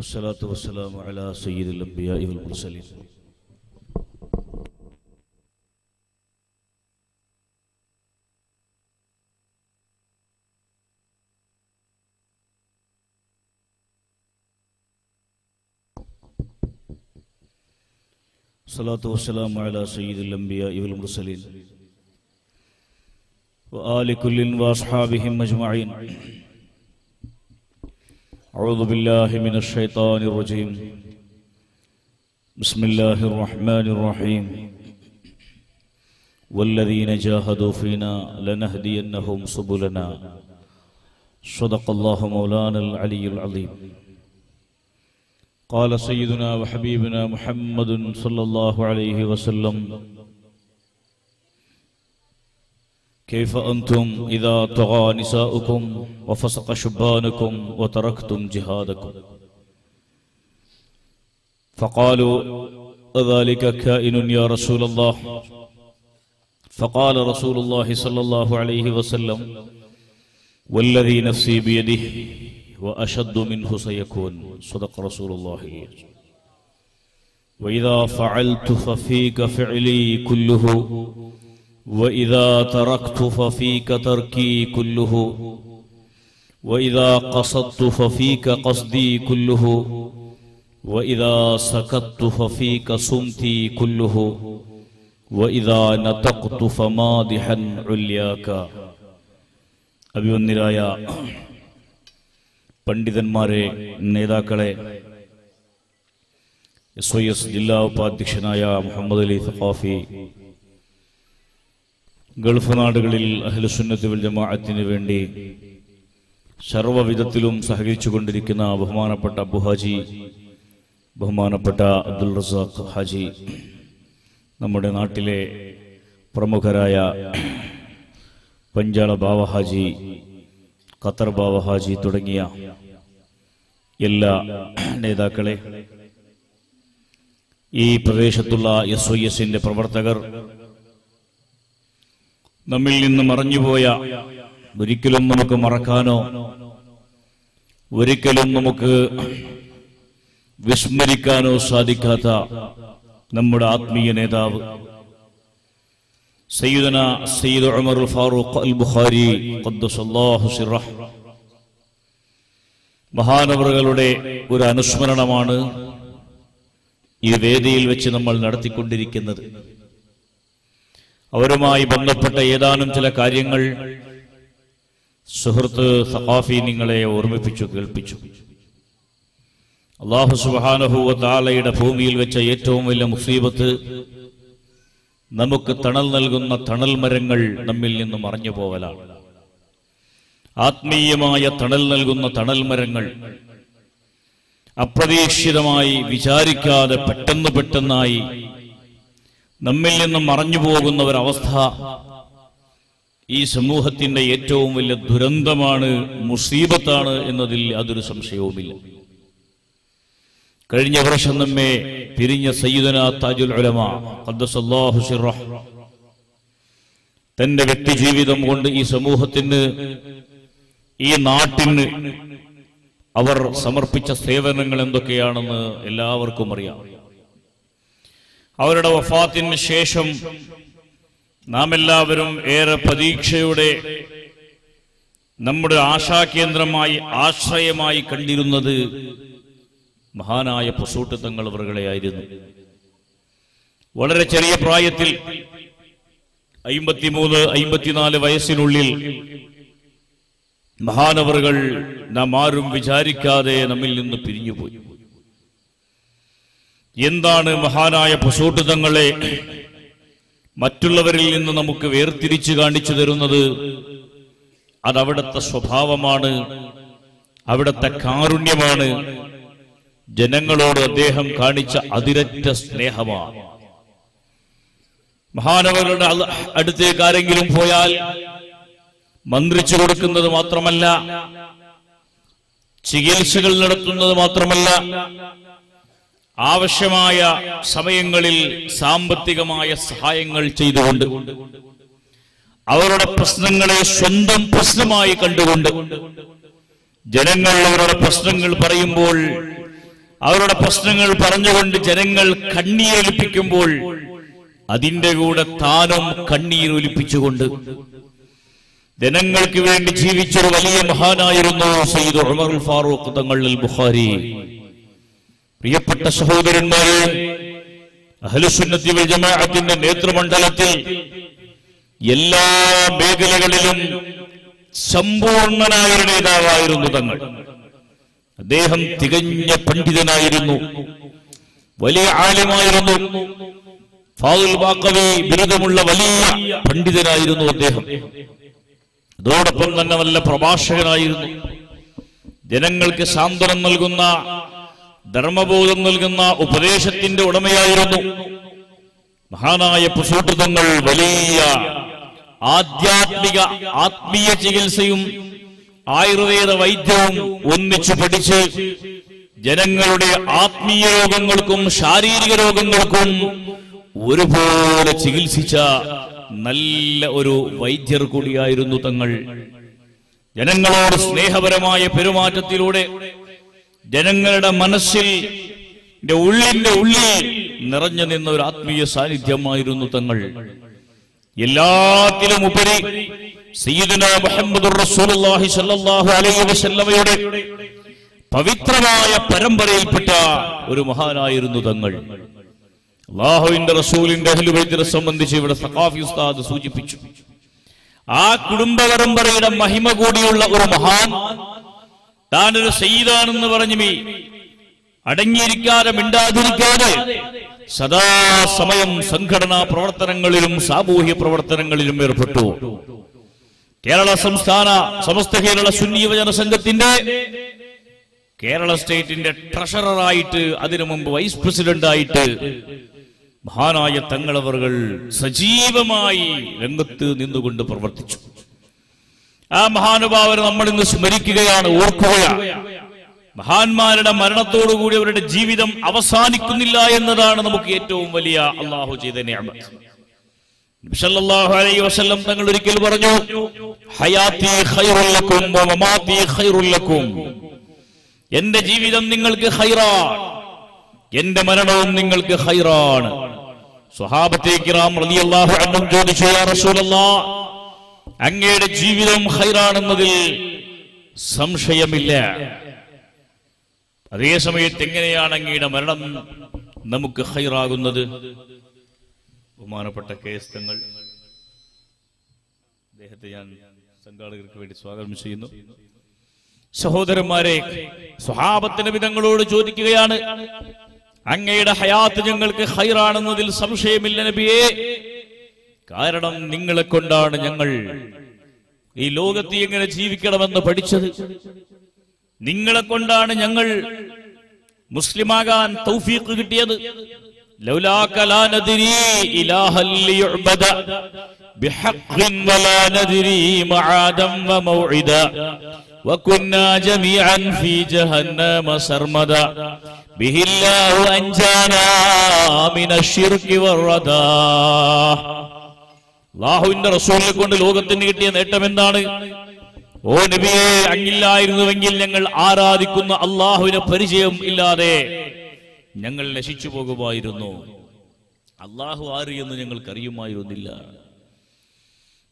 والصلاة والسلام على سيد الأنبياء والمرسلين. الصلاة والسلام على سيد الأنبياء والمرسلين. وآل كل وأصحابهم أجمعين. أعوذ بالله من الشيطان الرجيم. بسم الله الرحمن الرحيم. والذين جاهدوا فينا لنهدينهم سبلنا. صدق الله مولانا العلي العظيم. قال سيدنا وحبيبنا محمد صلى الله عليه وسلم كيف أنتم إذا طغى نساؤكم وفسق شبانكم وتركتم جهادكم؟ فقالوا أذلك كائن يا رسول الله؟ فقال رسول الله صلى الله عليه وسلم والذي نفسي بيده وأشد منه سيكون صدق رسول الله. وإذا فعلت ففيك فعلي كله وإذا تركت ففيك تركي كله وإذا قصدت ففيك قصدي كله وإذا سكت ففيك صمتي كله وإذا نطقت فمادحا علياك അഭിവന്യരായ പണ്ഡിതന്മാരെ നേതാക്കളെ S Y S ജില്ലാ ഉപാധ്യക്ഷനായ മുഹമ്മദ് അലി സഖാഫി ഗൾഫ് നാടുകളിൽ അഹ്ലുസുന്നത്ത് വൽ ജമാഅത്തിന് വേണ്ടി സർവവിധത്തിലും സഹകരിച്ചുകൊണ്ടിരിക്കുന്ന ബഹുമാനപ്പെട്ട അബുഹാജി ബഹുമാനപ്പെട്ട അബ്ദുൽ റസാഖ് ഹാജി നമ്മുടെ നാട്ടിലെ പ്രമുഖരായ പഞ്ചാള ബാവ ഹാജി ഖത്തർ ബാവ ഹാജി തുടങ്ങിയ എല്ലാ നേതാക്കളെ ഈ പ്രദേശത്തുള്ള എസ് ഒ എസിന്റെ പ്രവർത്തകർ നമ്മിൽ നിന്ന് മറഞ്ഞുപോയ ഒരിക്കലും നമുക്ക് മറക്കാനോ ഒരിക്കലും നമുക്ക് വിസ്മരിക്കാനോ സാധിക്കാത്ത നമ്മുടെ ആത്മീയ നേതാവ് സയ്യിദന സയ്യിദ് ഉമർ ഫാറൂഖ് അൽ ബുഖാരി മഹാനവറുകളുടെ ഒരു അനുസ്മരണമാണ് ഈ വേദിയിൽ വെച്ച് നമ്മൾ നടത്തിക്കൊണ്ടിരിക്കുന്നത്. അവരുമായി ബന്ധപ്പെട്ട ഏതാനും ചില കാര്യങ്ങൾ സുഹൃത്ത് സഖാഫി നിങ്ങളെ ഓർമ്മിപ്പിച്ചു കേൾപ്പിച്ചു. അള്ളാഹു സുബാനഹുവ താലയുടെ ഭൂമിയിൽ വെച്ച ഏറ്റവും വലിയ മുസീബത്ത് നമുക്ക് തണൽ നൽകുന്ന തണൽ മരങ്ങൾ നമ്മിൽ നിന്ന് മറഞ്ഞു പോവലാണ്. ആത്മീയമായ തണൽ നൽകുന്ന തണൽ മരങ്ങൾ അപ്രതീക്ഷിതമായി വിചാരിക്കാതെ പെട്ടെന്ന് പെട്ടെന്നായി നമ്മിൽ നിന്ന് മറഞ്ഞു പോകുന്ന ഒരവസ്ഥ ഈ സമൂഹത്തിന്റെ ഏറ്റവും വലിയ ദുരന്തമാണ് മുസീബത്താണ് എന്നതിൽ അതൊരു സംശയവുമില്ല. കഴിഞ്ഞ വർഷം നമ്മെ പിരിഞ്ഞ സയ്യിദന താജുൽ ഉലമ ഖദ്ദസല്ലാഹു സിറഹ് തന്റെ വ്യക്തിജീവിതം കൊണ്ട് ഈ സമൂഹത്തിന് ഈ നാട്ടിന് അവർ സമർപ്പിച്ച സേവനങ്ങൾ എന്തൊക്കെയാണെന്ന് എല്ലാവർക്കും അറിയാം. അവരുടെ വഫാത്തിന് ശേഷം നാം എല്ലാവരും ഏറെ പ്രതീക്ഷയുടെ നമ്മുടെ ആശാകേന്ദ്രമായി ആശ്രയമായി കണ്ടിരുന്നത് മഹാനായ പൊസൂട്ട് തങ്ങൾ അവരുകളെയായിരുന്നു വളരെ ചെറിയ പ്രായത്തിൽ അയിമ്പത്തിമൂന്ന് അയിമ്പത്തിനാല് വയസ്സിനുള്ളിൽ മഹാനവറുകൾ നാം ആരും വിചാരിക്കാതെ നമ്മിൽ നിന്ന് പിരിഞ്ഞുപോയി. എന്താണ് മഹാനായ പൊസൂട്ട് തങ്ങളെ മറ്റുള്ളവരിൽ നിന്ന് നമുക്ക് വേർതിരിച്ച് കാണിച്ചു തരുന്നത്? അതവിടുത്തെ സ്വഭാവമാണ് അവിടുത്തെ കാരുണ്യമാണ്. ജനങ്ങളോട് അദ്ദേഹം കാണിച്ച അതിരറ്റ സ്നേഹമാണ്. മഹാനവരുടെ അടുത്തേക്ക് ആരെങ്കിലും പോയാൽ മന്ത്രിച്ചു കൊടുക്കുന്നത് മാത്രമല്ല ചികിത്സകൾ നടത്തുന്നത് മാത്രമല്ല ആവശ്യമായ സമയങ്ങളിൽ സാമ്പത്തികമായ സഹായങ്ങൾ ചെയ്തുകൊണ്ട് അവരുടെ പ്രശ്നങ്ങളെ സ്വന്തം പ്രശ്നമായി കണ്ടുകൊണ്ട് ജനങ്ങൾ അവരുടെ പ്രശ്നങ്ങൾ പറയുമ്പോൾ അവരുടെ പ്രശ്നങ്ങൾ പറഞ്ഞുകൊണ്ട് ജനങ്ങൾ കണ്ണീരൊലിപ്പിക്കുമ്പോൾ അതിന്റെ കൂടെ താനും കണ്ണീരൊലിപ്പിച്ചുകൊണ്ട് ജനങ്ങൾക്ക് വേണ്ടി ജീവിച്ചൊരു വലിയ മഹാനായിരുന്നു സയ്യിദ് ഉമർ ഫാറൂഖ് തങ്ങളിൽ ബുഖാരി പ്രിയപ്പെട്ട സഹോദരന്മാരെ അഹലുസുന്നത്തിന്റെ വൽ ജമാഅത്തിന്റെ നേതൃമണ്ഡലത്തിൽ എല്ലാ മേഖലകളിലും സമ്പൂർണനായ നേതാവായിരുന്നു തങ്ങൾ. അദ്ദേഹം തികഞ്ഞ പണ്ഡിതനായിരുന്നു. വലിയ ആലമായിരുന്നു. ഫാദുൽ ബാക്കവി ബിരുദമുള്ള വലിയ പണ്ഡിതനായിരുന്നു അദ്ദേഹം. അതോടൊപ്പം തന്നെ നല്ല പ്രഭാഷകനായിരുന്നു. ജനങ്ങൾക്ക് സാന്ത്വനം നൽകുന്ന ധർമ്മബോധം നൽകുന്ന ഉപദേശത്തിന്റെ ഉടമയായിരുന്നു. മഹാനായ പുസൂട്ടൃതങ്ങൾ വലിയ ആധ്യാത്മിക ആത്മീയ ചികിത്സയും ആയുർവേദ വൈദ്യവും ഒന്നിച്ചു പഠിച്ച് ജനങ്ങളുടെ ആത്മീയ രോഗങ്ങൾക്കും ശാരീരിക രോഗങ്ങൾക്കും ഒരുപോലെ ചികിത്സിച്ച നല്ല ഒരു വൈദ്യർ കൂടിയായിരുന്നു തങ്ങൾ. ജനങ്ങളോട് സ്നേഹപരമായ പെരുമാറ്റത്തിലൂടെ ജനങ്ങളുടെ മനസ്സിൽ ന്റെ ഉള്ളിന്റെ ഉള്ളിൽ നിറഞ്ഞു നിന്ന ഒരു ആത്മീയ സാന്നിധ്യമായിരുന്നു തങ്ങൾ. എല്ലാത്തിലും ഉപരി മുഹമ്മദുർ റസൂലുള്ളാഹി അലൈഹി വസല്ലമയുടെ പവിത്രമായ പരമ്പരയിൽപ്പെട്ട ഒരു മഹാനായിരുന്നു തങ്ങൾ. അള്ളാഹുവിന്റെ റസൂലിന്റെ അഹ്ലുബൈത്തിനെ സംബന്ധിച്ച് ഇവിടെ ഉസ്താദ് സൂചിപ്പിച്ചു. ആ കുടുംബ പരമ്പരയുടെ മഹിമ കൂടിയുള്ള ഒരു മഹാൻ താനൊരു സയ്യിദാണെന്ന് പറഞ്ഞു മീ അടങ്ങിയിരിക്കാതെ മിണ്ടാതിരിക്കാതെ സദാസമയം സംഘടനാ പ്രവർത്തനങ്ങളിലും സാമൂഹ്യ പ്രവർത്തനങ്ങളിലും ഏർപ്പെട്ടു. കേരള സംസ്ഥാന സമസ്ത കേരള സുന്നി യുവജന സംഘത്തിന്റെ കേരള സ്റ്റേറ്റിന്റെ ട്രഷററായിട്ട് അതിനു മുമ്പ് വൈസ് പ്രസിഡന്റായിട്ട് മഹാനായ തങ്ങളവറുകൾ സജീവമായി രംഗത്ത് നിന്നുകൊണ്ട് പ്രവർത്തിച്ചു. ആ മഹാനുഭാവരെ നമ്മൾ ഇന്ന് സ്മരിക്കുകയാണ് ഓർക്കുകയാണ്. മഹാന്മാരുടെ മരണത്തോടുകൂടി അവരുടെ ജീവിതം അവസാനിക്കുന്നില്ല എന്നതാണ് നമുക്ക് ഏറ്റവും വലിയ അള്ളാഹു ചെയ്ത വസല്ലം തങ്ങൾ ഒരിക്കൽ പറഞ്ഞു എന്റെ ജീവിതം നിങ്ങൾക്ക് ഹൈറാണ് എന്റെ മരണവും നിങ്ങൾക്ക് ഹൈറാണ് സ്വഹാബത്തെ കിറാം റളിയല്ലാഹു അൻഹും ചോദിച്ചു യാ അങ്ങയുടെ ജീവിതം ഹൈറാണെന്നതിൽ സംശയമില്ല. അതേ സമയത്ത് എങ്ങനെയാണ് അങ്ങയുടെ മരണം നമുക്ക് ഹൈറാകുന്നത്? ബഹുമാനപ്പെട്ട കേസ്തങ്ങൾ അദ്ദേഹത്തെ ഞാൻ സംഘാടകർക്ക് വേണ്ടി സ്വാഗതം ചെയ്യുന്നു. സഹോദരന്മാരെ സ്വഹാബത്തിന് വിധങ്ങളോട് ചോദിക്കുകയാണ് അങ്ങയുടെ ഹയാത്ത് ഞങ്ങൾക്ക് ഹൈറാണെന്നതിൽ സംശയമില്ല നബിയേ. കാരണം നിങ്ങളെ കൊണ്ടാണ് ഞങ്ങൾ ഈ ലോകത്ത് എങ്ങനെ ജീവിക്കണമെന്ന് പഠിച്ചത്. നിങ്ങളെ കൊണ്ടാണ് ഞങ്ങൾ മുസ്ലിമാകാൻ തൗഫീഖ് കിട്ടിയത്. അള്ളാഹുവിന്റെ റസൂലിനെ കൊണ്ട് ലോകത്തിന് കിട്ടിയ നേട്ടം എന്താണ്? ഓ നബിയെ അങ്ങില്ലായിരുന്നുവെങ്കിൽ ഞങ്ങൾ ആരാധിക്കുന്ന അള്ളാഹുവിനെ പരിചയം ഇല്ലാതെ ഞങ്ങൾ നശിച്ചു പോകുമായിരുന്നു. അള്ളാഹു ആര് എന്ന് ഞങ്ങൾക്ക് അറിയുമായിരുന്നില്ല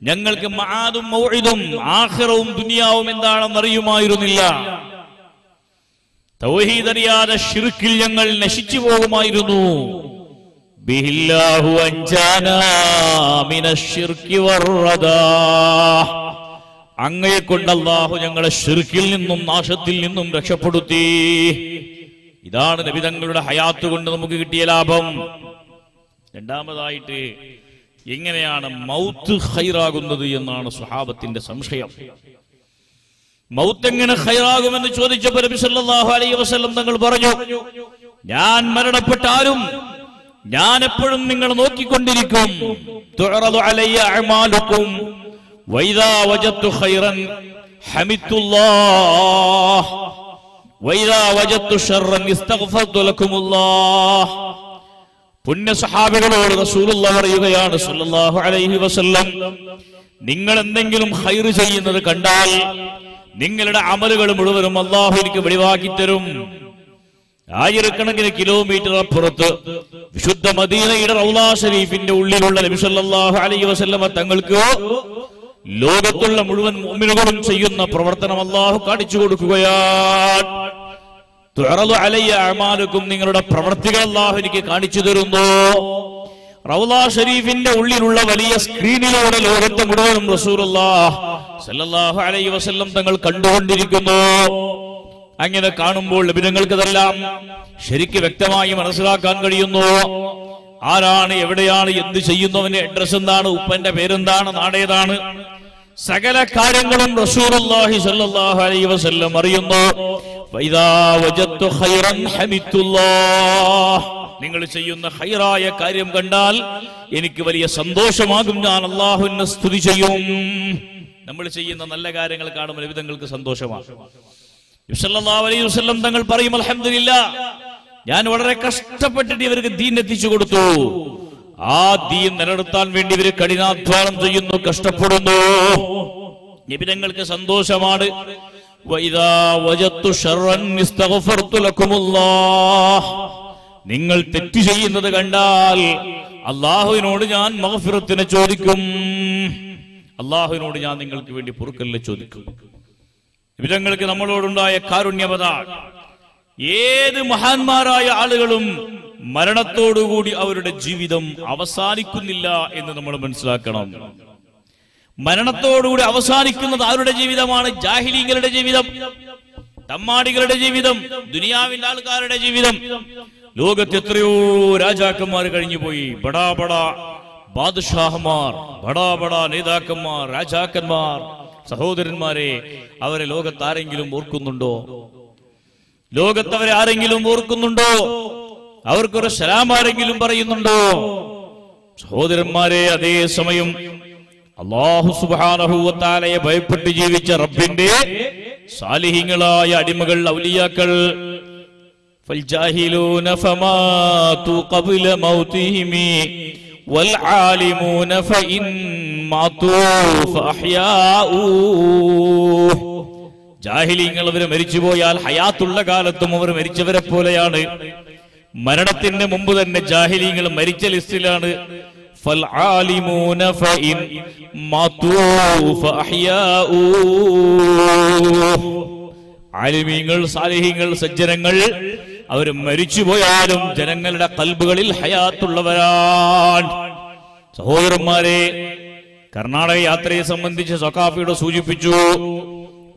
ഞങ്ങൾക്ക് മാതും മൗഇദും ആഹ്റവും ദുനിയാവും എന്താണെന്ന് അറിയുമായിരുന്നില്ല. തൗഹീദ് അറിയാതെ ഷിർക്കിൽ ഞങ്ങൾ നശിച്ചു പോകുമായിരുന്നു. വർറദാ അങ്ങയെ കൊണ്ട് അള്ളാഹു ഞങ്ങളെ ഷിർക്കിൽ നിന്നും നാശത്തിൽ നിന്നും രക്ഷപ്പെടുത്തി. ഇതാണ് നബിതങ്ങളുടെ ഹയാത്ത് കൊണ്ട് നമുക്ക് കിട്ടിയ ലാഭം. രണ്ടാമതായിട്ട് എങ്ങനെയാണ് മൗത്ത് ഹൈറാകുന്നത് എന്നാണ് സ്വഹാബത്തിന്റെ സംശയം. മൗത്ത് എങ്ങനെ ഹൈറാകുമെന്ന് ചോദിച്ചപ്പോൾ നബി സല്ലല്ലാഹു അലൈഹി വസല്ലം തങ്ങൾ പറഞ്ഞു ഞാൻ മരണപ്പെട്ടാലും ഞാൻ എപ്പോഴും നിങ്ങൾ നോക്കിക്കൊണ്ടിരിക്കും പുണ്യ പറയുകയാണ് അലൈഹി വസല്ലം നിങ്ങൾ എന്തെങ്കിലും ഹൈർ ചെയ്യുന്നത് കണ്ടാൽ നിങ്ങളുടെ അമലുകൾ മുഴുവനും അള്ളാഹു എനിക്ക് വെളിവാക്കി തരും ആയിരക്കണക്കിന് കിലോമീറ്റർ അപ്പുറത്ത് വിശുദ്ധ മദീനയുടെ റൗലാ ഷരീഫിന്റെ ഉള്ളിലുള്ള നബി അലൈ വസല്ലമ തങ്ങൾക്ക് ലോകത്തുള്ള മുഴുവൻ മുഅ്മിനുകളും ചെയ്യുന്ന പ്രവർത്തനം അള്ളാഹു കാണിച്ചു കൊടുക്കുകയാണ്. തുറന്നു അലയ്യ അമാലുക്കും നിങ്ങളുടെ പ്രവർത്തികൾ അള്ളാഹു എനിക്ക് കാണിച്ചു തരുന്നു. റൗലാ ഷരീഫിന്റെ ഉള്ളിലുള്ള വലിയ സ്ക്രീനിലൂടെ ലോകത്തെ മുഴുവനും റസൂലുള്ളാഹ് സല്ലല്ലാഹു അലൈഹി വസല്ലം തങ്ങൾ കണ്ടുകൊണ്ടിരിക്കുന്നു. അങ്ങനെ കാണുമ്പോൾ ലഭിതങ്ങൾക്കതെല്ലാം ശരിക്ക് വ്യക്തമായി മനസ്സിലാക്കാൻ കഴിയുന്നു. ആരാണ് എവിടെയാണ് എന്ത് ചെയ്യുന്നവന്റെ അഡ്രസ് എന്താണ് ഉപ്പന്റെ പേരെന്താണ് നാടേതാണ്? സകല കാര്യങ്ങളും റസൂലുള്ളാഹി സ്വല്ലല്ലാഹു അലൈഹി വസല്ലം അറിയുന്നു. വൈദാ വജത്തു ഖൈറൻ ഹമിതുല്ലാഹ് നിങ്ങൾ ചെയ്യുന്ന ഹൈറായ കാര്യം കണ്ടാൽ എനിക്ക് വലിയ സന്തോഷമാകും. ഞാൻ അള്ളാഹുവിനെ സ്തുതി ചെയ്യും. നമ്മൾ ചെയ്യുന്ന നല്ല കാര്യങ്ങൾ കാണുമ്പോൾ വിധങ്ങൾക്ക് സല്ലല്ലാഹു അലൈഹി വസല്ലം തങ്ങൾ പറയും അൽഹംദുലില്ലാ ഞാൻ വളരെ കഷ്ടപ്പെട്ടിട്ട് ഇവർക്ക് ദീൻ എത്തിച്ചു കൊടുത്തു. ആ ദീൻ നിലനിർത്താൻ വേണ്ടി ഇവർ കഠിനാധ്വാനം ചെയ്യുന്നു കഷ്ടപ്പെടുന്നു. നിബിതങ്ങൾക്ക് സന്തോഷമാണ്. നിങ്ങൾ തെറ്റ് ചെയ്യുന്നത് കണ്ടാൽ അള്ളാഹുവിനോട് ഞാൻ മഹഫിറത്തിനെ ചോദിക്കും. അള്ളാഹുവിനോട് ഞാൻ നിങ്ങൾക്ക് വേണ്ടി പൊറുക്കലിനെ ചോദിക്കും. ഇവരങ്ങൾക്ക് നമ്മളോടുണ്ടായ കാരുണ്യപത ഏത് മഹാന്മാരായ ആളുകളും മരണത്തോടുകൂടി അവരുടെ ജീവിതം അവസാനിക്കുന്നില്ല എന്ന് നമ്മൾ മനസ്സിലാക്കണം. മരണത്തോടുകൂടി അവസാനിക്കുന്നത് ആരുടെ ജീവിതമാണ്? ജാഹിലീങ്ങളുടെ ജീവിതം തമ്മാടികളുടെ ജീവിതം ദുനിയാവിന്റെ ആൾക്കാരുടെ ജീവിതം. ലോകത്ത് എത്രയോ രാജാക്കന്മാർ കഴിഞ്ഞുപോയി. ബടാ ബടാ ബാദുഷാഹമാർ ബടാ ബടാ നേതാക്കന്മാർ രാജാക്കന്മാർ സഹോദരന്മാരെ അവരെ ലോകത്താരെങ്കിലും ഓർക്കുന്നുണ്ടോ? ലോകത്തവരെ ആരെങ്കിലും ഓർക്കുന്നുണ്ടോ? അവർക്കൊരു സലാം ആരെങ്കിലും പറയുന്നുണ്ടോ? സഹോദരന്മാരെ അതേ സമയം അള്ളാഹു സുബാനഹുവത്താലയെ ഭയപ്പെട്ട് ജീവിച്ച റബ്ബിന്റെ സാലിഹിങ്ങളായ അടിമകൾ ഔലിയാക്കൾ ഫൽജാഹിലൂന ഫമാ തു ഖബ്ല മൗതിഹിമീ والعالمون فإن ماتوا فأحياؤوه ജാഹിലീങ്ങൾ അവർ മരിച്ചുപോയാൽ ഹയാത്തുള്ള കാലത്തും അവർ മരിച്ചവരെ പോലെയാണ് മരണത്തിന് മുമ്പ് തന്നെ ജാഹിലീങ്ങൾ മരിച്ച ലിസ്റ്റിലാണ് فالعالمون فإن ماتوا فأحياؤوه ആലിമീങ്ങൾ സാലിഹീങ്ങൾ സജ്ജനങ്ങൾ അവർ മരിച്ചുപോയാലും ജനങ്ങളുടെ കൽബുകളിൽ ഹയാത്തുള്ളവരാണ്. സഹോദരന്മാരെ കർണാടക യാത്രയെ സംബന്ധിച്ച് സൊക്കാഫിയുടെ സൂചിപ്പിച്ചു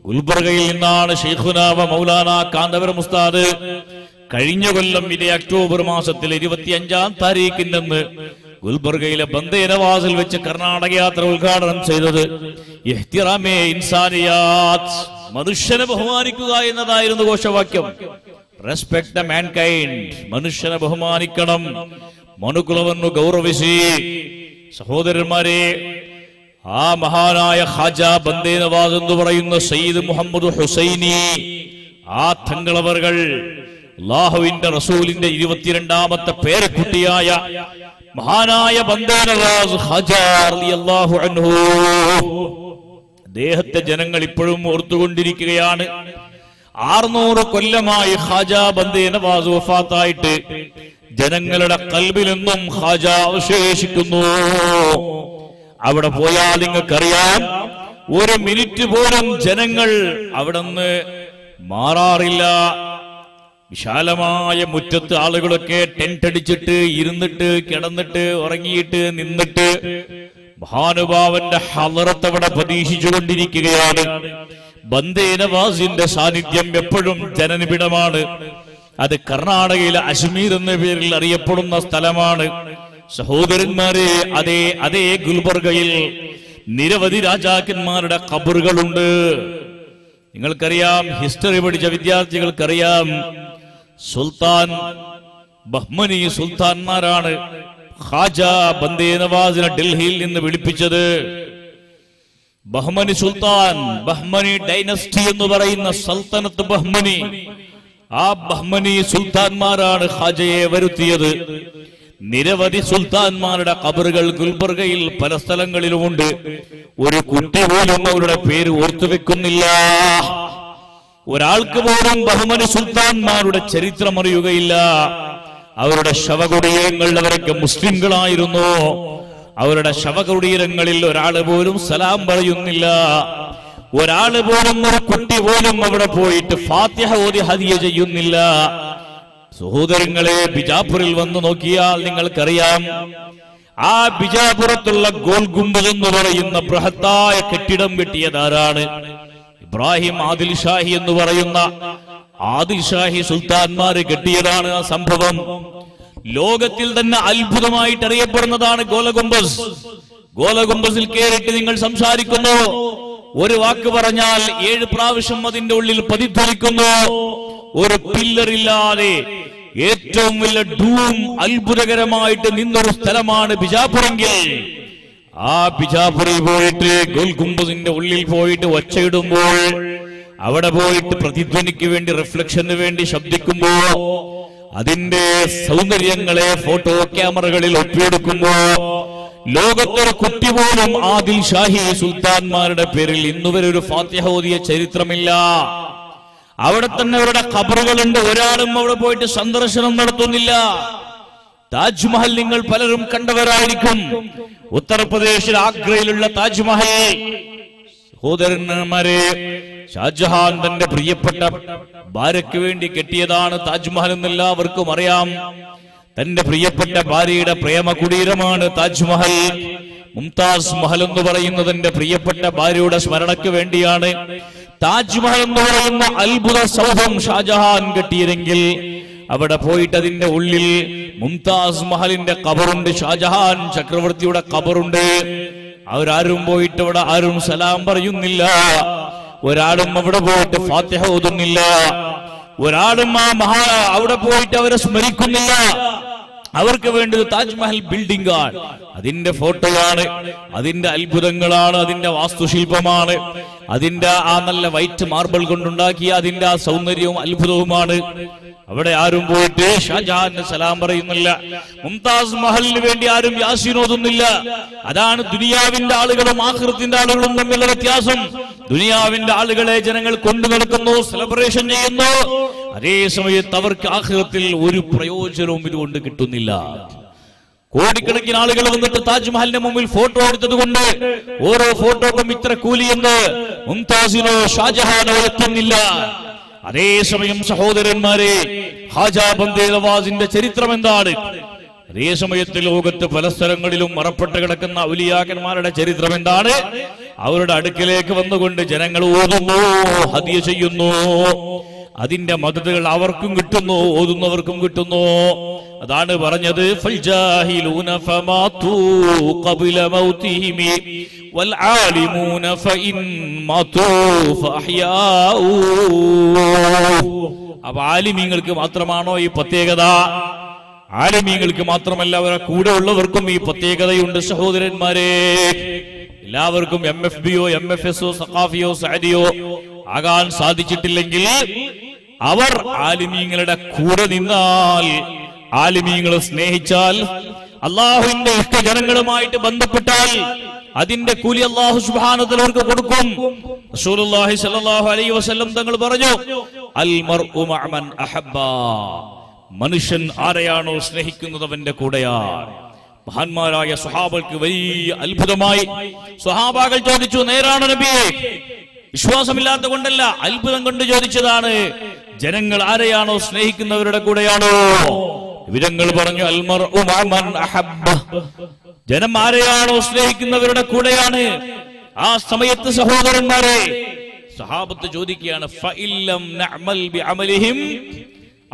ഗുൽബർഗയിൽ നിന്നാണ് ഷെയ്ഖുനാവ മൗലാന കാന്തവർ മുസ്താദ് കഴിഞ്ഞ കൊല്ലം ഇതേ ഒക്ടോബർ മാസത്തിൽ ഇരുപത്തിയഞ്ചാം താരീഖിനെന്ന് ഗുൽബർഗയിലെ ബന്ദേനവാസിൽ വെച്ച് കർണാടക യാത്ര ഉദ്ഘാടനം ചെയ്തത് മനുഷ്യനെ ബഹുമാനിക്കുക എന്നതായിരുന്നു ഘോഷവാക്യം. റെസ്പെക്ട് ദ മാൻകൈൻഡ് മനുഷ്യനെ ബഹുമാനിക്കണം. മനുകുലവന്നു ഗൗരവിശി സഹോദരന്മാരെ ആ മഹാനായ ഹാജ ബന്ദേ നവാസ് എന്ന് പറയുന്ന സയ്യിദ് മുഹമ്മദ് ഹുസൈനി ആ തങ്ങളവർ അള്ളാഹുവിന്റെ റസൂലിന്റെ ഇരുപത്തിരണ്ടാമത്തെ പേരക്കുട്ടിയായ മഹാനായ അദ്ദേഹത്തെ ജനങ്ങൾ ഇപ്പോഴും ഓർത്തുകൊണ്ടിരിക്കുകയാണ്. ആറുനൂറ് കൊല്ലമായി ഹാജാ ബന്ദേ നവാസ് വഫാത്തായിട്ട് ജനങ്ങളുടെ കൽബിൽ നിന്നും ഖാജ അവശേഷിക്കുന്നു. അവിടെ പോയാൽ നിങ്ങൾക്കറിയാം ഒരു മിനിറ്റ് പോലും ജനങ്ങൾ അവിടെ നിന്ന് മാറാറില്ല. വിശാലമായ മുറ്റത്ത് ആളുകളൊക്കെ ടെന്റ് അടിച്ചിട്ട് ഇരുന്നിട്ട് കിടന്നിട്ട് ഉറങ്ങിയിട്ട് നിന്നിട്ട് മഹാനുഭാവന്റെ ഹലറത്ത് അവിടെ പ്രതീക്ഷിച്ചുകൊണ്ടിരിക്കുകയാണ്. ബന്ദേനവാസിന്റെ സാന്നിധ്യം എപ്പോഴും ജനനിബിഡമാണ്. അത് കർണാടകയിലെ അശ്മീർ എന്ന പേരിൽ അറിയപ്പെടുന്ന സ്ഥലമാണ്. സഹോദരന്മാരെ അതേ അതേ ഗുൽബർഗയിൽ നിരവധി രാജാക്കന്മാരുടെ കബറുകളുണ്ട് നിങ്ങൾക്കറിയാം ഹിസ്റ്ററി പഠിച്ച വിദ്യാർത്ഥികൾക്കറിയാം സുൽത്താൻ ബഹ്മനി സുൽത്താൻമാരാണ് ഖാജ ബന്ദേ നവാസിനെ ഡൽഹിയിൽ നിന്ന് വിളിപ്പിച്ചത്. ബഹ്മനി സുൽത്താൻ ബഹ്മനി ഡൈനസ്റ്റി എന്ന് പറയുന്ന സൽത്തനത്ത് ബഹ്മനി. ആ ബഹ്മനി സുൽത്താൻമാരാണ് ഹാജയെ വരുത്തിയത്. നിരവധി സുൽത്താൻമാരുടെ കബറുകൾ ഗുൽബർഗയിൽ പല സ്ഥലങ്ങളിലുമുണ്ട്. ഒരു കുട്ടി പോലും അവരുടെ പേര് ഓർത്തു വെക്കുന്നില്ല. ഒരാൾക്ക് പോലും ബഹുമനി സുൽത്താൻമാരുടെ ചരിത്രം അറിയുകയില്ല. അവരുടെ ശവകുടീരങ്ങൾ അവരൊക്കെ മുസ്ലിംകളായിരുന്നു. അവരുടെ ശവകുടീരങ്ങളിൽ ഒരാൾ പോലും സലാം പറയുന്നില്ല. ഒരാൾ പോലും ഒരു കുട്ടി പോലും അവിടെ പോയിട്ട് ഫാത്തിഹ ഓതി ഹതിയ ചെയ്യുന്നില്ല. സഹോദരങ്ങളെ ബിജാപുരിൽ വന്നു നോക്കിയാൽ നിങ്ങൾക്കറിയാം ആ ബിജാപുരത്തുള്ള ഗോൾ എന്ന് പറയുന്ന ബൃഹത്തായ കെട്ടിടം വെട്ടിയതാരാണ് ഇബ്രാഹിം ആദിൽ ഷാഹി എന്ന് പറയുന്ന ആദിൽ ഷാഹി സുൽത്താൻമാര് കെട്ടിയതാണ് ആ സംഭവം. ലോകത്തിൽ തന്നെ അത്ഭുതമായിട്ട് അറിയപ്പെടുന്നതാണ് ഗോലഗുംബസ്. ഗോലഗുംബസിൽ കയറിയിട്ട് നിങ്ങൾ സംസാരിക്കുന്നു. ഒരു വാക്ക് പറഞ്ഞാൽ ഏഴ് പ്രാവശ്യം അതിന്റെ ഉള്ളിൽ പ്രതിധ്വനിക്കുന്നു ഒരു പില്ലറില്ലാതെ ഏറ്റവും വലിയ ഡൂം അത്ഭുതകരമായിട്ട് നിന്നൊരു സ്ഥലമാണ് ബിജാപുരെങ്കിൽ. ആ ബിജാപുരിൽ പോയിട്ട് ഗോൽഗുംബസിന്റെ ഉള്ളിൽ പോയിട്ട് ഒച്ചയിടുമ്പോൾ അവിടെ പോയിട്ട് പ്രതിധ്വനിക്ക് വേണ്ടി റിഫ്ലക്ഷന് വേണ്ടി ശബ്ദിക്കുമ്പോ അതിന്റെ സൗന്ദര്യങ്ങളെ ഫോട്ടോ ക്യാമറകളിൽ ഒപ്പിയെടുക്കുമ്പോ ലോകത്തൊരു കുട്ടി പോലും ആദിൽ ഷാഹി സുൽത്താൻമാരുടെ പേരിൽ ഇന്നുവരെ ഒരു ഫാത്തിഹ ഓതിയ ചരിത്രമില്ല. അവിടെ തന്നെ അവരുടെ ഖബറുകളുണ്ട്. ഒരാളും അവിടെ പോയിട്ട് സന്ദർശനം നടത്തുന്നില്ല. താജ്മഹൽ നിങ്ങൾ പലരും കണ്ടവരായിരിക്കും. ഉത്തർപ്രദേശിൽ ആഗ്രയിലുള്ള താജ്മഹൽ. സഹോദരന്മാരെ ഷാജഹാൻ തന്റെ പ്രിയപ്പെട്ട ഭാര്യയ്ക്ക് വേണ്ടി കെട്ടിയതാണ് താജ്മഹൽ എന്ന് എല്ലാവർക്കും അറിയാം. തന്റെ പ്രിയപ്പെട്ട ഭാര്യയുടെ പ്രേമ കുടീരമാണ് താജ്മഹൽ. മുംതാസ് മഹൽ എന്ന് പറയുന്നത് എന്റെ പ്രിയപ്പെട്ട ഭാര്യയുടെ സ്മരണയ്ക്ക് വേണ്ടിയാണ്. താജ്മഹൽ എന്ന് പറയുന്ന അത്ഭുത സൗധം ഷാജഹാൻ കെട്ടിയതെങ്കിൽ അവിടെ പോയിട്ട് അതിന്റെ ഉള്ളിൽ മുംതാസ് മഹലിന്റെ കബറുണ്ട് ഷാജഹാൻ ചക്രവർത്തിയുടെ കബറുണ്ട് അവരാരും പോയിട്ട് അവിടെ ആരും സലാം പറയുന്നില്ല. ഒരാളും അവിടെ പോയിട്ട് ഫാത്തിഹ ഓതുന്നില്ല. ഒരാളും ആ മഹാ അവിടെ പോയിട്ട് അവരെ സ്മരിക്കുന്നില്ല. അവർക്ക് വേണ്ടത് താജ്മഹൽ ബിൽഡിംഗ് ആണ്. അതിന്റെ ഫോട്ടോയാണ് അതിന്റെ അത്ഭുതങ്ങളാണ് അതിന്റെ വാസ്തുശില്പമാണ്. അതിന്റെ ആ നല്ല വൈറ്റ് മാർബിൾ കൊണ്ടുണ്ടാക്കിയ അതിന്റെ ആ സൗന്ദര്യവും അത്ഭുതവുമാണ്. അവിടെ ആരും പോയിട്ട് ഷാജാന് സലാം പറയുന്നില്ല. മുംതാസ് മഹലിന് വേണ്ടി ആരും യാസിനോതുന്നില്ല അതാണ് ദുനിയാവിന്റെ ആളുകളും ആഹൃത്തിന്റെ ആളുകളും തമ്മിലുള്ള വ്യത്യാസം. ദുനിയാവിന്റെ ആളുകളെ ജനങ്ങൾ കൊണ്ടു നടക്കുന്നു സെലിബ്രേഷൻ ചെയ്യുന്നു. അതേ സമയത്ത് അവർക്ക് ആഹൃത്തിൽ ഒരു പ്രയോജനവും ഇതുകൊണ്ട് കിട്ടുന്നില്ല. കോടിക്കണക്കിന് ആളുകൾ വന്നിട്ട് താജ്മഹലിന്റെ മുമ്പിൽ ഫോട്ടോ എടുത്തത് കൊണ്ട് ഓരോ ഫോട്ടോക്കും ഇത്ര കൂലിയെന്ന് മുംതാസിനോ ഷാജഹാനോ എത്തുന്നില്ല. അതേസമയം സഹോദരന്മാരെ ഹാജാ ബന്ദേ നവാസിന്റെ ചരിത്രം എന്താണ് അതേ സമയത്ത് ലോകത്ത് പല സ്ഥലങ്ങളിലും മറപ്പെട്ട് കിടക്കുന്ന ഔലിയാക്കന്മാരുടെ ചരിത്രം എന്താണ്? അവരുടെ അടുക്കിലേക്ക് വന്നുകൊണ്ട് ജനങ്ങൾ ഓതുന്നു ഹതിയ ചെയ്യുന്നു. അതിന്റെ മദതുകൾ അവർക്കും കിട്ടുന്നു ഓതുന്നവർക്കും കിട്ടുന്നു. അതാണ് പറഞ്ഞത് അപ്പൊ ആലിമീങ്ങൾക്ക് മാത്രമാണോ ഈ പ്രത്യേകത? ആലിമീങ്ങൾക്ക് മാത്രമല്ല അവരെ കൂടെ ഉള്ളവർക്കും ഈ പ്രത്യേകതയുണ്ട് സഹോദരന്മാരെ. എല്ലാവർക്കും എം എഫ് ബിയോ എം എഫ് എസോ സഖാഫിയോ സാരിയോ ആകാൻ സാധിച്ചിട്ടില്ലെങ്കിൽ അവർ ആലിമീങ്ങളുടെ കൂടെ നിന്നാൽ ആലിമീങ്ങളെ സ്നേഹിച്ചാൽ അള്ളാഹുവിന്റെ ഇഷ്ടജനങ്ങളുമായിട്ട് ബന്ധപ്പെട്ടാൽ അതിന്റെ കൂലി അള്ളാഹു സുബ്ഹാനഹു അവർക്ക് കൊടുക്കും. റസൂലുള്ളാഹി സ്വല്ലല്ലാഹു അലൈഹി വസല്ലം തങ്ങൾ പറഞ്ഞു അൽ മർഉ അഹബ്ബ. മനുഷ്യൻ ആരെയാണോ സ്നേഹിക്കുന്നത് അവന്റെ കൂടെയാണ് മഹാന്മാരായ സ്വഹാബൾക്ക് വലിയ അത്ഭുതമായി. സ്വഹാബാകൾ ചോദിച്ചു നേരാണ് നബിയെ വിശ്വാസമില്ലാത്ത കൊണ്ടല്ല അത്ഭുതം കൊണ്ട് ചോദിച്ചതാണ് ജനങ്ങൾ ആരെയാണോ സ്നേഹിക്കുന്നവരുടെ കൂടെയാണോ? വിവരങ്ങൾ പറഞ്ഞു അൽമർ ജനം ആരെയാണോ സ്നേഹിക്കുന്നവരുടെ കൂടെയാണ്? ആ സമയത്ത് സഹോദരന്മാരെ സഹാബത്ത് ചോദിക്കുകയാണ്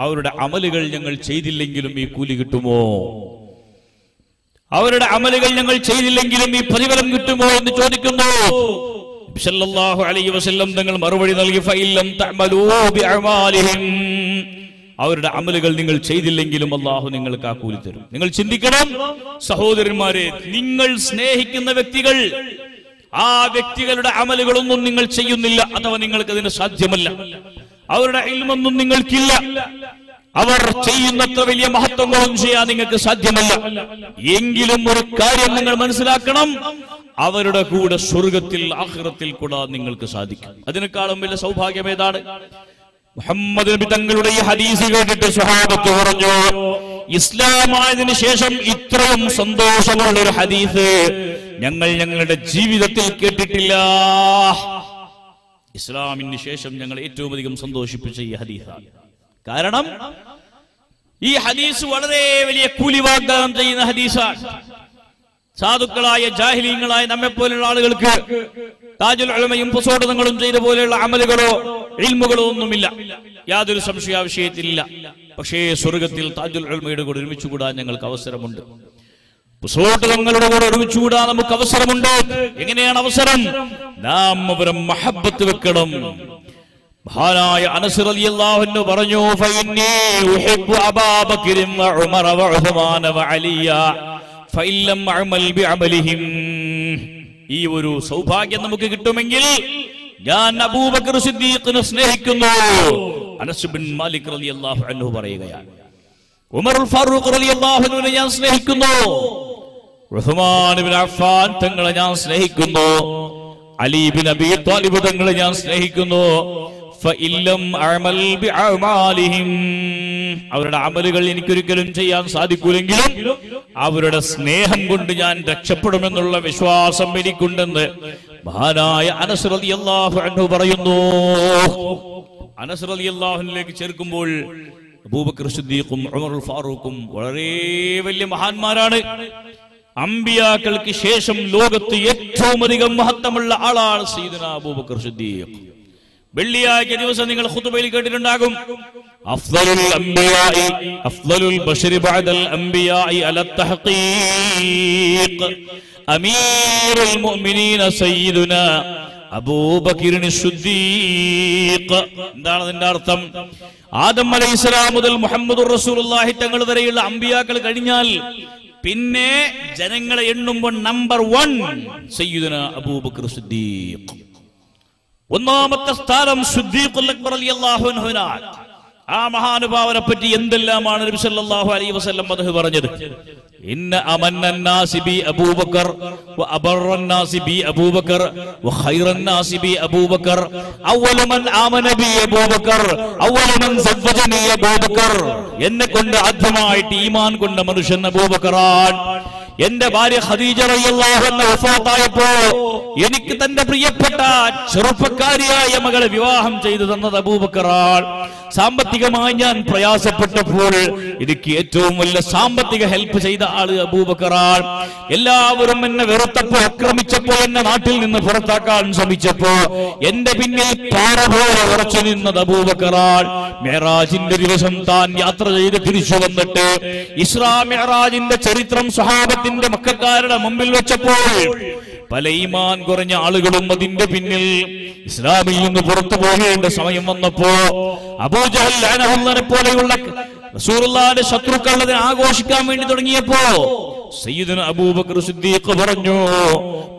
അവരുടെ അമലുകൾ ഞങ്ങൾ ചെയ്തില്ലെങ്കിലും ഈ കൂലി കിട്ടുമോ? അവരുടെ അമലുകൾ ഞങ്ങൾ ചെയ്തില്ലെങ്കിലും ഈ പ്രതിഫലം കിട്ടുമോ എന്ന് ചോദിക്കുന്നു. സല്ലല്ലാഹു അലൈഹി വസല്ലം തങ്ങൾ മറുപടി നൽകി തഅമലൂ ബിഅമാലിഹിം. അവരുടെ അമലുകൾ നിങ്ങൾ ചെയ്തില്ലെങ്കിലും അള്ളാഹു നിങ്ങൾക്ക് ആ കൂലി തരും. നിങ്ങൾ ചിന്തിക്കണം സഹോദരന്മാരെ നിങ്ങൾ സ്നേഹിക്കുന്ന വ്യക്തികൾ ആ വ്യക്തികളുടെ അമലുകളൊന്നും നിങ്ങൾ ചെയ്യുന്നില്ല അഥവാ നിങ്ങൾക്ക് അതിന് സാധ്യമല്ല. അവരുടെ ഇൽമൊന്നും നിങ്ങൾക്കില്ല. അവർ ചെയ്യുന്നത്ര വലിയ മഹത്വങ്ങളും ചെയ്യാൻ നിങ്ങൾക്ക് സാധ്യമല്ല. എങ്കിലും ഒരു കാര്യം നിങ്ങൾ മനസ്സിലാക്കണം. അവരുടെ കൂടെ സ്വർഗത്തിൽ ആഹ്റത്തിൽ കൂടാൻ നിങ്ങൾക്ക് സാധിക്കും. അതിനേക്കാളും വലിയ സൗഭാഗ്യം ഏതാണ്? മുഹമ്മദ് നബി തങ്ങളുടെ ഈ ഹദീസ് കേട്ടിട്ട് സ്വഹാബത്ത് പറഞ്ഞു ഇസ്ലാമായതിനു ശേഷം ഇത്രയും സന്തോഷമുള്ള ഒരു ഹദീസ് ഞങ്ങൾ ഞങ്ങളുടെ ജീവിതത്തിൽ കേട്ടിട്ടില്ല. ഇസ്ലാമിന് ശേഷം ഞങ്ങൾ ഏറ്റവും അധികം സന്തോഷിപ്പിച്ച ഈ ഹദീസാണ് കാരണം ഈ ഹദീസ് വളരെ വലിയ കൂലി വാഗ്ദാനം ചെയ്യുന്ന ഹദീസാണ് സാധുക്കളായ ജാഹിലീങ്ങളായ നമ്മെ പോലുള്ള ആളുകൾക്ക് താജുൽ ഉലമയും പുസോടനങ്ങളും ചെയ്ത പോലെയുള്ള അമലുകളോ ഇൽമുകളോ ഒന്നുമില്ല. യാതൊരു സംശയ വിഷയത്തിലില്ല പക്ഷേ സ്വർഗത്തിൽ താജുൽ ഉലമയുടെ കൂടെ ഒരുമിച്ചുകൂടാൻ ഞങ്ങൾക്ക് അവസരമുണ്ട്. പുസോട്ടങ്ങളുടെ കൂടെ ഒരുമിച്ചുകൂടാ നമുക്ക് അവസരമുണ്ട്. എങ്ങനെയാണ് അവസരം? നാം അവരെ മഹബത്ത് വെക്കണം. മഹാനായ അനസ് റളിയല്ലാഹു അൻഹു പറഞ്ഞു ഈ ഒരു സൗഭാഗ്യം നമുക്ക് കിട്ടുമെങ്കിൽ ഞാൻ അബൂബക്കർ സിദ്ദീഖിനെ സ്നേഹിക്കുന്നു. അനസ് ബിൻ മാലിക് റളിയല്ലാഹു അൻഹു പറയുകയാണ്. ഉമർ ഫാറൂഖ് റളിയല്ലാഹു അൻഹുവിനെ ഞാൻ സ്നേഹിക്കുന്നു. അഫ്ഫാൻ തങ്ങളെ ഞാൻ സ്നേഹിക്കുന്നു. അലി ബിൻ അബി താലിബ് തങ്ങളെ ഞാൻ സ്നേഹിക്കുന്നു. അവരുടെ അമലുകൾ എനിക്കൊരിക്കലും ചെയ്യാൻ സാധിക്കൂലെങ്കിലും അവരുടെ സ്നേഹം കൊണ്ട് ഞാൻ രക്ഷപ്പെടുമെന്നുള്ള വിശ്വാസം എനിക്കുണ്ടെന്ന് മഹാനായ അനസ് റളിയല്ലാഹു അൻഹു പറയുന്നു. അനസ് അള്ളാഹുലേക്ക് ചേർക്കുമ്പോൾ അബൂബക്കർ സിദ്ദീഖും ഉമർ ഫാറൂഖും വളരെ വലിയ മഹാന്മാരാണ്. അമ്പിയാക്കൾക്ക് ശേഷം ലോകത്ത് ഏറ്റവും അധികം മഹത്വമുള്ള ആളാണ് സീദന അബൂബക്കർ സിദ്ദീഖ്. വെള്ളിയാഴ്ച ദിവസം നിങ്ങൾ ഖുതുബയിൽ കേട്ടിട്ടുണ്ടാകും. അഫ്ദലുൽ ബശരി ബഅദൽ അമീറുൽ മുഅ്മിനീന എന്താണ് അതിന്റെ അർത്ഥം? ആദം അലൈഹിസ്സലാം മുതൽ മുഹമ്മദ് റസൂലുള്ളാഹി തങ്ങൾ വരെയുള്ള അമ്പിയാക്കൾ കഴിഞ്ഞാൽ പിന്നെ ജനങ്ങളെ എണ്ണുമ്പോൾ നമ്പർ വൺ സയ്യിദുന അബൂബക്കർ സിദ്ദീഖ്. ഒന്നാമത്തെ സ്ഥാനം സിദ്ദീഖുൽ അക്ബർ റളിയല്ലാഹു അൻഹുവിനാണ്. ആ മഹാനുഭാവനെ പറ്റി എന്തെല്ലാമാണ് നബി സല്ലല്ലാഹു അലൈഹി വസല്ലം മദഹ് പറഞ്ഞത്? ബി അബൂബക്കർ വ ബി അബൂബക്കർ വ ഖൈറന്നാസി ബി അബൂബക്കർ. മൻ അബൂബക്കർ മൻ അബൂബക്കർ. എന്നെ കൊണ്ട് ആദ്യമായിട്ട് ഈമാൻ കൊണ്ട മനുഷ്യൻ അബൂബക്കറാൻ എന്റെ ഭാര്യ ഖദീജ റളിയല്ലാഹു അൻഹ എനിക്ക് തന്റെ പ്രിയപ്പെട്ട ചെറുപ്പക്കാരിയായ മകളെ വിവാഹം ചെയ്തു തന്നത് അബൂബക്കറാൻ സാമ്പത്തികമായി ഞാൻ പ്രയാസപ്പെട്ടപ്പോൾ എനിക്ക് ഏറ്റവും വലിയ സാമ്പത്തിക ഹെൽപ്പ് ചെയ്ത ആൾ അബൂബക്കറാൾ എല്ലാവരും എന്നെ വെറുത്തപ്പോ ആക്രമിച്ചപ്പോ എന്നെ നാട്ടിൽ നിന്ന് പുറത്താക്കാൻ ശ്രമിച്ചപ്പോ എന്റെ പിന്നിൽ പാറ പോലെ ഉറച്ചു നിന്നത് അബൂബക്കറാൾ മെഹറാജിന്റെ ദിവസം താൻ യാത്ര ചെയ്ത് തിരിച്ചു വന്നിട്ട് ഇസ്രാ മെഹറാജിന്റെ ചരിത്രം സഹാബത്തിന്റെ മക്കാരുടെ മുമ്പിൽ വെച്ചപ്പോൾ പല ഈമാൻ കുറഞ്ഞ ആളുകളും അതിന്റെ പിന്നിൽ ഇസ്ലാമിൽ നിന്ന് പുറത്തു പോകേണ്ട സമയം വന്നപ്പോ അബൂജഹൽ പോലെയുള്ള റസൂലുള്ളാഹിന്റെ ശത്രുക്കൾ അതിനെ ആഘോഷിക്കാൻ വേണ്ടി തുടങ്ങിയപ്പോ സയ്യിദുന അബൂബക്കർ സിദ്ദീഖ് പറഞ്ഞു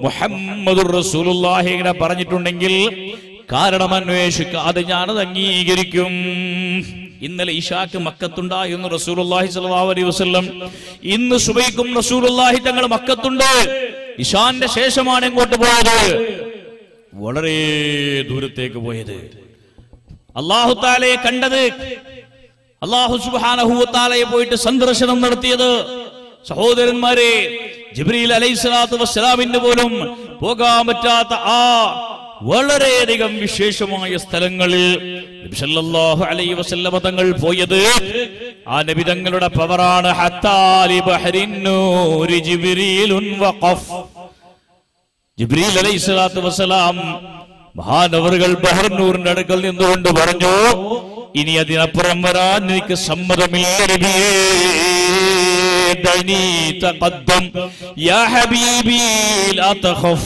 മുഹമ്മദുർ റസൂലുള്ളാഹി ഇങ്ങനെ പറഞ്ഞിട്ടുണ്ടെങ്കിൽ കാരണം അന്വേഷിക്കാതെ ഞാനത് അംഗീകരിക്കും. ഇന്നലെ ഇഷാക്ക് മക്കത്തുണ്ടായിരുന്നു റസൂലുള്ളാഹി സ്വല്ലല്ലാഹു അലൈഹി വസല്ലം. ഇന്ന് സുബൈക്കും റസൂലുള്ളാഹി തങ്ങൾ മക്കത്തുണ്ട്. ഇഷാന്റെ ശേഷമാണ് ഇങ്ങോട്ട് പോയത്. വളരെ ദൂരത്തേക്ക് പോയത്. അള്ളാഹു താലയെ കണ്ടത് അള്ളാഹു സുബാനഹുത്താലയെ പോയിട്ട് സന്ദർശനം നടത്തിയത് സഹോദരന്മാരെ ജിബ്രീൽ അലൈഹി സ്വലാത്തു വസ്സലാമിന് പോലും പോകാൻ പറ്റാത്ത ആ വളരെയധികം വിശേഷമായ സ്ഥലങ്ങളിൽ നബി സല്ലല്ലാഹു അലൈഹി വസല്ലമ തങ്ങൾ പോയത്. ആ നബിതങ്ങളുടെ പവറാണ്. ജിബ്രീൽ അലൈഹി സ്വലാത്തു വസ്സലാം മഹാനവറുകൾ ബഹർനൂറിന്റെ അടുക്കൽ നിന്നുകൊണ്ട് പറഞ്ഞു ഇനി അതിനപ്പുറം വരാൻ എനിക്ക് സമ്മതമില്ല നബിയേ. دعني تقدم يا حبيبي لا تخف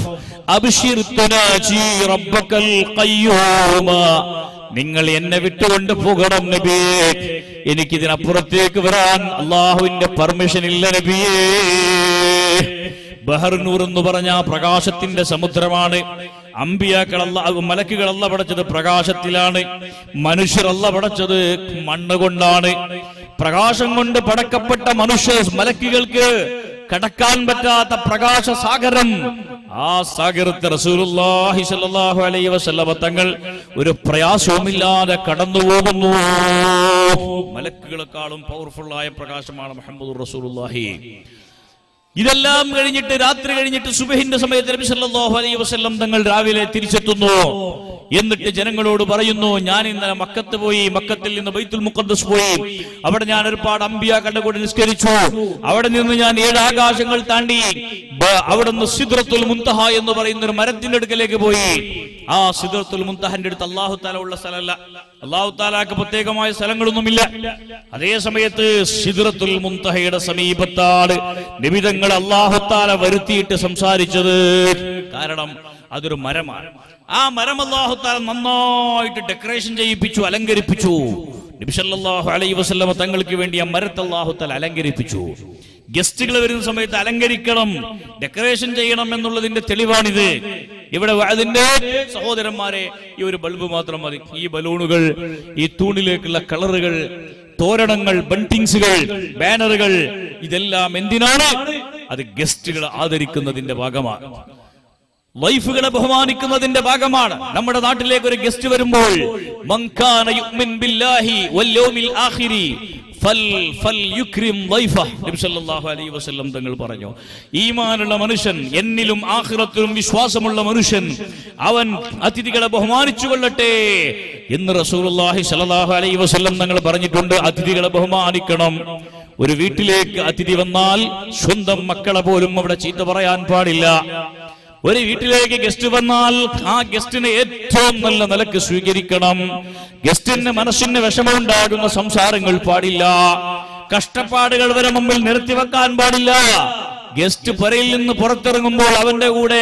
أبشر تناجي ربك القيوم നിങ്ങൾ എന്നെ വിട്ടുകൊണ്ട് പോകണം നബിയേ എനിക്കിതിനപ്പുറത്തേക്ക് വരാൻ അള്ളാഹുവിന്റെ പെർമിഷൻ ഇല്ല നബിയേ ബഹർനൂർ എന്ന് പറഞ്ഞ ആ പ്രകാശത്തിന്റെ സമുദ്രമാണ് അമ്പിയാക്കളല്ല മലക്കുകളല്ല പടച്ചത് പ്രകാശത്തിലാണ്. മനുഷ്യരല്ല പടച്ചത് മണ്ണ് കൊണ്ടാണ് പ്രകാശം കൊണ്ട് പടക്കപ്പെട്ട മനുഷ്യ മലക്കുകൾക്ക് കടക്കാൻ പറ്റാത്ത പ്രകാശ സാഗരം. ആ സാഗരത്തെ റസൂലുള്ളാഹി സ്വല്ലല്ലാഹു അലൈഹി തങ്ങൾ ഒരു പ്രയാസവുമില്ലാതെ കടന്നു പോകുന്നു മലക്കുകളെക്കാളും പവർഫുള്ളായ പ്രകാശമാണ് മുഹമ്മദ് റസൂലുള്ളാഹി. ഇതെല്ലാം കഴിഞ്ഞിട്ട് രാത്രി കഴിഞ്ഞിട്ട് സുബഹിന്റെ സമയത്ത് നബി സല്ലല്ലാഹു അലൈഹി വസല്ലം തങ്ങൾ രാവിലെ തിരിച്ചെത്തുന്നു. എന്നിട്ട് ജനങ്ങളോട് പറയുന്നു ഞാൻ ഇന്നലെ മക്കത്ത് പോയി മക്കത്തിൽ നിന്ന് ബൈത്തുൽ മുഖദ്ദസ് പോയി. അവിടെ ഞാൻ ഒരുപാട് അമ്പിയ കൂടെ നിസ്കരിച്ചു. അവിടെ നിന്ന് ഞാൻ ഏഴ് ആകാശങ്ങൾ താണ്ടി ബ- സിദ്രത്തുൽ മുന്തഹ എന്ന് പറയുന്ന ഒരു മരത്തിന്റെ അടുക്കലേക്ക് പോയി. ആ സിദ്രത്തുൽ മുന്തഹന്റെ അടുത്ത് അള്ളാഹു താല ഉള്ള സ്ഥലമല്ല. അള്ളാഹു താലാക്ക് പ്രത്യേകമായ സ്ഥലങ്ങളൊന്നുമില്ല. അതേ സമയത്ത് സിദ്രത്തുൽ മുന്തഹയുടെ സമീപത്താണ് നിമിതങ്ങൾ അള്ളാഹു താല വരുത്തിയിട്ട് സംസാരിച്ചത്. കാരണം അതൊരു മരമാണ്. ആ മരം അള്ളാഹു താല നന്നായിട്ട് ഡെക്കറേഷൻ ചെയ്യിപ്പിച്ചു അലങ്കരിപ്പിച്ചു. നബിസല്ലാഹു അലൈ വസ്ലമ തങ്ങൾക്ക് വേണ്ടി ആ മരത്തെ അള്ളാഹു താല അലങ്കരിപ്പിച്ചു. ഗസ്റ്റുകൾ വരുന്ന സമയത്ത് അലങ്കരിക്കണം ഡെക്കറേഷൻ ചെയ്യണം എന്നുള്ളതിന്റെ തെളിവാണിത്. ഇവിടെ അതിന്റെ സഹോദരന്മാരെ ഈ ഒരു ബൾബ് മാത്രം മതി. ഈ ബലൂണുകൾ ഈ തൂണിലേക്കുള്ള കളറുകൾ തോരണങ്ങൾ ബണ്ടിങ്സുകൾ ബാനറുകൾ ഇതെല്ലാം എന്തിനാണ്? അത് ഗസ്റ്റുകൾ ആദരിക്കുന്നതിന്റെ ഭാഗമാണ്. വൈഫുകളെ ബഹുമാനിക്കുന്നതിന്റെ ഭാഗമാണ്. നമ്മുടെ നാട്ടിലേക്ക് ഒരു ഗസ്റ്റ് വരുമ്പോൾ തങ്ങൾ പറഞ്ഞു ഈമാനുള്ള മനുഷ്യൻ എന്നിലും ആഹ്റത്തിലും വിശ്വാസമുള്ള മനുഷ്യൻ അവൻ അതിഥികളെ ബഹുമാനിച്ചു കൊള്ളട്ടെ എന്ന് റസൂലുള്ളാഹി സലാഹു അലൈഹി വസല്ലം തങ്ങൾ പറഞ്ഞിട്ടുണ്ട് അതിഥികളെ ബഹുമാനിക്കണം. ഒരു വീട്ടിലേക്ക് അതിഥി വന്നാൽ സ്വന്തം മക്കളെ പോലും അവിടെ ചീത്ത പറയാൻ പാടില്ല. ഒരു വീട്ടിലേക്ക് ഗസ്റ്റ് വന്നാൽ ആ ഗസ്റ്റിനെ ഏറ്റവും നല്ല നിലയ്ക്ക് സ്വീകരിക്കണം. ഗസ്റ്റിന് മനസ്സിന് വിഷമമുണ്ടാകുന്ന സംസാരങ്ങൾ പാടില്ല. കഷ്ടപ്പാടുകൾ വരെ മുമ്പിൽ നിർത്തിവെക്കാൻ പാടില്ല. ഗസ്റ്റ് പുരയിൽ നിന്ന് പുറത്തിറങ്ങുമ്പോൾ അവന്റെ കൂടെ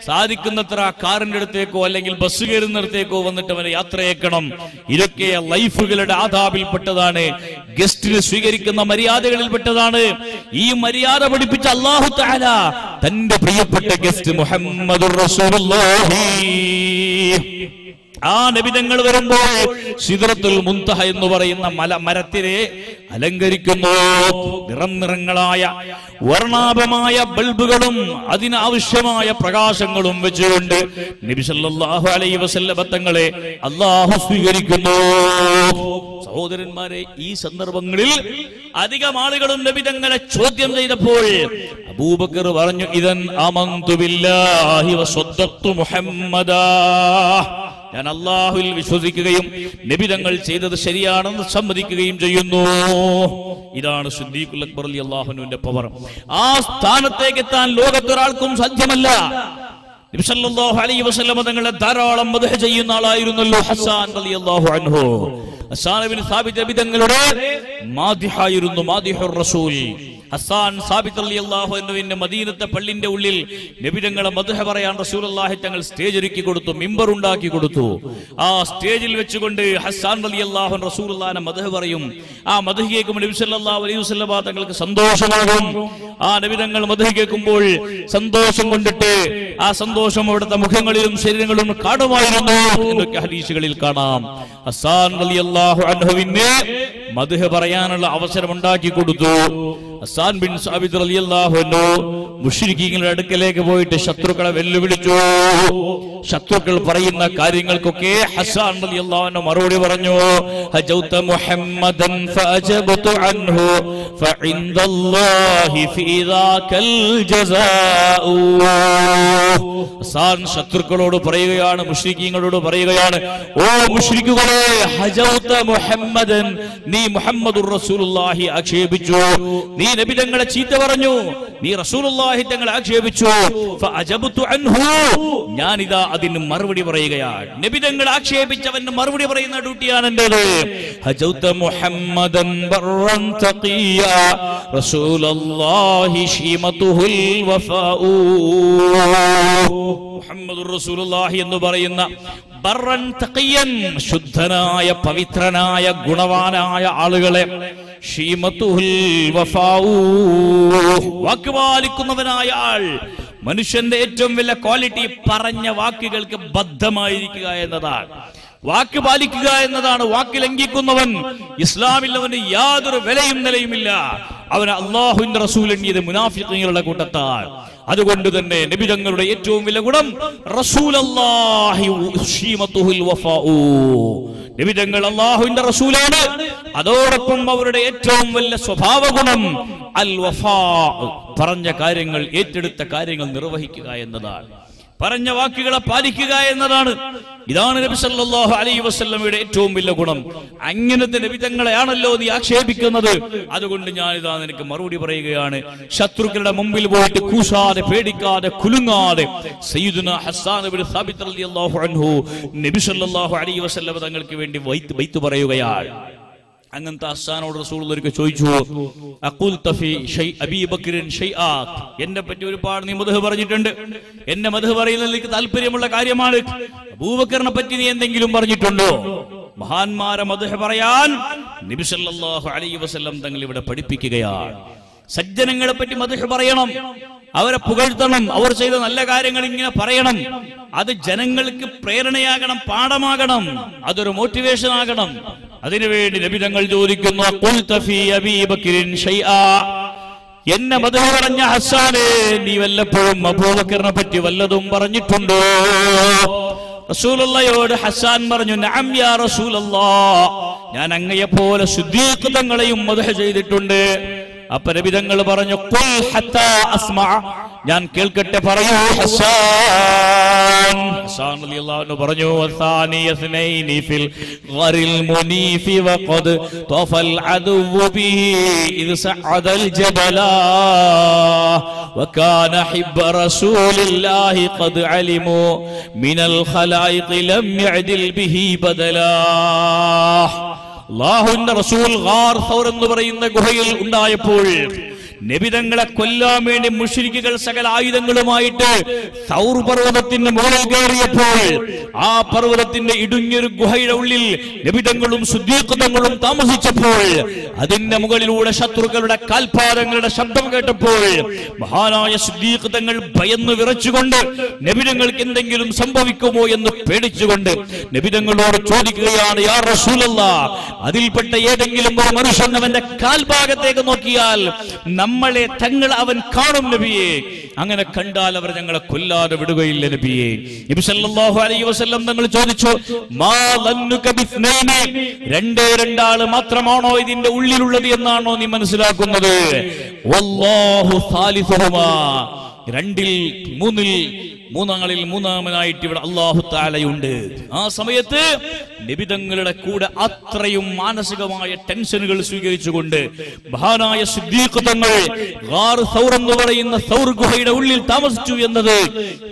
സാധിക്കുന്നത്ര കാറിന്റെ അടുത്തേക്കോ അല്ലെങ്കിൽ ബസ് കയറുന്നിടത്തേക്കോ വന്നിട്ട് അവനെ യാത്രയേക്കണം ഇതൊക്കെ ലൈഫുകളുടെ ആധാപിൽപ്പെട്ടതാണ് ഗസ്റ്റിന് സ്വീകരിക്കുന്ന മര്യാദകളിൽപ്പെട്ടതാണ് ഈ മര്യാദ പഠിപ്പിച്ച അള്ളാഹു താല തന്റെ പ്രിയപ്പെട്ട ഗസ്റ്റ് മുഹമ്മദ് ആ നബിതങ്ങൾ വരുമ്പോൾ സിദ്രത്തുൽ മുന്തഹ എന്ന് പറയുന്ന മല മരത്തിനെ അലങ്കരിക്കുന്നു. നിറം നിറങ്ങളായ വർണാഭമായ ബൾബുകളും അതിനാവശ്യമായ പ്രകാശങ്ങളും വെച്ചുകൊണ്ട് നബി സല്ലല്ലാഹു അലൈഹി വസല്ലമ തങ്ങളെ അള്ളാഹു സ്വീകരിക്കുന്നു. സഹോദരന്മാരെ ഈ സന്ദർഭങ്ങളിൽ അധികം ആളുകളും നബി തങ്ങളെ ചോദ്യം ചെയ്തപ്പോൾ അബൂബക്കർ പറഞ്ഞു ഇതൻ അമന്തു ബില്ലാഹി മുഹമ്മദാ. ഞാൻ അള്ളാഹുവിൽ വിശ്വസിക്കുകയും നിബിതങ്ങൾ ചെയ്തത് ശരിയാണെന്ന് സമ്മതിക്കുകയും ചെയ്യുന്നു. ഇതാണ് സിദ്ദീഖുൽ അക്ബർ അലി അള്ളാഹുനുവിന്റെ പവർ. ആ സ്ഥാനത്തേക്ക് എത്താൻ ലോകത്തൊരാൾക്കും സാധ്യമല്ല. അലൈഹി വസല്ലമ തങ്ങളെ ധാരാളം ചെയ്യുന്ന ആളായിരുന്നല്ലോ ഹസ്സാൻ റളിയല്ലാഹു അൻഹു. ഹസ്സാൻ സ്ഥാപിച്ച സാബിത് മാതിഹായിരുന്നു മാതിഹുർ റസൂൽ. ഹസാൻ സാബിത്ത് റളിയല്ലാഹു അൻഹുവിന്റെ മദീനത്തെ പള്ളിന്റെ ഉള്ളിൽ നബിതങ്ങളെ മധുഹ പറയാൻ റസൂലുള്ളാഹി തങ്ങൾ സ്റ്റേജ് ഒരുക്കി കൊടുത്തു മിമ്പർ ഉണ്ടാക്കി കൊടുത്തു. ആ സ്റ്റേജിൽ വെച്ചുകൊണ്ട് ഹസ്സാൻ റളിയല്ലാഹു അൻഹു റസൂലുള്ളാഹിനെ മധുഹ പറയും ആ മദ്ഹ കേൾക്കുമ്പോൾ നബി സല്ലല്ലാഹു അലൈഹി വസല്ലമ തങ്ങൾക്ക് സന്തോഷമാകും. ആ നബിതങ്ങൾ മധുഹ കേൾക്കുമ്പോൾ സന്തോഷം കൊണ്ടിട്ട് ആ സന്തോഷം അവിടുത്തെ മുഖങ്ങളിലും ശരീരങ്ങളിലും കാണുമായിരുന്നു എന്നൊക്കെ ഹദീസുകളിൽ കാണാം. ഹസാൻ ഹസ്സാൻ റളിയല്ലാഹു അൻഹുവിന് മധുഹ പറയാനുള്ള അവസരം ഉണ്ടാക്കി കൊടുത്തു. ഹസ്സാൻ ബിൻ സാബിദ് റളിയല്ലാഹു അൻഹു അടുക്കലേക്ക് പോയിട്ട് ശത്രുക്കളെ വെല്ലുവിളിച്ചു. ശത്രുക്കൾ പറയുന്ന കാര്യങ്ങൾക്കൊക്കെ ഹസാൻ റളിയല്ലാഹു അൻഹു മറുപടി പറഞ്ഞു. ഹജൗത മുഹമ്മദൻ ഫഅജബതു അൻഹു ഫഇൻദല്ലാഹി ഫീദാകൽ ജസാഉ. ഹസാൻ ശത്രുക്കളോട് പറയുകയാണ് മുശ്രിക്കീങ്ങളോട് പറയുകയാണ് ഓ മുശ്രിക്കുകളെ ഹജൗത മുഹമ്മദൻ. നീ മുഹമ്മദുർ റസൂലുള്ളാഹി ആക്ഷേപിച്ചു. നീ നബി തങ്ങളെ ചീത്ത പറഞ്ഞു. നീ റസൂലുള്ളാഹി തങ്ങളെ ആക്ഷേപിച്ചു. ഫഅജബ്തു അൻഹു. ഞാൻ ഇതാ അതിന് മറുപടി പറയുകയാണ്. നബി തങ്ങൾ ആക്ഷേപിച്ചവന് മറുപടി പറയുന്ന ഡ്യൂട്ടിയാണ് എന്റേത്. ഹജൗത മുഹമ്മദൻ ബർറൻ തഖിയ. റസൂലുള്ളാഹി ഷീമതുഹുൽ വഫാഉ. മുഹമ്മദുർ റസൂലുള്ളാഹി എന്ന് പറയുന്ന ശുദ്ധനായ പവിത്രനായ ഗുണവാനായ ആളുകളെ ഷീമത്തുൽ വഫാഉ വാക്ക് ആൾ മനുഷ്യന്റെ ഏറ്റവും വലിയ ക്വാളിറ്റി പറഞ്ഞ വാക്കുകൾക്ക് ബദ്ധമായിരിക്കുക എന്നതാണ്. വാക്ക് പാലിക്കുക എന്നതാണ് വാക്ക് ലംഘിക്കുന്നവൻ. ഇസ്ലാമിൽ അവന് യാതൊരു വിലയും നിലയുമില്ല. അവൻ അള്ളാഹുവിന്റെ റസൂൽ എണ്ണിയത് മുനാഫിഖങ്ങളുടെ കൂട്ടത്താൽ. അതുകൊണ്ട് തന്നെ നബിതങ്ങളുടെ ഏറ്റവും വില ഗുണം റസൂൽ നബിതങ്ങൾ അള്ളാഹുവിന്റെ റസൂലാണ്. അതോടൊപ്പം അവരുടെ ഏറ്റവും വലിയ സ്വഭാവ ഗുണം അൽ വഫാ. പറഞ്ഞ കാര്യങ്ങൾ ഏറ്റെടുത്ത കാര്യങ്ങൾ നിർവഹിക്കുക എന്നതാണ്. പറഞ്ഞ വാക്കുകളെ പാലിക്കുക എന്നതാണ്. ഇതാണ് നബി സല്ലല്ലാഹു അലൈഹി വസല്ലമയുടെ ഏറ്റവും വലിയ ഗുണം. അങ്ങനത്തെ നബിതങ്ങളെയാണല്ലോ നീ ആക്ഷേപിക്കുന്നത്. അതുകൊണ്ട് ഞാൻ ഇതാ നിനക്ക് മറുപടി പറയുകയാണ്. ശത്രുക്കളുടെ മുമ്പിൽ പോയിട്ട് കൂശാതെ പേടിക്കാതെ കുലുങ്ങാതെ. സയ്യിദുന ഹസ്സാൻ ഇബ്നു സാബിത് റളിയല്ലാഹു അൻഹു നബി സല്ലല്ലാഹു അലൈഹി വസല്ലമ തങ്ങൾക്ക് വേണ്ടി വൈത്ത് വൈത്ത് പറയുകയാണ്. അങ്ങനത്തെ അസ്സാനോട് റസൂൾ ഒരിക്കൽ ചോദിച്ചു അക്കുൽ തഫി ഷൈ അബീ ഷൈ എന്നെ പറ്റി ഒരുപാട് നീ മധു പറഞ്ഞിട്ടുണ്ട്. എന്നെ മധു പറയുന്നത് എനിക്ക് താല്പര്യമുള്ള കാര്യമാണ്. അബൂബക്കറിനെ പറ്റി നീ എന്തെങ്കിലും പറഞ്ഞിട്ടുണ്ടോ? മഹാന്മാരെ മധു പറയാൻ നബി സല്ലല്ലാഹു അലൈഹി വസല്ലം തങ്ങൾ ഇവിടെ പഠിപ്പിക്കുകയാണ്. സജ്ജനങ്ങളെ പറ്റി മധു പറയണം. അവരെ പുകഴ്ത്തണം. അവർ ചെയ്ത നല്ല കാര്യങ്ങൾ ഇങ്ങനെ പറയണം. അത് ജനങ്ങൾക്ക് പ്രേരണയാകണം പാഠമാകണം. അതൊരു മോട്ടിവേഷൻ ആകണം. അതിനുവേണ്ടി നബി തങ്ങൾ ചോദിക്കുന്നു. എന്നെ മധു പറഞ്ഞ ഹസ്സാനെ നീ വല്ലപ്പോഴും അബൂബക്കറിനെ പറ്റി വല്ലതും പറഞ്ഞിട്ടുണ്ടോ? റസൂലുള്ളയോട് ഹസ്സാൻ പറഞ്ഞു യാ റസൂലല്ലാ ഞാൻ അങ്ങയെ പോലെ ശുദ്ധീകൃതങ്ങളെയും മധുഹ ചെയ്തിട്ടുണ്ട്. അപ്പൊ നബിതങ്ങൾ പറഞ്ഞു "ഖുൽ ഹത്താ അസ്മഅ." ഞാൻ കേൾക്കട്ടെ പറയൂ ഹസ്സാൻ ഹസ്സാൻ റളിയല്ലാഹു അൻഹു പറഞ്ഞു "വസാനി യസ്നൈനി ഫിൽ ഗറിൽ മുനീഫി വഖദ് തഫൽ അദുവ്വു ബിഹി ഇദ് സഅദൽ ജബലാ وكان حب رسول الله قد علموا من الخلائق لم يعدل به بدلا അള്ളാഹുവിന്റെ റസൂൽ എന്ന് പറയുന്ന ഗുഹയിൽ ഉണ്ടായപ്പോൾ നബിതങ്ങളെ കൊല്ലാൻ വേണ്ടി മുഷിരിക്കുകൾ സകല ആയുധങ്ങളുമായിട്ട് സൗർ പർവതത്തിന്റെ മുകളിൽ കയറിയപ്പോൾ ആ പർവതത്തിന്റെ ഇടുങ്ങിയൊരു ഗുഹയുടെ ഉള്ളിൽ നബിതങ്ങളും ശുദ്ധീകൃതങ്ങളും താമസിച്ചപ്പോൾ അതിന്റെ മുകളിലൂടെ ശത്രുക്കളുടെ കാൽപാദങ്ങളുടെ ശബ്ദം കേട്ടപ്പോൾ മഹാനായ ശുദ്ധീകൃതങ്ങൾ ഭയന്ന് വിറച്ചുകൊണ്ട് നബിതങ്ങൾക്ക് എന്തെങ്കിലും സംഭവിക്കുമോ എന്ന് പേടിച്ചുകൊണ്ട് നബിതങ്ങളോട് ചോദിക്കുകയാണ് യാ അതിൽപ്പെട്ട ഏതെങ്കിലും ഒരു മനുഷ്യൻ അവന്റെ കാൽഭാഗത്തേക്ക് നോക്കിയാൽ നമ്മളെ തങ്ങൾ അവൻ കാണും നബിയെ. അങ്ങനെ കണ്ടാൽ അവർ ഞങ്ങളെ കൊല്ലാതെ വിടുകയില്ല നബിയെ. നബി സല്ലല്ലാഹു അലൈഹി വസല്ലം തങ്ങൾ ചോദിച്ചു മാ രണ്ടേ രണ്ടാൾ മാത്രമാണോ ഇതിന്റെ ഉള്ളിലുള്ളത് എന്നാണോ നീ മനസ്സിലാക്കുന്നത്? വല്ലാഹു സാലിസുഹുമാ. രണ്ടിൽ മൂന്നിൽ മൂന്നാളിൽ മൂന്നാമനായിട്ട് ഇവിടെ അള്ളാഹു താലയുണ്ട് ആ സമയത്ത് നിബിതങ്ങളുടെ കൂടെ അത്രയും മാനസികമായ ടെൻഷനുകൾ സ്വീകരിച്ചുകൊണ്ട് മഹാനായ സിദ്ദീഖ് തങ്ങൾ എന്ന് പറയുന്ന സൗർ ഗുഹയുടെ ഉള്ളിൽ താമസിച്ചു എന്നത്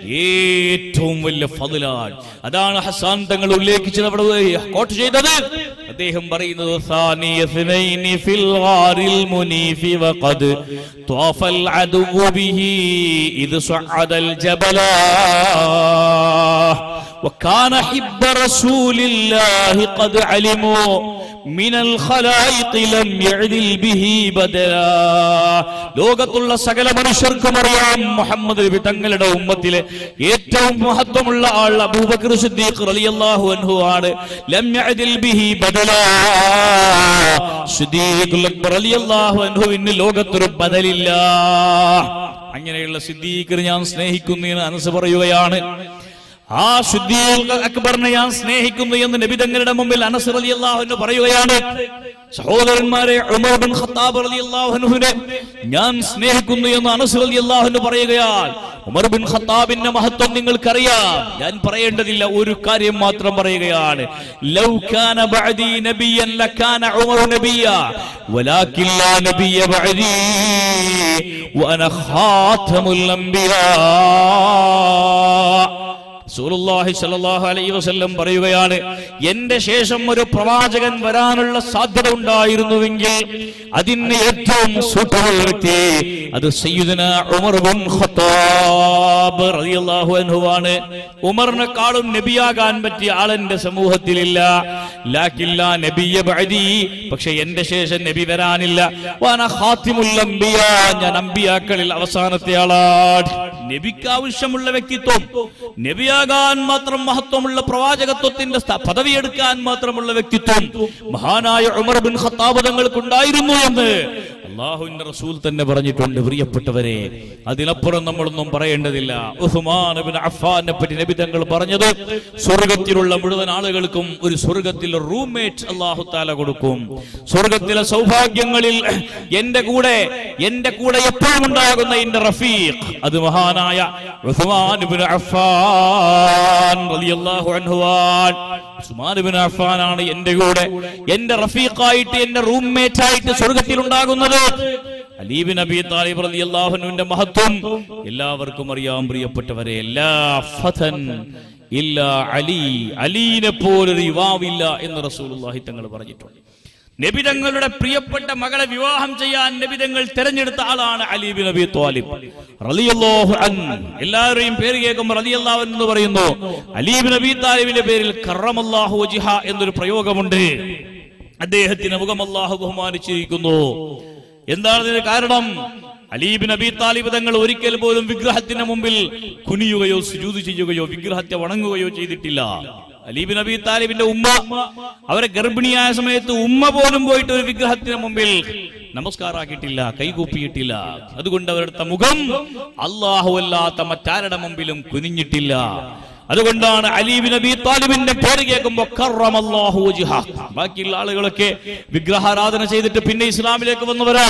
ഏറ്റവും വലിയ ഫതിലാണ്. അതാണ് ഹസാൻ തങ്ങൾ ഉല്ലേഖിച്ചത് അവിടെ കോട്ട് ചെയ്തത്. അദ്ദേഹം പറയുന്നത് "സാനിയ സ്നൈനി ഫിൽ ഗാരിൽ മുനീഫി വഖദ് ത്വാഫൽ അദുവ്വു ബിഹി ഇദ് സഅദൽ ജബലാ وكان حب رسول الله قد علموا من الخلائق لم يعدل به بدلا ലോകത്തുള്ള സകല മനുഷ്യർക്കും അറിയാം മുഹമ്മദ് നബി തങ്ങളുടെ ഉമ്മത്തിലെ ഏറ്റവും മഹത്വമുള്ള ആൾ അബൂബക്കർ സിദ്ദീഖ് റളിയല്ലാഹു അൻഹു ആണ് ലം യഅദിൽ ബിഹി ബദലാ സിദ്ദീഖുൽ അക്ബർ റളിയല്ലാഹു അൻഹുവിന് ലോകത്തൊരു ബദലില്ല അങ്ങനെയുള്ള സിദ്ധീകർ ഞാൻ സ്നേഹിക്കുന്നു എന്ന് അനസ് പറയുകയാണ്. ആ സിദ്ദീഖ് അക്ബറിനെ ഞാൻ സ്നേഹിക്കുന്നു എന്ന് നബി തങ്ങളുടെ മുമ്പിൽ അനസ് റളിയല്ലാഹു അൻഹു പറയുകയാണ്. സഹോദരന്മാരെ ഉമർ ബിൻ ഖത്താബ് റളിയല്ലാഹു അൻഹുവിനെ ഞാൻ സ്നേഹിക്കുന്നു എന്ന് അനസ് റളിയല്ലാഹു അൻഹു പറയുകയാണ് ഉമർ ബിൻ ഖത്താബിന്റെ മഹത്വം നിങ്ങൾക്കറിയാം. ഞാൻ പറയേണ്ടതില്ല ഒരു കാര്യം മാത്രം പറയുകയാണ്. ലൗ കാന ബഅദി നബിയൻ ലകാന ഉമർ നബിയ വലാകിൻ ലാ നബിയ ബഅദി വഅന ഖാതമുൽ അംബിയാ. റസൂലുള്ളാഹി സല്ലല്ലാഹു അലൈഹി വസല്ലം പറയുകയാണ് എന്റെ ശേഷം ഒരു പ്രവാചകൻ വരാനുള്ള സാധ്യത ഉണ്ടായിരുന്നുവെങ്കിൽ അതിന് ഏറ്റവും സൂട്ടബിൾ വ്യക്തി അത് സയ്യിദുന ഉമർ ബിൻ ഖത്താബ് റളിയല്ലാഹു അൻഹു ആണ് ഉമറിനെക്കാളും നബിയാകാൻ പറ്റിയ ആളെന്റെ സമൂഹത്തിലില്ല. ലാക്കില്ല നബിയ ബഅദി പക്ഷെ എന്റെ ശേഷം നബി വരാനില്ല. വാന ഖാത്തിമുൽ അംബിയ ഞാൻ അംബിയാക്കളിൽ അവസാനത്തെ ആളാണ്. നബിക്ക് ആവശ്യമുള്ള വ്യക്തിത്വം നബിയാകാൻ മാത്രം മഹത്വമുള്ള പ്രവാചകത്വത്തിന്റെ പദവി പദവിയെടുക്കാൻ മാത്രമുള്ള വ്യക്തിത്വം മഹാനായ ഉമർ ബിൻ ഖത്താബ് തങ്ങൾക്കുണ്ടായിരുന്നു എന്ന് അള്ളാഹുവിന്റെ റസൂൽ തന്നെ പറഞ്ഞിട്ടുണ്ട് പ്രിയപ്പെട്ടവരെ അതിനപ്പുറം നമ്മളൊന്നും പറയേണ്ടതില്ല. അഫ്ഫാനെ പറ്റി നബി തങ്ങൾ പറഞ്ഞത് സ്വർഗത്തിലുള്ള മുഴുവൻ ആളുകൾക്കും ഒരു സ്വർഗത്തിൽ റൂംമേറ്റ് അള്ളാഹു താല കൊടുക്കും. സ്വർഗത്തിലെ സൗഭാഗ്യങ്ങളിൽ എന്റെ കൂടെ എന്റെ കൂടെ എപ്പോഴും ഉണ്ടാകുന്ന എന്റെ റഫീഖ് അത് മഹാനായ അഫ്ഫാൻ റളിയല്ലാഹു ആണ് എന്റെ കൂടെ. എന്റെ റഫീഖായിട്ട് എന്റെ റൂംമേറ്റ് ആയിട്ട് സ്വർഗത്തിൽ ഉണ്ടാകുന്നത് അലീബിൻ നബി താലിബ് റളിയല്ലാഹുവിന്റെ മഹത്വം എല്ലാവർക്കും അറിയാം പ്രിയപ്പെട്ടവരെ എല്ലാ ഫതൻ ഇല്ല അലി. അലീനെ പോലൊരു യുവാവില്ല എന്ന് റസൂലുള്ളാഹി തങ്ങൾ പറഞ്ഞിട്ടുണ്ട്. നബിതങ്ങളുടെ പ്രിയപ്പെട്ട മകളെ വിവാഹം ചെയ്യാൻ നബിതങ്ങൾ തിരഞ്ഞെടുത്ത ആളാണ് അലിബി നബി ത്വാലിബ്. റളിയല്ലാഹു അൻ എല്ലാവരെയും പേര് കേൾക്കുമ്പോൾ റളിയല്ലാഹു അൻ എന്ന് പറയുന്നു. അലീബിൻ നബി താലിബിന്റെ പേരിൽ കറമല്ലാഹു എന്നൊരു പ്രയോഗമുണ്ട്. അദ്ദേഹത്തിന് മുഖം അല്ലാഹു ബഹുമാനിച്ചിരിക്കുന്നു. എന്താണ് ഇതിന് കാരണം? അലീബ് നബി താലിബ് തങ്ങൾ ഒരിക്കൽ പോലും വിഗ്രഹത്തിന് മുമ്പിൽ കുനിയുകയോ സുജൂത് ചെയ്യുകയോ വിഗ്രഹത്തെ വണങ്ങുകയോ ചെയ്തിട്ടില്ല. അലീബ് നബി താലിബിന്റെ ഉമ്മ. അവരെ ഗർഭിണിയായ സമയത്ത് ഉമ്മ പോലും പോയിട്ട് ഒരു വിഗ്രഹത്തിന് മുമ്പിൽ നമസ്കാരാക്കിയിട്ടില്ല കൈകൂപ്പിയിട്ടില്ല. അതുകൊണ്ട് അവരുടെ മുഖം അള്ളാഹു അല്ലാത്ത മറ്റാരുടെ മുമ്പിലും കുനിഞ്ഞിട്ടില്ല. അതുകൊണ്ടാണ് അലീബ് നബി താലിബിന്റെ പേര് വജ്ഹ. ബാക്കിയുള്ള ആളുകളൊക്കെ വിഗ്രഹാരാധന ചെയ്തിട്ട് പിന്നെ ഇസ്ലാമിലേക്ക് വന്നവരാ.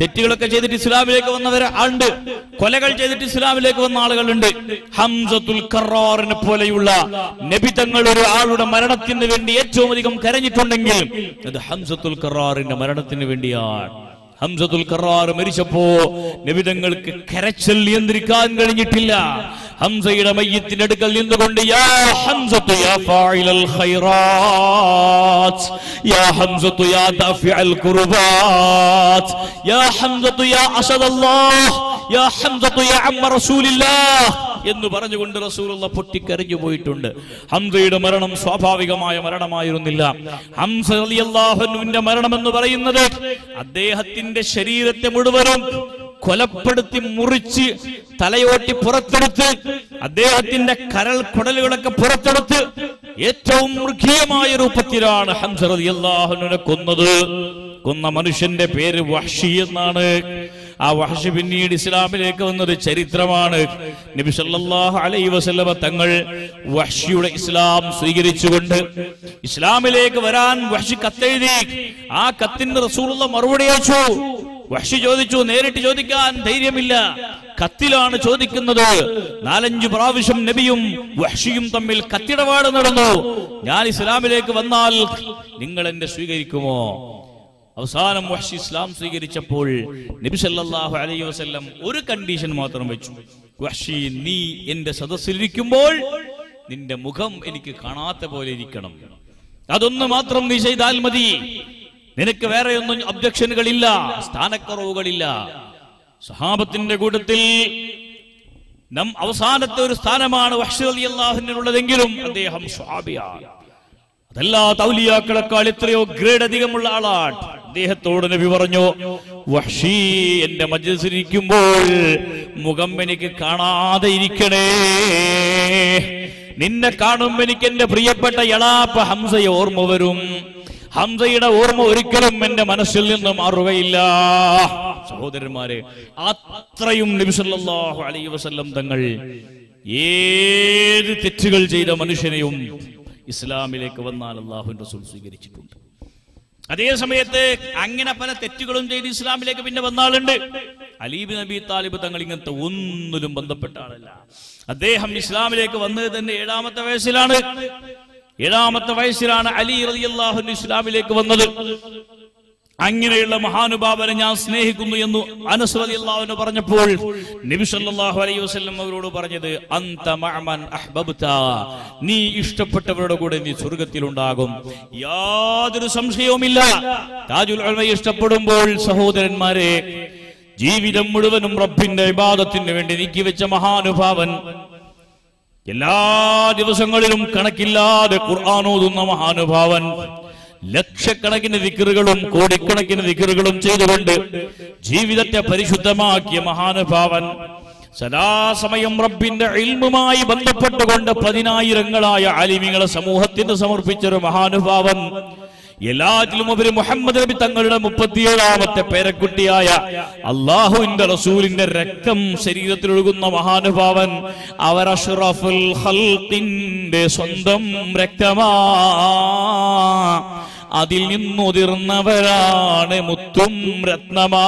തെറ്റുകളൊക്കെ ചെയ്തിട്ട് ഇസ്ലാമിലേക്ക് വന്നവരാ. ഉണ്ട് കൊലകൾ ചെയ്തിട്ട് ഇസ്ലാമിലേക്ക് വന്ന ആളുകളുണ്ട്. ഹംസത്തുൽ കറാറിനെ പോലെയുള്ള നബിതങ്ങൾ ഒരു ആളുടെ മരണത്തിന് വേണ്ടി ഏറ്റവും അധികം കരഞ്ഞിട്ടുണ്ടെങ്കിൽ അത് ഹംസത്തുൽ കറാറിന്റെ മരണത്തിന് വേണ്ടിയാണ്. ഹംസത്തുൽ കറാർ മരിച്ചപ്പോ നിബിതങ്ങൾക്ക് കരച്ചൽ നിയന്ത്രിക്കാൻ കഴിഞ്ഞിട്ടില്ല. ഹംസയുടെ മയ്യത്തിന്റെ അടുക്കൽ നിന്നുകൊണ്ട് യാ ഹംസത്തു യാ ഖൈറാത്ത് യാ ഹംസത്തു യാ ഖുർബാത്ത് യാ ഹംസത്തു യാ എന്ന് പറഞ്ഞുകൊണ്ട് റസൂലുള്ള പൊട്ടിക്കരഞ്ഞു പോയിട്ടുണ്ട്. ഹംസയുടെ മരണം സ്വാഭാവികമായ മരണമായിരുന്നില്ല. ഹംസ റളിയല്ലാഹുവിന്റെ മരണം എന്ന് പറയുന്നത് അദ്ദേഹത്തിന്റെ ശരീരത്തെ മുഴുവനും കൊലപ്പെടുത്തി മുറിച്ച് തലയോട്ടി പുറത്തെടുത്ത് അദ്ദേഹത്തിന്റെ കരൾ കുടലുകളൊക്കെ പുറത്തെടുത്ത് ഏറ്റവും മൃഗീയമായ രൂപത്തിലാണ് ഹംസ കൊന്നത്. കൊന്ന മനുഷ്യന്റെ പേര് വഹ്ഷി എന്നാണ്. ആ വഹഷ് പിന്നീട് ഇസ്ലാമിലേക്ക് വന്നൊരു ചരിത്രമാണ്. നബി സല്ലല്ലാഹു അലൈഹി വസല്ലമ തങ്ങൾ വഹ്ഷിയുടെ ഇസ്ലാം സ്വീകരിച്ചുകൊണ്ട് ഇസ്ലാമിലേക്ക് വരാൻ വഹ്ഷി കത്തെഴുതി. ആ കത്തിന് റസൂലുള്ള മറുപടി അയച്ചു. വഹ്ഷി ചോദിച്ചു നേരിട്ട് ചോദിക്കാൻ ധൈര്യമില്ല. കത്തിലാണ് ചോദിക്കുന്നത്. നാലഞ്ചു പ്രാവശ്യം നബിയും വഹ്ഷിയും തമ്മിൽ കത്തിടപാട് നടന്നു. ഞാൻ ഇസ്ലാമിലേക്ക് വന്നാൽ നിങ്ങൾ എന്നെ സ്വീകരിക്കുമോ? അവസാനം വഹ്ഷി ഇസ്ലാം സ്വീകരിച്ചപ്പോൾ നബി സല്ലല്ലാഹു അലൈഹി വസല്ലം ഒരു കണ്ടീഷൻ മാത്രം വെച്ചു. വഹ്ഷി നീ എന്റെ സദസ്സിലിരിക്കുമ്പോൾ നിന്റെ മുഖം എനിക്ക് കാണാത്ത പോലെ ഇരിക്കണം. അതൊന്ന് മാത്രം നീ ചെയ്താൽ മതി. നിനക്ക് വേറെ ഒന്നും അബ്ജക്ഷനുകളില്ല സ്ഥാനക്കുറവുകളില്ല. സഹാബത്തിന്റെ കൂട്ടത്തിൽ നം അവസാനത്തെ ഒരു സ്ഥാനമാണ് വഹ്ഷി റളിയല്ലാഹുവിനുള്ളതെങ്കിലും അദ്ദേഹം സ്വാബിയാണ് അതല്ലാ തൗലിയാക്കളെക്കാൾ എത്രയോ ഗ്രേഡ് അധികമുള്ള ആളാണ്. അദ്ദേഹത്തോട് നബി പറഞ്ഞു വഷീ എന്റെ മജ്ലിസിരിക്കുമ്പോൾ മുഖം എനിക്ക് കാണാതെ ഇരിക്കണേ. നിന്നെ കാണുമ്പോ എനിക്ക് എന്റെ പ്രിയപ്പെട്ട എളാപ്പ ഹംസയെ ഓർമ്മ വരും. ഹംസയുടെ ഓർമ്മ ഒരിക്കലും എന്റെ മനസ്സിൽ നിന്ന് മാറുകയില്ല. സഹോദരന്മാരെ അത്രയും നബി സല്ലല്ലാഹു അലൈഹി വസല്ലം തങ്ങൾ ഏത് തെറ്റുകൾ ചെയ്ത മനുഷ്യനെയും ഇസ്ലാമിലേക്ക് വന്നാൽ അള്ളാഹുവിന്റെ റസൂൽ സ്വീകരിച്ചിട്ടുണ്ട്. അതേ സമയത്ത് അങ്ങനെ പല തെറ്റുകളും ചെയ്ത് ഇസ്ലാമിലേക്ക് പിന്നെ വന്ന ആളുണ്ട് അലീബ് നബി താലിബ് തങ്ങൾ ഇങ്ങനത്തെ ഒന്നിലും ബന്ധപ്പെട്ട ആളല്ല. അദ്ദേഹം ഇസ്ലാമിലേക്ക് വന്നത് തന്നെ ഏഴാമത്തെ വയസ്സിലാണ്. ഏഴാമത്തെ വയസ്സിലാണ് അലി റളിയല്ലാഹു ഇസ്ലാമിലേക്ക് വന്നത്. അങ്ങനെയുള്ള മഹാനുഭാവനെ ഞാൻ സ്നേഹിക്കുന്നു എന്ന് അനസ് റളിയല്ലാഹു പറഞ്ഞപ്പോൾ നബി സല്ലല്ലാഹു അലൈഹി വസല്ലം അവരോട് പറഞ്ഞത് അന്ത മഅമൻ നീ ഇഷ്ടപ്പെട്ടവരുടെ കൂടെ നീ സ്വർഗത്തിലുണ്ടാകും യാതൊരു സംശയവുമില്ല. താജുൽ ഇഷ്ടപ്പെടുമ്പോൾ സഹോദരന്മാരെ ജീവിതം മുഴുവനും റബ്ബിന്റെ വിവാദത്തിന് വേണ്ടി നീക്കിവെച്ച മഹാനുഭാവൻ എല്ലാ ദിവസങ്ങളിലും കണക്കില്ലാതെ ഖുർആൻ ഓതുന്ന മഹാനുഭാവൻ ലക്ഷക്കണക്കിന് ദിക്കറുകളും കോടിക്കണക്കിന് ദിക്കറുകളും ചെയ്തുകൊണ്ട് ജീവിതത്തെ പരിശുദ്ധമാക്കിയ മഹാനുഭാവൻ സദാസമയം റബ്ബിന്റെ ഇൽമുമായി ബന്ധപ്പെട്ടുകൊണ്ട് പതിനായിരങ്ങളായ ആലിമികളെ സമൂഹത്തിന് സമർപ്പിച്ചൊരു മഹാനുഭാവൻ. എല്ലാറ്റിലും ഉപരി മുഹമ്മദ് നബി തങ്ങളുടെ മുപ്പത്തിയേഴാമത്തെ പേരക്കുട്ടിയായ അള്ളാഹുവിന്റെ റസൂലിന്റെ രക്തം ശരീരത്തിൽ ഒഴുകുന്ന മഹാനുഭാവൻ അവർ അഷ്റഫുൽ സ്വന്തം രക്തമാ. അതിൽ നിന്നുതിർന്നവരാണ് മുത്തും രത്നമാ.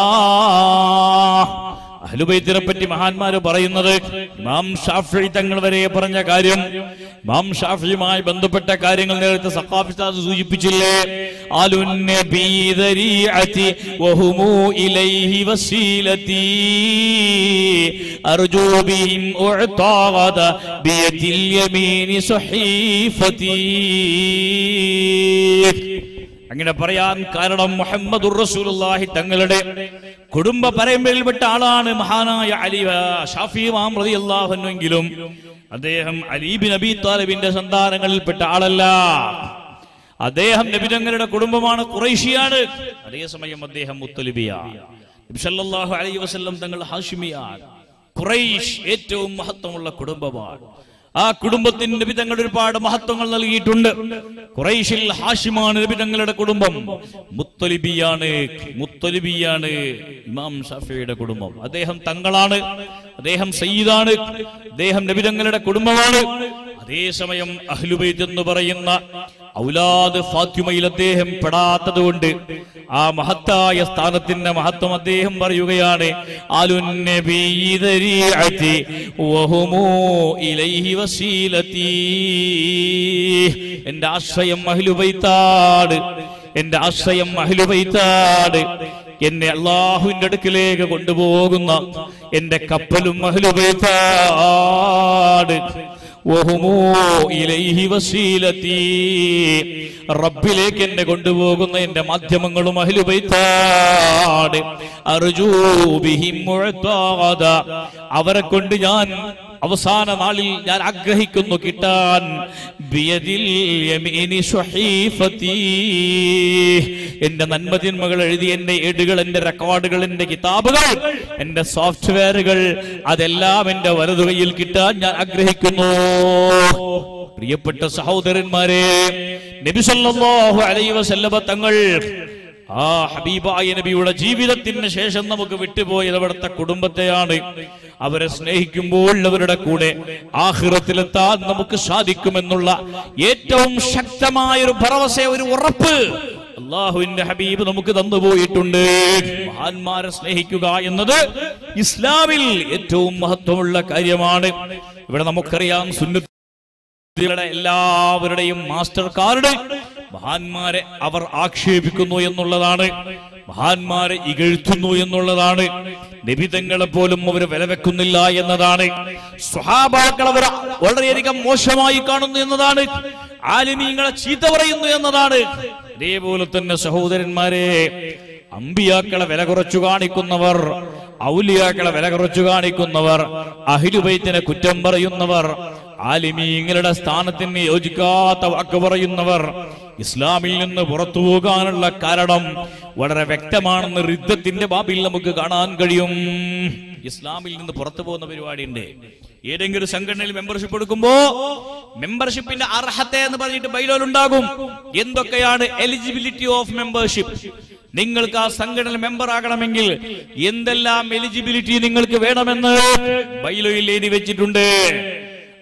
അഹ്ലുബൈത്തിനെ പറ്റി മഹാന്മാര് പറയുന്നത് മാം ഷാഫി തങ്ങൾ വരെ പറഞ്ഞ കാര്യം. മാം ഷാഫിയുമായി ബന്ധപ്പെട്ട കാര്യങ്ങൾ നേരത്തെ സഖാഫിസാദ് സൂചിപ്പിച്ചില്ലേ? ആലുന്നബി അങ്ങനെ പറയാൻ കാരണം മുഹമ്മദ് റസൂലുള്ളാഹി തങ്ങളുടെ കുടുംബ പരമ്പരയിൽപ്പെട്ട ആളാണ് മഹാനായ അലി ഷാഫി മാം അദ്ദേഹം അലീബിൻ നബി താലിബിന്റെ സന്താനങ്ങളിൽപ്പെട്ട ആളല്ല. അദ്ദേഹം നബിതങ്ങളുടെ കുടുംബമാണ് കുറേശിയാണ് അതേസമയം അദ്ദേഹം മുത്തലിബിയാണ് അലൈഹി തങ്ങൾ ഹാഷിമിയാണ്. ഖുറൈശ് ഏറ്റവും മഹത്വമുള്ള കുടുംബമാണ്. ആ കുടുംബത്തിന് നബി തങ്ങൾ ഒരുപാട് മഹത്വങ്ങൾ നൽകിയിട്ടുണ്ട്. കുറേശിൽ ഹാഷിമാണ് നബി തങ്ങളുടെ കുടുംബം. മുത്തലിബിയാണ് മുത്തലിബിയാണ് ഇമാം ഷാഫിയുടെ കുടുംബം. അദ്ദേഹം തങ്ങളാണ്. അദ്ദേഹം സയ്യിദാണ്. അദ്ദേഹം നബിതങ്ങളുടെ കുടുംബമാണ്. അതേസമയം അഹ്ലുബൈത്ത് എന്ന് പറയുന്ന ഔലാദ് ഫാത്യുമയിൽ അദ്ദേഹം പെടാത്തത് കൊണ്ട് ആ മഹത്തായ സ്ഥാനത്തിന്റെ മഹത്വം അദ്ദേഹം പറയുകയാണ് എന്റെ ആശ്രയം അഹ്ലുബൈത്താണ്. എന്റെ ആശ്രയം അഹ്ലുബൈത്താണ്. എന്നെ അള്ളാഹുവിന്റെ അടുക്കിലേക്ക് കൊണ്ടുപോകുന്ന എന്റെ കപ്പലും മഹലുപേട്ട റബ്ബിലേക്ക് എന്നെ കൊണ്ടുപോകുന്ന എന്റെ മാധ്യമങ്ങളും അവരെ കൊണ്ട് ഞാൻ അവസാന നാളിൽ ഞാൻ ആഗ്രഹിക്കുന്നു കിട്ടാൻ. എന്റെ നന്മതിന്മകൾ എഴുതി എന്റെ ഏടുകൾ എന്റെ റെക്കോർഡുകൾ എന്റെ കിതാബുകൾ എന്റെ സോഫ്റ്റ്വെയറുകൾ അതെല്ലാം എന്റെ വലതുകയിൽ കിട്ടാൻ ഞാൻ ആഗ്രഹിക്കുന്നു. പ്രിയപ്പെട്ട സഹോദരന്മാരെ നബിസല്ലാഹു വസല്ലമ തങ്ങൾ ആ ഹബീബായ നബിയുടെ ജീവിതത്തിന് ശേഷം നമുക്ക് വിട്ടുപോയത് അവിടുത്തെ കുടുംബത്തെയാണ്. അവരെ സ്നേഹിക്കുമ്പോൾ അവരുടെ കൂടെ ആഹ്റത്തിലെത്താൻ നമുക്ക് സാധിക്കുമെന്നുള്ള ഏറ്റവും ശക്തമായ ഒരു ഭരവസ ഒരു ഉറപ്പ് അള്ളാഹുവിന്റെ ഹബീബ് നമുക്ക് തന്നുപോയിട്ടുണ്ട്. മഹാന്മാരെ സ്നേഹിക്കുക എന്നത് ഇസ്ലാമിൽ ഏറ്റവും മഹത്വമുള്ള കാര്യമാണ്. ഇവിടെ നമുക്കറിയാം ഇതിലൂടെ എല്ലാവരുടെയും മാസ്റ്റർ കാർഡ് മഹാന്മാരെ അവർ ആക്ഷേപിക്കുന്നു എന്നുള്ളതാണ്. മഹാന്മാരെ ഇകഴ്ത്തുന്നു എന്നുള്ളതാണ്. നിബിതങ്ങളെ പോലും അവർ വിലവെക്കുന്നില്ല എന്നതാണ്. സ്വഹാബാക്കൾ അവർ വളരെയധികം മോശമായി കാണുന്നു എന്നതാണ്. ആലിമീങ്ങളെ ചീത്ത പറയുന്നു എന്നതാണ്. അതേപോലെ തന്നെ സഹോദരന്മാരെ അമ്പിയാക്കളെ വില കുറച്ചു കാണിക്കുന്നവർ ഔലിയാക്കളെ വില കുറച്ചു കാണിക്കുന്നവർ അഹിലുബൈത്തിനെ കുറ്റം പറയുന്നവർ ആലിമീങ്ങളുടെ സ്ഥാനത്തിന് യോജിക്കാത്ത വാക്ക് പറയുന്നവർ ഇസ്ലാമിൽ നിന്ന് പുറത്തു പോകാനുള്ള കാരണം വളരെ വ്യക്തമാണെന്ന് റിദ്ധത്തിന്റെ ബാബിൽ നമുക്ക് കാണാൻ കഴിയും. ഇസ്ലാമിൽ നിന്ന് പുറത്തു പോകുന്ന പരിപാടിയുണ്ട്. ഏതെങ്കിലും സംഘടനയിൽ മെമ്പർഷിപ്പ് എടുക്കുമ്പോ മെമ്പർഷിപ്പിന്റെ അർഹത എന്ന് പറഞ്ഞിട്ട് ബൈലോൽ ഉണ്ടാകും. എന്തൊക്കെയാണ് എലിജിബിലിറ്റി ഓഫ് മെമ്പർഷിപ്പ് നിങ്ങൾക്ക് ആ സംഘടന മെമ്പർ ആകണമെങ്കിൽ എന്തെല്ലാം എലിജിബിലിറ്റി നിങ്ങൾക്ക് വേണമെന്ന് ബൈലോയിൽ എഴുതി വെച്ചിട്ടുണ്ട്.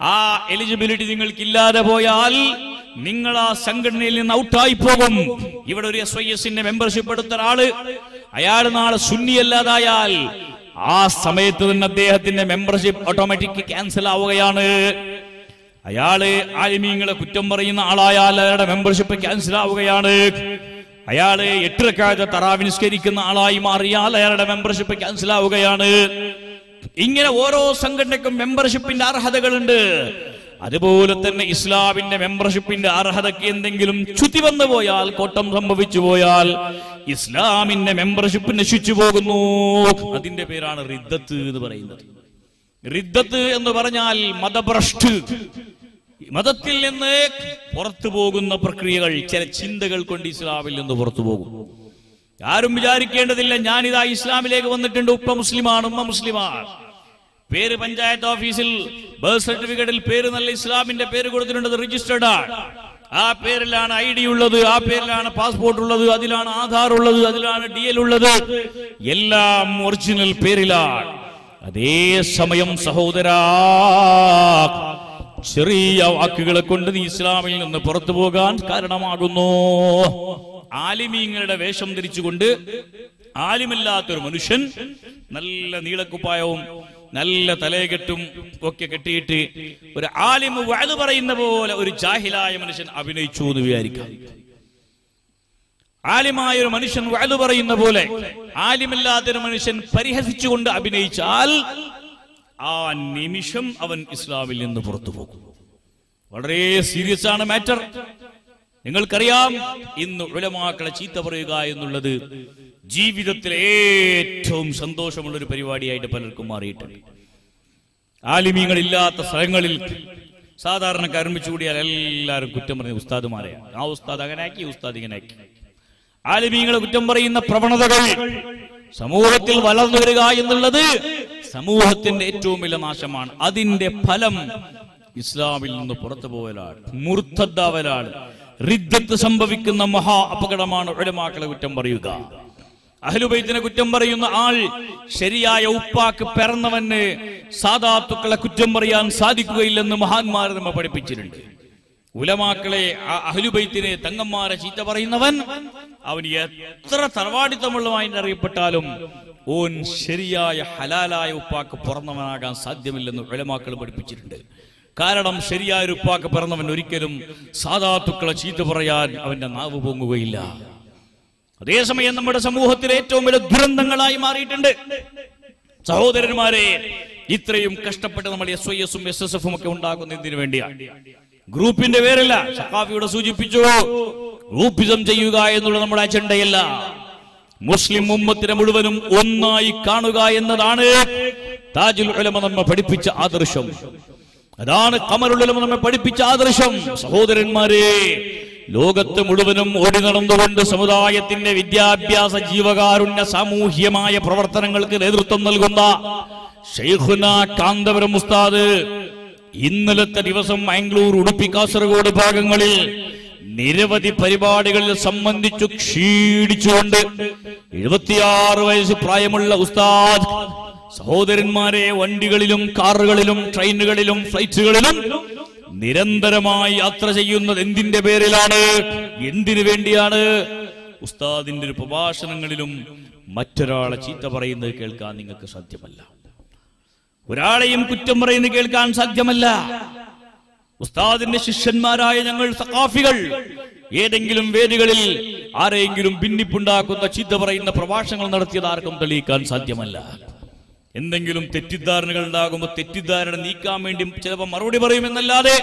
ആ എലിജിബിലിറ്റി നിങ്ങൾക്കില്ലാതെ പോയാൽ നിങ്ങൾ ആ സംഘടനയിൽ നിന്ന് ഔട്ടായി പോകും ഇവിടെ ഒരു എസ് വൈ എസിന്റെ മെമ്പർഷിപ്പ് എടുത്ത ഒരാൾ അയാൾ നാളെ സുന്നിയല്ലാതായാൽ ആ സമയത്ത് തന്നെ അദ്ദേഹത്തിന്റെ മെമ്പർഷിപ്പ് ഓട്ടോമാറ്റിക് ക്യാൻസൽ ആവുകയാണ്. അയാൾ ആലിമീങ്ങളെ കുറ്റം പറയുന്ന ആളായാൽ അയാളുടെ മെമ്പർഷിപ്പ് ക്യാൻസൽ ആവുകയാണ്. അയാൾ എട്ടിരക്കാലത്തെ തറാവിനിസ്കരിക്കുന്ന ആളായി മാറിയാൽ അയാളുടെ മെമ്പർഷിപ്പ് ക്യാൻസൽ ആവുകയാണ്. ഇങ്ങനെ ഓരോ സംഘടനയ്ക്കും മെമ്പർഷിപ്പിന്റെ അർഹതകളുണ്ട്. അതുപോലെ തന്നെ ഇസ്ലാമിന്റെ മെമ്പർഷിപ്പിന്റെ അർഹതയ്ക്ക് എന്തെങ്കിലും ചുതി വന്നു പോയാൽ കോട്ടം സംഭവിച്ചു പോയാൽ ഇസ്ലാമിന്റെ മെമ്പർഷിപ്പ് നശിച്ചു പോകുന്നു. അതിന്റെ പേരാണ് റിദ്ദത്ത് എന്ന് പറയുന്നത്. റിദ്ദത്ത് എന്ന് പറഞ്ഞാൽ മതഭ്രഷ്ട്. മതത്തിൽ നിന്ന് പുറത്തു പോകുന്ന പ്രക്രിയകൾ ചില ചിന്തകൾ കൊണ്ട് ഇസ്ലാമിൽ നിന്ന് പുറത്തു പോകും. ആരും വിചാരിക്കേണ്ടതില്ല ഞാനിതാ ഇസ്ലാമിലേക്ക് വന്നിട്ടുണ്ട്. ഉപ്പ മുസ്ലിമാണ് ഉമ്മ മുസ്ലിമാണ്. പേര് പഞ്ചായത്ത് ഓഫീസിൽ ബർത്ത് സർട്ടിഫിക്കറ്റിൽ പേര് നല്ല ഇസ്ലാമിന്റെ പേര് കൊടുത്തിട്ടുണ്ട് രജിസ്റ്റേർഡ് ആണ്. ആ പേരിലാണ് ഐ ഡി ഉള്ളത് ആ പേരിലാണ് പാസ്പോർട്ട് ഉള്ളത് അതിലാണ് ആധാർ ഉള്ളത് അതിലാണ് ഡി എൽ ഉള്ളത്. എല്ലാം ഒറിജിനൽ പേരിലാണ്. അതേ സമയം സഹോദരാ ചെറിയ വാക്കുകളെ കൊണ്ട് നീ ഇസ്ലാമിൽ നിന്ന് പുറത്തു പോകാൻ കാരണമാകുന്നു. ആലിമീങ്ങളുടെ വേഷം ധരിച്ചുകൊണ്ട് ആലിമില്ലാത്തൊരു മനുഷ്യൻ നല്ല നീളക്കുപ്പായവും നല്ല തലയെക്കെട്ടും ഒക്കെ കെട്ടിയിട്ട് ഒരു ആലിമ് വയത് പറയുന്ന പോലെ ഒരു ജാഹിലായ മനുഷ്യൻ അഭിനയിച്ചു എന്ന് വിചാരിക്കാം. ആലിമായ ഒരു മനുഷ്യൻ വയത് പറയുന്ന പോലെ ആലിമില്ലാത്തൊരു മനുഷ്യൻ പരിഹസിച്ചുകൊണ്ട് അഭിനയിച്ചാൽ ആ നിമിഷം അവൻ ഇസ്ലാമിൽ നിന്ന് പുറത്തു പോകും വളരെ സീരിയസ് ആണ് മാറ്റർ. നിങ്ങൾക്കറിയാം ഇന്ന് ഉലമാക്കളെ ചീത്ത പറയുക എന്നുള്ളത് ജീവിതത്തിലെ ഏറ്റവും സന്തോഷമുള്ള ഒരു പരിപാടിയായിട്ട് പലർക്കും മാറിയിട്ടുണ്ട്. ആലിമീങ്ങളില്ലാത്ത സ്ഥലങ്ങളിൽ സാധാരണക്കാരൻ വെച്ച് കൂടിയാൽ എല്ലാവരും കുറ്റം പറഞ്ഞ ഉസ്താദുമാരെ ആ ഉസ്താദ് അങ്ങനെ ആക്കി ഉസ്താദ് ഇങ്ങനെ ആക്കി ആലിമീങ്ങളെ കുറ്റം പറയുന്ന പ്രവണതകൾ സമൂഹത്തിൽ വളർന്നു വരിക എന്നുള്ളത് സമൂഹത്തിന്റെ ഏറ്റവും വലിയ നാശമാണ്. അതിന്റെ ഫലം ഇസ്ലാമിൽ നിന്ന് പുറത്തു പോവലാണ്. മുർത്തദ്ദാവലാണ്. റിദ്ദത്ത് സംഭവിക്കുന്ന മഹാ അപകടമാണ് ഉലമാക്കളെ കുറ്റം പറയുക. അഹ്ലുബൈത്തിനെ കുറ്റം പറയുന്ന ആൾ ശരിയായ ഉപ്പാക്ക് പിറന്നവന് സാധാത്തുക്കളെ കുറ്റം പറയാൻ സാധിക്കുകയില്ലെന്ന് മഹാന്മാർ നമ്മെ പഠിപ്പിച്ചിട്ടുണ്ട്. ഉലമാക്കളെ അഹ്ലുബൈത്തിനെ തങ്ങന്മാരെ ചീത്ത പറയുന്നവൻ അവൻ എത്ര തറവാടിത്തമുള്ളമായി അറിയപ്പെട്ടാലും ഓൻ ശരിയായ ഹലാലായ ഉപ്പാക്ക് പുറന്നവനാകാൻ സാധ്യമില്ലെന്ന് ഉലമാക്കൾ പഠിപ്പിച്ചിട്ടുണ്ട്. കാരണം ശരിയായ ഒരു ഉപ്പാക്ക് പിറന്നവൻ ഒരിക്കലും സാധാത്തുക്കളെ ചീത്ത പറയാൻ അവന്റെ നാവ് പൊങ്ങുകയില്ല. അതേസമയം നമ്മുടെ സമൂഹത്തിൽ ഏറ്റവും വലിയ ദുരന്തങ്ങളായി മാറിയിട്ടുണ്ട്. സഹോദരന്മാരെ ഇത്രയും കഷ്ടപ്പെട്ട് നമ്മൾ എസ് ഐ എസും എസ് എസ് എഫും ഒക്കെ ഉണ്ടാക്കുന്നതിന് വേണ്ടിയാണ് ഗ്രൂപ്പിന്റെ പേരല്ല സഖാഫിയുടെ സൂചിപ്പിച്ചു. ഗ്രൂപ്പിസം ചെയ്യുക എന്നുള്ള നമ്മുടെ അജണ്ടയല്ല. മുസ്ലിം ഉമ്മത്തിനെ മുഴുവനും ഒന്നായി കാണുക എന്നതാണ് താജുൽ ഉലമ നമ്മെ പഠിപ്പിച്ച ആദർശം. അതാണ് കമറുള്ളമ നമ്മെ പഠിപ്പിച്ച ആദർശം. സഹോദരന്മാരെ ലോകത്ത് മുഴുവനും ഓടി നടന്നുകൊണ്ട് സമുദായത്തിന്റെ വിദ്യാഭ്യാസ ജീവകാരുണ്യ സാമൂഹ്യമായ പ്രവർത്തനങ്ങൾക്ക് നേതൃത്വം നൽകുന്ന ഷെയ്ഖുന കാന്തപുരം ഉസ്താദ് ഇന്നലത്തെ ദിവസം മാംഗ്ലൂർ ഉടുപ്പി കാസർഗോഡ് ഭാഗങ്ങളിൽ നിരവധി പരിപാടികളിൽ സംബന്ധിച്ചു ക്ഷീണിച്ചുകൊണ്ട് എഴുപത്തിയാറ് വയസ്സ് പ്രായമുള്ള ഉസ്താദ് സഹോദരന്മാരെ വണ്ടികളിലും കാറുകളിലും ട്രെയിനുകളിലും ഫ്ലൈറ്റുകളിലും നിരന്തരമായി യാത്ര ചെയ്യുന്നത് എന്തിന്റെ പേരിലാണ്? എന്തിനു വേണ്ടിയാണ്? ഉസ്താദിന്റെ ഒരു പ്രഭാഷണങ്ങളിലും മറ്റൊരാളെ ചീത്ത പറയുന്നത് കേൾക്കാൻ നിങ്ങൾക്ക് സാധ്യമല്ല. ഒരാളെയും കുറ്റം പറയുന്നത് കേൾക്കാൻ സാധ്യമല്ല. ഉസ്താദിന്റെ ശിഷ്യന്മാരായ ഞങ്ങൾ സഖാഫികൾ ഏതെങ്കിലും വേദികളിൽ ആരെങ്കിലും ഭിന്നിപ്പുണ്ടാക്കുന്ന ചീത്ത പറയുന്ന പ്രഭാഷണങ്ങൾ നടത്തിയത് ആർക്കും തെളിയിക്കാൻ സാധ്യമല്ല. എന്തെങ്കിലും തെറ്റിദ്ധാരണകൾ ഉണ്ടാകുമ്പോൾ തെറ്റിദ്ധാരണ നീക്കാൻ വേണ്ടി ചിലപ്പോൾ മറുപടി പറയുമെന്നല്ലാതെ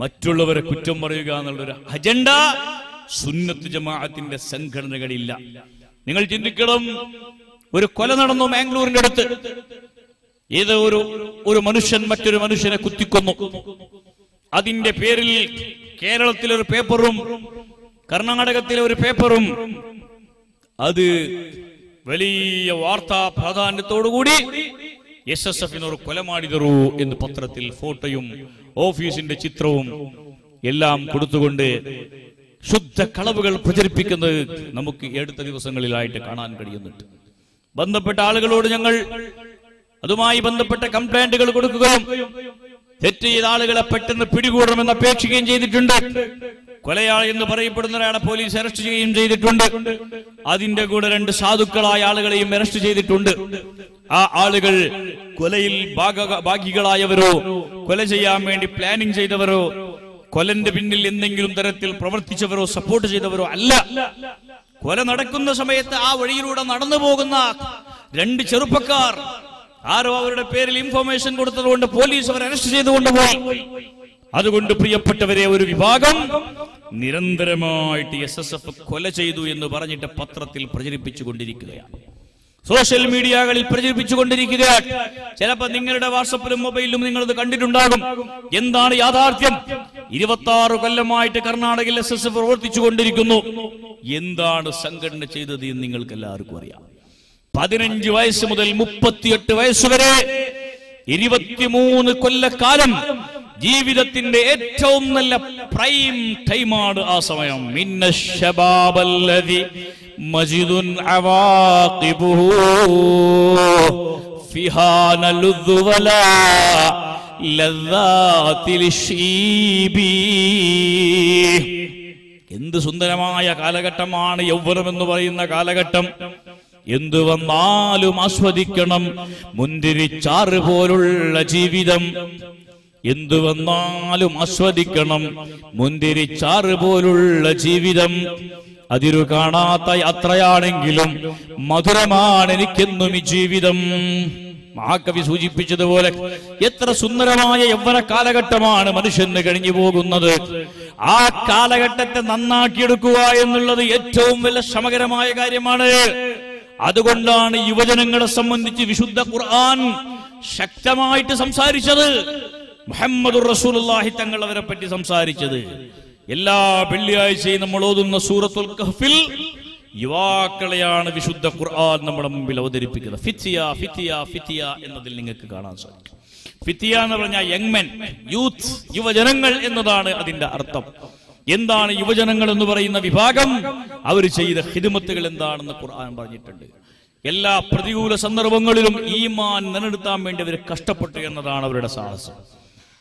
മറ്റുള്ളവരെ കുറ്റം പറയുക എന്നുള്ള ഒരു അജണ്ട സുന്നത്ത് ജമാഅത്തിന്റെ സംഘടനകളില്ല. നിങ്ങൾ ചിന്തിക്കണം ഒരു കൊല നടന്നു മാംഗ്ലൂരിന്റെ അടുത്ത്. ഏതോ ഒരു ഒരു മനുഷ്യൻ മറ്റൊരു മനുഷ്യനെ കുത്തിക്കൊന്നു. അതിന്റെ പേരിൽ കേരളത്തിലെ ഒരു പേപ്പറും കർണാടകത്തിലെ ഒരു പേപ്പറും അത് വലിയ വാർത്താ പ്രാധാന്യത്തോടുകൂടി എസ് എസ് ഒരു കൊലമാടിതറു എന്ന് പത്രത്തിൽ ഫോട്ടോയും ഓഫീസിന്റെ ചിത്രവും എല്ലാം കൊടുത്തുകൊണ്ട് ശുദ്ധ കളവുകൾ പ്രചരിപ്പിക്കുന്നത് നമുക്ക് എടുത്ത ദിവസങ്ങളിലായിട്ട് കാണാൻ കഴിയുന്നുണ്ട്. ബന്ധപ്പെട്ട ആളുകളോട് ഞങ്ങൾ അതുമായി ബന്ധപ്പെട്ട കംപ്ലൈന്റുകൾ കൊടുക്കുകയും തെറ്റ് ചെയ്ത ആളുകളെ പെട്ടെന്ന് പിടികൂടണമെന്ന് അപേക്ഷിക്കുകയും ചെയ്തിട്ടുണ്ട്. കൊലയാളി എന്ന് പറയപ്പെടുന്ന ഒരാളെ പോലീസ് അറസ്റ്റ് ചെയ്യുകയും ചെയ്തിട്ടുണ്ട്. അതിന്റെ കൂടെ രണ്ട് സാധുക്കളായ ആളുകളെയും അറസ്റ്റ് ചെയ്തിട്ടുണ്ട്. ആ ആളുകൾ കൊലയിൽ ഭാഗ- ഭാഗികളായവരോ കൊല ചെയ്യാൻ വേണ്ടി പ്ലാനിങ് ചെയ്തവരോ കൊലന്റെ പിന്നിൽ എന്തെങ്കിലും തരത്തിൽ പ്രവർത്തിച്ചവരോ സപ്പോർട്ട് ചെയ്തവരോ അല്ല. കൊല നടക്കുന്ന സമയത്ത് ആ വഴിയിലൂടെ നടന്നു പോകുന്ന രണ്ട് ചെറുപ്പക്കാർ ആരോ അവരുടെ പേരിൽ ഇൻഫർമേഷൻ കൊടുത്തതുകൊണ്ട് പോലീസ് അവർ അറസ്റ്റ് ചെയ്തുകൊണ്ട് പോയി. അതുകൊണ്ട് പ്രിയപ്പെട്ടവരെ ഒരു വിഭാഗം നിരന്തരമായിട്ട് എസ് എസ് എഫ് കൊല ചെയ്തു എന്ന് പറഞ്ഞിട്ട് പത്രത്തിൽ പ്രചരിപ്പിച്ചു കൊണ്ടിരിക്കുകയാണ്. സോഷ്യൽ മീഡിയകളിൽ പ്രചരിപ്പിച്ചു കൊണ്ടിരിക്കുകയാണ്. ചിലപ്പോൾ നിങ്ങളുടെ വാട്സപ്പിലും മൊബൈലിലും നിങ്ങൾ ഇത് കണ്ടിട്ടുണ്ടാകും. എന്താണ് യാഥാർത്ഥ്യം? ഇരുപത്തി ആറ് കൊല്ലമായിട്ട് കർണാടകയിൽ എസ് എസ് എഫ് പ്രവർത്തിച്ചു കൊണ്ടിരിക്കുന്നു. എന്താണ് സംഘടന ചെയ്തത് എന്ന് നിങ്ങൾക്ക് എല്ലാവർക്കും അറിയാം. പതിനഞ്ച് വയസ്സ് മുതൽ മുപ്പത്തിയെട്ട് വയസ്സുവരെ ഇരുപത്തിമൂന്ന് കൊല്ലക്കാലം ജീവിതത്തിന്റെ ഏറ്റവും നല്ല പ്രൈം ടൈമാണ് ആ സമയം. മിന്ന ശബാബല്ലതി മജിദുൻ എന്ത് സുന്ദരമായ കാലഘട്ടമാണ് യൗവനം എന്ന് പറയുന്ന കാലഘട്ടം. എന്തു വന്നാലും ആസ്വദിക്കണം. മുന്തിരിച്ചാറ് പോലുള്ള ജീവിതം. എന്തു വന്നാലും ആസ്വദിക്കണം. മുന്തിരിച്ചാറ് പോലുള്ള ജീവിതം. അതിരു കാണാത്ത യാത്രയാണെങ്കിലും മധുരമാണ് എനിക്കെന്നും ഈ ജീവിതം. മഹാകവി സൂചിപ്പിച്ചതുപോലെ എത്ര സുന്ദരമായ യൗവന കാലഘട്ടമാണ് മനുഷ്യന് കഴിഞ്ഞു പോകുന്നത്. ആ കാലഘട്ടത്തെ നന്നാക്കിയെടുക്കുക എന്നുള്ളത് ഏറ്റവും വലിയ ശ്രമകരമായ കാര്യമാണ്. അതുകൊണ്ടാണ് യുവജനങ്ങളെ സംബന്ധിച്ച് വിശുദ്ധ ഖുർആൻ ശക്തമായിട്ട് സംസാരിച്ചത്. മുഹമ്മദ് റസൂലുള്ളാഹി തങ്ങൾ അവരെ പറ്റി സംസാരിച്ചത്. എല്ലാ വെള്ളിയാഴ്ചയും നമ്മൾ ഓതുന്ന സൂറത്തുൽ കഹ്ഫിൽ യുവാക്കളെയാണ് വിശുദ്ധ ഖുർആൻ നമ്മുടെ മുമ്പിൽ അവതരിപ്പിക്കുന്നത്. ഫിത്തിയ ഫിത്തിയ ഫിത്തിയ എന്നതിൽ നിങ്ങൾക്ക് കാണാൻ സാധിക്കും. ഫിത്തിയ എന്ന് പറഞ്ഞാൽ യങ്മെൻ യൂത്ത് യുവജനങ്ങൾ എന്നതാണ് അതിന്റെ അർത്ഥം. എന്താണ് യുവജനങ്ങൾ എന്ന് പറയുന്ന വിഭാഗം? അവർ ചെയ്ത ഹിദമത്തുകൾ എന്താണെന്ന് ഖുർആൻ പറഞ്ഞിട്ടുണ്ട്. എല്ലാ പ്രതികൂല സന്ദർഭങ്ങളിലും ഈമാൻ നിലനിർത്താൻ വേണ്ടി അവർ കഷ്ടപ്പെട്ടു എന്നതാണ് അവരുടെ സാഹസം.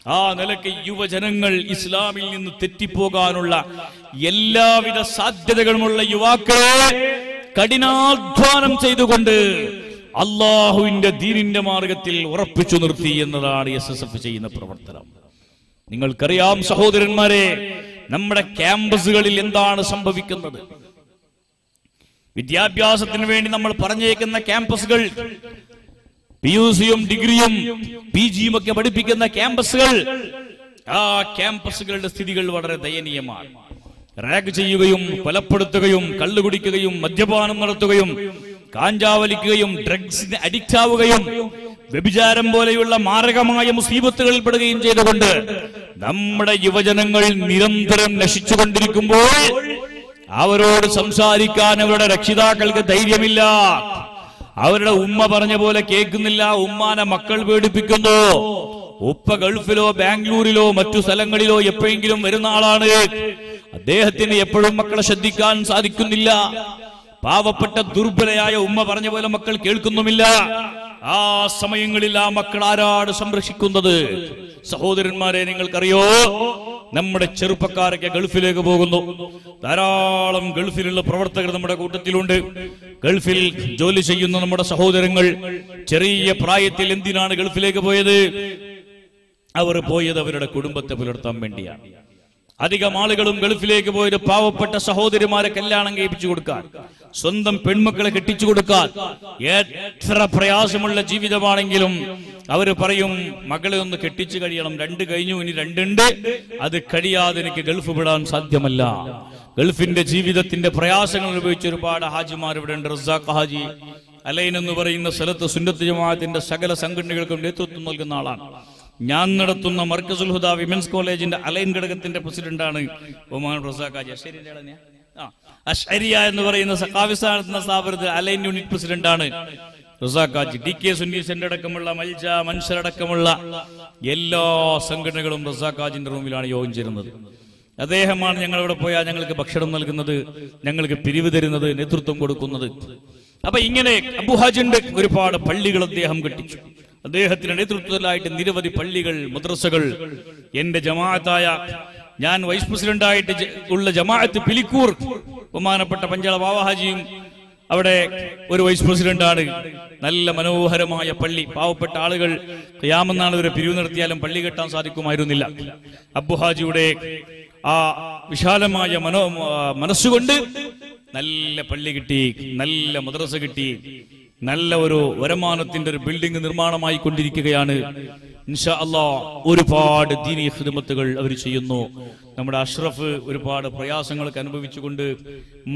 ആ നിലയ്ക്ക് യുവജനങ്ങൾ ഇസ്ലാമിൽ നിന്ന് തെറ്റിപ്പോകാനുള്ള എല്ലാവിധ സാധ്യതകളുമുള്ള യുവാക്കളെ കഠിനാധ്വാനം ചെയ്തുകൊണ്ട് അള്ളാഹുവിന്റെ ദീനിന്റെ മാർഗത്തിൽ ഉറപ്പിച്ചു നിർത്തി എന്നതാണ് എസ് എസ് എഫ് ചെയ്യുന്ന പ്രവർത്തനം. നിങ്ങൾക്കറിയാം സഹോദരന്മാരെ നമ്മുടെ ക്യാമ്പസുകളിൽ എന്താണ് സംഭവിക്കുന്നത്? വിദ്യാഭ്യാസത്തിന് വേണ്ടി നമ്മൾ പറഞ്ഞേക്കുന്ന ക്യാമ്പസുകൾ പി യു സിയും ഡിഗ്രിയും പി ജിയും ഒക്കെ പഠിപ്പിക്കുന്ന ക്യാമ്പസുകൾ ആ ക്യാമ്പസുകളുടെ സ്ഥിതികൾ വളരെ ദയനീയമാണ്. റാഗ് ചെയ്യുകയും കൊലപ്പെടുത്തുകയും കള്ളുകുടിക്കുകയും മദ്യപാനം നടത്തുകയും കാഞ്ചാവലിക്കുകയും ഡ്രഗ്സിന് അഡിക്റ്റ് ആവുകയും വ്യഭിചാരം പോലെയുള്ള മാരകമായ മുസീബത്തുകളിൽ പെടുകയും ചെയ്തുകൊണ്ട് നമ്മുടെ യുവജനങ്ങൾ നിരന്തരം നശിച്ചുകൊണ്ടിരിക്കുമ്പോൾ അവരോട് സംസാരിക്കാൻ അവരുടെ രക്ഷിതാക്കൾക്ക് ധൈര്യമില്ല. അവരുടെ ഉമ്മ പറഞ്ഞ പോലെ കേൾക്കുന്നില്ല. ഉമ്മാനെ മക്കൾ പേടിപ്പിക്കുന്നു. ഉപ്പ ഗൾഫിലോ ബാംഗ്ലൂരിലോ മറ്റു സ്ഥലങ്ങളിലോ എപ്പോഴെങ്കിലും വരുന്ന ആളാണ്. അദ്ദേഹത്തിന് എപ്പോഴും മക്കളെ ശ്രദ്ധിക്കാൻ സാധിക്കുന്നില്ല. പാവപ്പെട്ട ദുർബലയായ ഉമ്മ പറഞ്ഞ പോലെ മക്കൾ കേൾക്കുന്നുമില്ല. ആ സമയങ്ങളിൽ ആ മക്കൾ ആരാണ് സംരക്ഷിക്കുന്നത്? സഹോദരന്മാരെ നിങ്ങൾക്കറിയോ? നമ്മുടെ ചെറുപ്പക്കാരൊക്കെ ഗൾഫിലേക്ക് പോകുന്നു. ധാരാളം ഗൾഫിലുള്ള പ്രവർത്തകർ നമ്മുടെ കൂട്ടത്തിലുണ്ട്. ഗൾഫിൽ ജോലി ചെയ്യുന്ന നമ്മുടെ സഹോദരങ്ങൾ ചെറിയ പ്രായത്തിൽ എന്തിനാണ് ഗൾഫിലേക്ക് പോയത്? അവർ പോയത് അവരുടെ കുടുംബത്തെ പുലർത്താൻ വേണ്ടിയാണ്. അധികം ആളുകളും ഗൾഫിലേക്ക് പോയൊരു പാവപ്പെട്ട സഹോദരിമാരെ കല്യാണം കഴിപ്പിച്ചു കൊടുക്കാൻ സ്വന്തം പെൺമക്കളെ കെട്ടിച്ചു കൊടുക്കാൻ എത്ര പ്രയാസമുള്ള ജീവിതമാണെങ്കിലും അവർ പറയും മകളെ ഒന്ന് കെട്ടിച്ചു കഴിയണം. രണ്ട് കഴിഞ്ഞു ഇനി രണ്ടുണ്ട്. അത് കഴിയാതെ എനിക്ക് ഗൾഫ് വിടാൻ സാധ്യമല്ല. ഗൾഫിന്റെ ജീവിതത്തിന്റെ പ്രയാസങ്ങൾ ഉപയോഗിച്ച് ഒരുപാട് ഹാജിമാർ ഇവിടെ ഉണ്ട്. റസാഖ് ഹാജി അലൈൻ എന്ന് പറയുന്ന സ്ഥലത്ത് സുന്നത്ത് ജമാഅത്തിന്റെ സകല സംഘടനകൾക്കും നേതൃത്വം നൽകുന്ന ആളാണ്. ഞാൻ നടത്തുന്ന മർക്കസുൽ ഹുദ വിമൻസ് കോളേജിന്റെ അലൈൻ ഘടകത്തിന്റെ പ്രസിഡന്റാണ് ഒമാൻ റസാഖ് ആളാ ആ, അശ്ശരിയ എന്ന് പറയുന്ന സഖാവിസ്ഥാൻ നടത്തുന്ന സ്ഥാപനത്തിൽ അലൈൻ യൂണിറ്റ് പ്രസിഡന്റാണ് Razak Haji D K Sunni centre അടക്കമുള്ള മൽജ മൻഷർ അടക്കമുള്ള എല്ലാ സംഘടനകളും റസാഖാജിന്റെ റൂമിലാണ് യോഗം ചേരുന്നത്. അദ്ദേഹമാണ് ഞങ്ങൾ ഇവിടെ പോയാൽ ഞങ്ങൾക്ക് ഭക്ഷണം നൽകുന്നത് ഞങ്ങൾക്ക് പിരിവ് തരുന്നത് നേതൃത്വം കൊടുക്കുന്നത്. അപ്പൊ ഇങ്ങനെ അബുഹാജുണ്ട് ഒരുപാട് പള്ളികൾ അദ്ദേഹം കെട്ടിച്ചു. അദ്ദേഹത്തിന്റെ നേതൃത്വത്തിലായിട്ട് നിരവധി പള്ളികൾ മദ്രസകൾ. എന്റെ ജമാഅത്തായ ഞാൻ വൈസ് പ്രസിഡന്റായിട്ട് ഉള്ള ജമാഅത്ത് പിലിക്കൂർ ബഹുമാനപ്പെട്ട പഞ്ചാള ബാവാഹാജിയും അവിടെ ഒരു വൈസ് പ്രസിഡന്റാണ്. നല്ല മനോഹരമായ പള്ളി. പാവപ്പെട്ട ആളുകൾ യാമെന്നാണ് ഇവരെ പിരിവ് നടത്തിയാലും പള്ളി കെട്ടാൻ സാധിക്കുമായിരുന്നില്ല. അബ്ബുഹാജിയുടെ ആ വിശാലമായ മനോ മനസ്സുകൊണ്ട് നല്ല പള്ളി കിട്ടി നല്ല മദ്രസ കിട്ടി. നല്ല ഒരു വരുമാനത്തിന്റെ ഒരു ബിൽഡിംഗ് നിർമ്മാണമായി കൊണ്ടിരിക്കുകയാണ് ഇൻഷാ ഒരുപാട് ദീനീ ഹിദമത്തുകൾ അവർ ചെയ്യുന്നു. നമ്മുടെ അഷ്റഫ് ഒരുപാട് പ്രയാസങ്ങളൊക്കെ അനുഭവിച്ചുകൊണ്ട്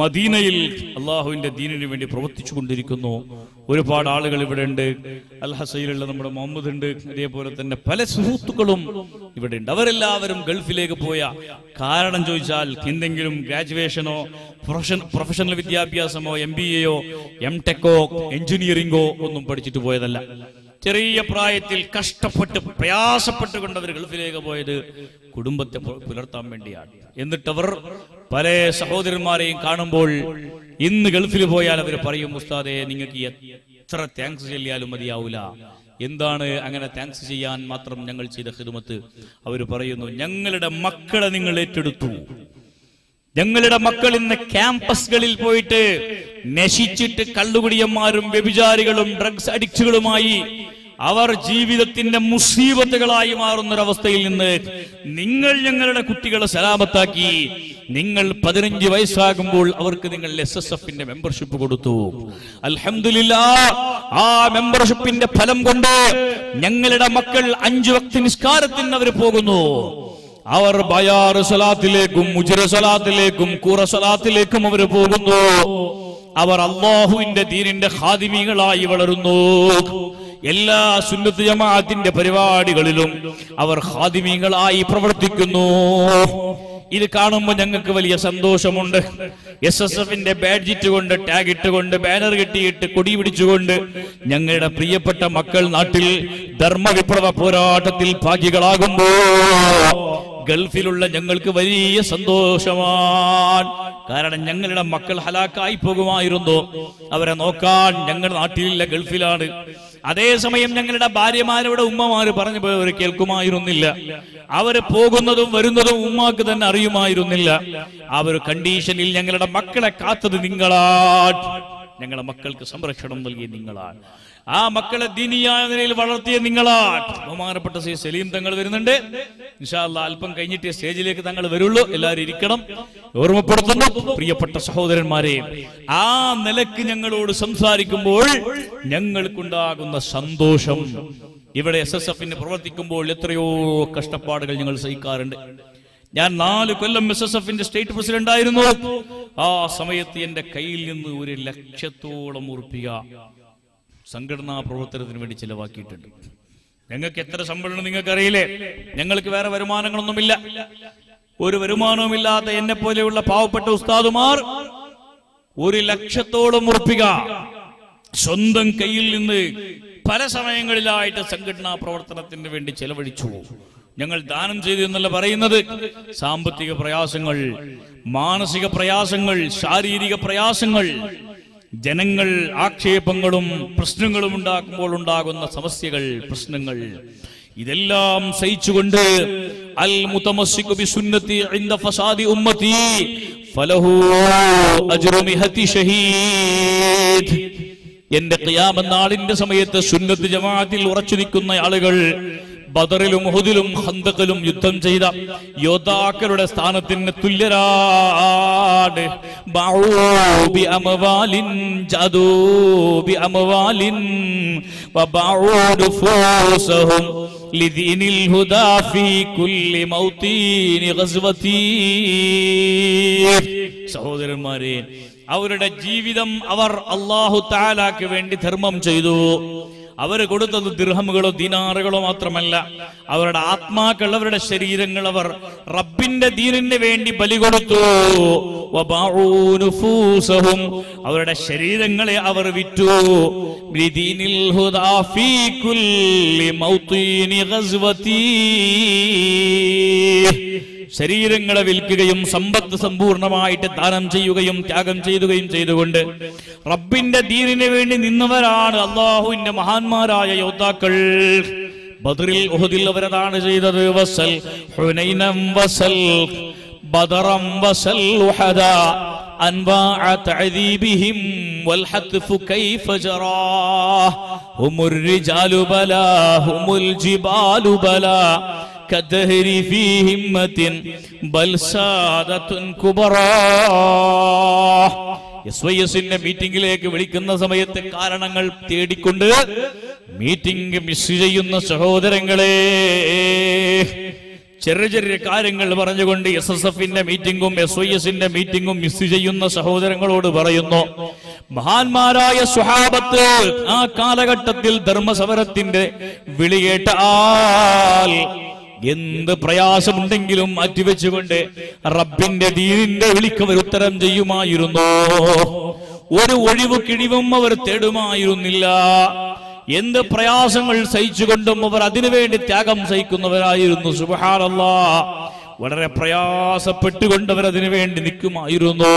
മദീനയിൽ അള്ളാഹുവിന്റെ ദീനിനു വേണ്ടി പ്രവർത്തിച്ചു കൊണ്ടിരിക്കുന്നു ഒരുപാട് ആളുകൾ ഇവിടെ ഉണ്ട്. അൽ ഹസയിലുള്ള നമ്മുടെ മുഹമ്മദ് ഉണ്ട്. അതേപോലെ തന്നെ പല സുഹൃത്തുക്കളും ഇവിടെ ഉണ്ട്. അവരെല്ലാവരും ഗൾഫിലേക്ക് പോയ കാരണം ചോദിച്ചാൽ എന്തെങ്കിലും ഗ്രാജുവേഷനോ പ്രൊഫഷണൽ വിദ്യാഭ്യാസമോ എം ബി എയോ എം ടെക്കോ എഞ്ചിനീയറിംഗോ ഒന്നും പഠിച്ചിട്ട് പോയതല്ല. ചെറിയ പ്രായത്തിൽ കഷ്ടപ്പെട്ട് പ്രയാസപ്പെട്ടുകൊണ്ട് അവർ ഗൾഫിലേക്ക് പോയത് കുടുംബത്തെ പുലർത്താൻ വേണ്ടിയാണ്. എന്നിട്ടവർ പല സഹോദരന്മാരെയും കാണുമ്പോൾ ഇന്ന് ഗൾഫിൽ പോയാൽ അവർ പറയും ഉസ്താദെ നിങ്ങൾക്ക് എത്ര താങ്ക്സ് ചെല്ലിയാലും മതിയാവൂല. എന്താണ് അങ്ങനെ താങ്ക്സ് ചെയ്യാൻ മാത്രം ഞങ്ങൾ ചെയ്ത ഹിദമത്ത് അവർ പറയുന്നു ഞങ്ങളുടെ മക്കളെ നിങ്ങൾ ഏറ്റെടുത്തു. ഞങ്ങളുടെ മക്കൾ ഇന്ന് ക്യാമ്പസുകളിൽ പോയിട്ട് നശിച്ചിട്ട് കള്ളുകുടിയന്മാരും വ്യഭിചാരികളും ഡ്രഗ്സ് അഡിക്റ്റുകളുമായി അവർ ജീവിതത്തിന്റെ മുസീബത്തുകളായി മാറുന്നൊരവസ്ഥയിൽ നിന്ന് നിങ്ങൾ ഞങ്ങളുടെ കുട്ടികളെ സലാമത്താക്കി. നിങ്ങൾ പതിനഞ്ച് വയസ്സാകുമ്പോൾ അവർക്ക് നിങ്ങൾ എസ് എസ് എഫിന്റെ മെമ്പർഷിപ്പ് കൊടുത്തു. അൽഹംദുലില്ലാ ആ മെമ്പർഷിപ്പിന്റെ ഫലം കൊണ്ട് ഞങ്ങളുടെ മക്കൾ അഞ്ചു വക്തി നിസ്കാരത്തിന് അവർ പോകുന്നു. അവർ ബയാറ് സലാത്തിലേക്കും മുജുര സലാത്തിലേക്കും കൂറ സലാത്തിലേക്കും അവർ പോകുന്നു. അവർ അള്ളാഹുവിന്റെ ദീനിന്റെ ഹാദിമികളായി വളരുന്നു. എല്ലാ സുന്നത്ത് ജമാഅത്തിന്റെ പരിപാടികളിലും അവർ ഹാദിമികളായി പ്രവർത്തിക്കുന്നു. ഇത് കാണുമ്പോൾ ഞങ്ങൾക്ക് വലിയ സന്തോഷമുണ്ട്. എസ് എസ് എഫിന്റെ ബാഡ്ജിറ്റ് കൊണ്ട് ടാഗ് ഇട്ടുകൊണ്ട് ബാനർ കെട്ടിയിട്ട് കൊടി പിടിച്ചുകൊണ്ട് ഞങ്ങളുടെ പ്രിയപ്പെട്ട മക്കൾ നാട്ടിൽ ധർമ്മവിപ്ലവ പോരാട്ടത്തിൽ ഭാഗ്യകളാകുമ്പോ ഗൾഫിലുള്ള ഞങ്ങൾക്ക് വലിയ സന്തോഷമാണ്. കാരണം ഞങ്ങളുടെ മക്കൾ ഹലാക്കായി പോകുമായിരുന്നു. അവരെ നോക്കാൻ ഞങ്ങളുടെ നാട്ടിലില്ല ഗൾഫിലാണ്. അതേസമയം ഞങ്ങളുടെ ഭാര്യമാരുടെ ഉമ്മമാര് പറഞ്ഞു പോയവർ കേൾക്കുമായിരുന്നില്ല. അവർ പോകുന്നതും വരുന്നതും ഉമ്മാക്ക് തന്നെ അറിയുമായിരുന്നില്ല. ആ ഒരു കണ്ടീഷനിൽ ഞങ്ങളുടെ മക്കളെ കാത്തത് നിങ്ങളാ ഞങ്ങളുടെ മക്കൾക്ക് സംരക്ഷണം നൽകി നിങ്ങളാണ്. ആ മക്കളെ ദീനിയായ നിലയിൽ വളർത്തിയ നിങ്ങളാ ബഹുമാനപ്പെട്ട ശ്രീ സലീം തങ്ങൾ വരുന്നുണ്ട്. ഇൻഷാല്ല അല്പം കഴിഞ്ഞിട്ട് സ്റ്റേജിലേക്ക് തങ്ങൾ വരുള്ളൂ. എല്ലാവരും ഇരിക്കണം. ഓർമ്മപ്പെടുത്തുന്നു. പ്രിയപ്പെട്ട സഹോദരന്മാരെ ആ നിലയ്ക്ക് ഞങ്ങളോട് സംസാരിക്കുമ്പോൾ ഞങ്ങൾക്കുണ്ടാകുന്ന സന്തോഷം. ഇവിടെ എസ് എസ് എഫിന് പ്രവർത്തിക്കുമ്പോൾ എത്രയോ കഷ്ടപ്പാടുകൾ ഞങ്ങൾ സഹിക്കാറുണ്ട്. ഞാൻ നാല് കൊല്ലം എസ് എസ് എഫിന്റെ സ്റ്റേറ്റ് പ്രസിഡന്റ് ആയിരുന്നു. ആ സമയത്ത് എന്റെ കയ്യിൽ നിന്ന് ഒരു ലക്ഷത്തോളം ഉറപ്പിക സംഘടനാ പ്രവർത്തനത്തിന് വേണ്ടി ചിലവാക്കിയിട്ടുണ്ട്. ഞങ്ങൾക്ക് എത്ര ശമ്പളം നിങ്ങൾക്ക് അറിയില്ലേ ഞങ്ങൾക്ക് വേറെ വരുമാനങ്ങളൊന്നുമില്ല. ഒരു വരുമാനവുമില്ലാത്ത എന്നെ പോലെയുള്ള പാവപ്പെട്ട ഉസ്താദുമാർ ഒരു ലക്ഷത്തോളം ഉറപ്പിക. സ്വന്തം കയ്യിൽ നിന്ന് പല സമയങ്ങളിലായിട്ട് സംഘടനാ പ്രവർത്തനത്തിന് വേണ്ടി ചെലവഴിച്ചു. ഞങ്ങൾ ദാനം ചെയ്തു എന്നല്ല പറയുന്നത്. സാമ്പത്തിക പ്രയാസങ്ങൾ മാനസിക പ്രയാസങ്ങൾ ശാരീരിക പ്രയാസങ്ങൾ ജനങ്ങൾ ആക്ഷേപങ്ങളും പ്രശ്നങ്ങളും ഉണ്ടാക്കുമ്പോൾ ഉണ്ടാകുന്ന സമസ്യകൾ പ്രശ്നങ്ങൾ. ഇതെല്ലാം സഹിച്ചുകൊണ്ട് അൽ മുതമസ്സിക്കു ബി സുന്നത്തി ഇൻദ ഫസാദി ഉമ്മത്തി ഫലഹു അജ്റു ഷഹീദ്. എന്റെ ഖിയാമത്ത് നാളിന്റെ സമയത്ത് സുന്നത്ത് ജമാഅത്തിൽ ഉറച്ചു നിൽക്കുന്ന ആളുകൾ ബദറിലും ഹുദിലും ഹന്തകലും യുദ്ധം ചെയ്ത യോദ്ധാക്കളുടെ സ്ഥാനത്തിന് തുല്യരാട് സഹോദരന്മാരെ അവരുടെ ജീവിതം അവർ അള്ളാഹു താലാക്ക് വേണ്ടി ധർമ്മം ചെയ്തു. അവർ കൊടുത്തത് ദൃഹമുകളോ ദിനാറുകളോ മാത്രമല്ല. അവരുടെ ആത്മാക്കൾ അവരുടെ ശരീരങ്ങൾ അവർ റബ്ബിന്റെ ദീനിന് വേണ്ടി ബലി കൊടുത്തു. അവരുടെ ശരീരങ്ങളെ അവർ വിറ്റു. ഫീ കുല്ലി മൗതീനി ഗസ്വതീ ശരീരങ്ങളെ വിൽക്കുകയും സമ്പത്ത് സമ്പൂർണമായിട്ട് ദാനം ചെയ്യുകയും ത്യാഗം ചെയ്യുകയും ചെയ്തുകൊണ്ട് റബ്ബിന്റെ ദീനിന് വേണ്ടി നിന്നവരാണ് അള്ളാഹുവിന്റെ മഹാന്മാരായ യോദ്ധാക്കൾ ബദറിൽ ഉഹദിൽ അവരതാണ് ചെയ്തത് വസൽ ഹുനൈനം വസൽ ബദറം വസൽ ഉഹദ أنواع تعذيبهم والحتف كيف جراه هم الرجال بلا هم الجبال بلا كالدهر في همة بل سادة كبرى എസ് വൈ എസിന്റെ മീറ്റിംഗിലേക്ക് വിളിക്കുന്ന സമയത്ത് കാരണങ്ങൾ തേടിക്കൊണ്ട് മീറ്റിംഗ് മിസ് ചെയ്യുന്ന സഹോദരങ്ങളെ ചെറിയ ചെറിയ കാര്യങ്ങൾ പറഞ്ഞുകൊണ്ട് എസ് എസ് എഫിന്റെ മീറ്റിംഗും എസ് വൈ എസിന്റെ മീറ്റിംഗും മിസ് ചെയ്യുന്ന സഹോദരങ്ങളോട് പറയുന്നു മഹാന്മാരായ സ്വഹാബത്ത് ആ കാലഘട്ടത്തിൽ ധർമ്മസമരത്തിന്റെ വിളികേട്ട ആൽ എന്ത് പ്രയാസമുണ്ടെങ്കിലും മാറ്റിവെച്ചുകൊണ്ട് റബ്ബിന്റെ ദീനിന്റെ വിളിക്കവർ ഉത്തരം ചെയ്യുമായിരുന്നു? ഒരു ഒഴിവ് കിഴിവും അവർ തേടുമായിരുന്നില്ല. എന്ത് പ്രയാസങ്ങൾ സഹിച്ചുകൊണ്ടും അവർ അതിനുവേണ്ടി ത്യാഗം സഹിക്കുന്നവരായിരുന്നു. സുഹാറല്ല വളരെ പ്രയാസപ്പെട്ടുകൊണ്ട് അവർ അതിനുവേണ്ടി നിൽക്കുമായിരുന്നു.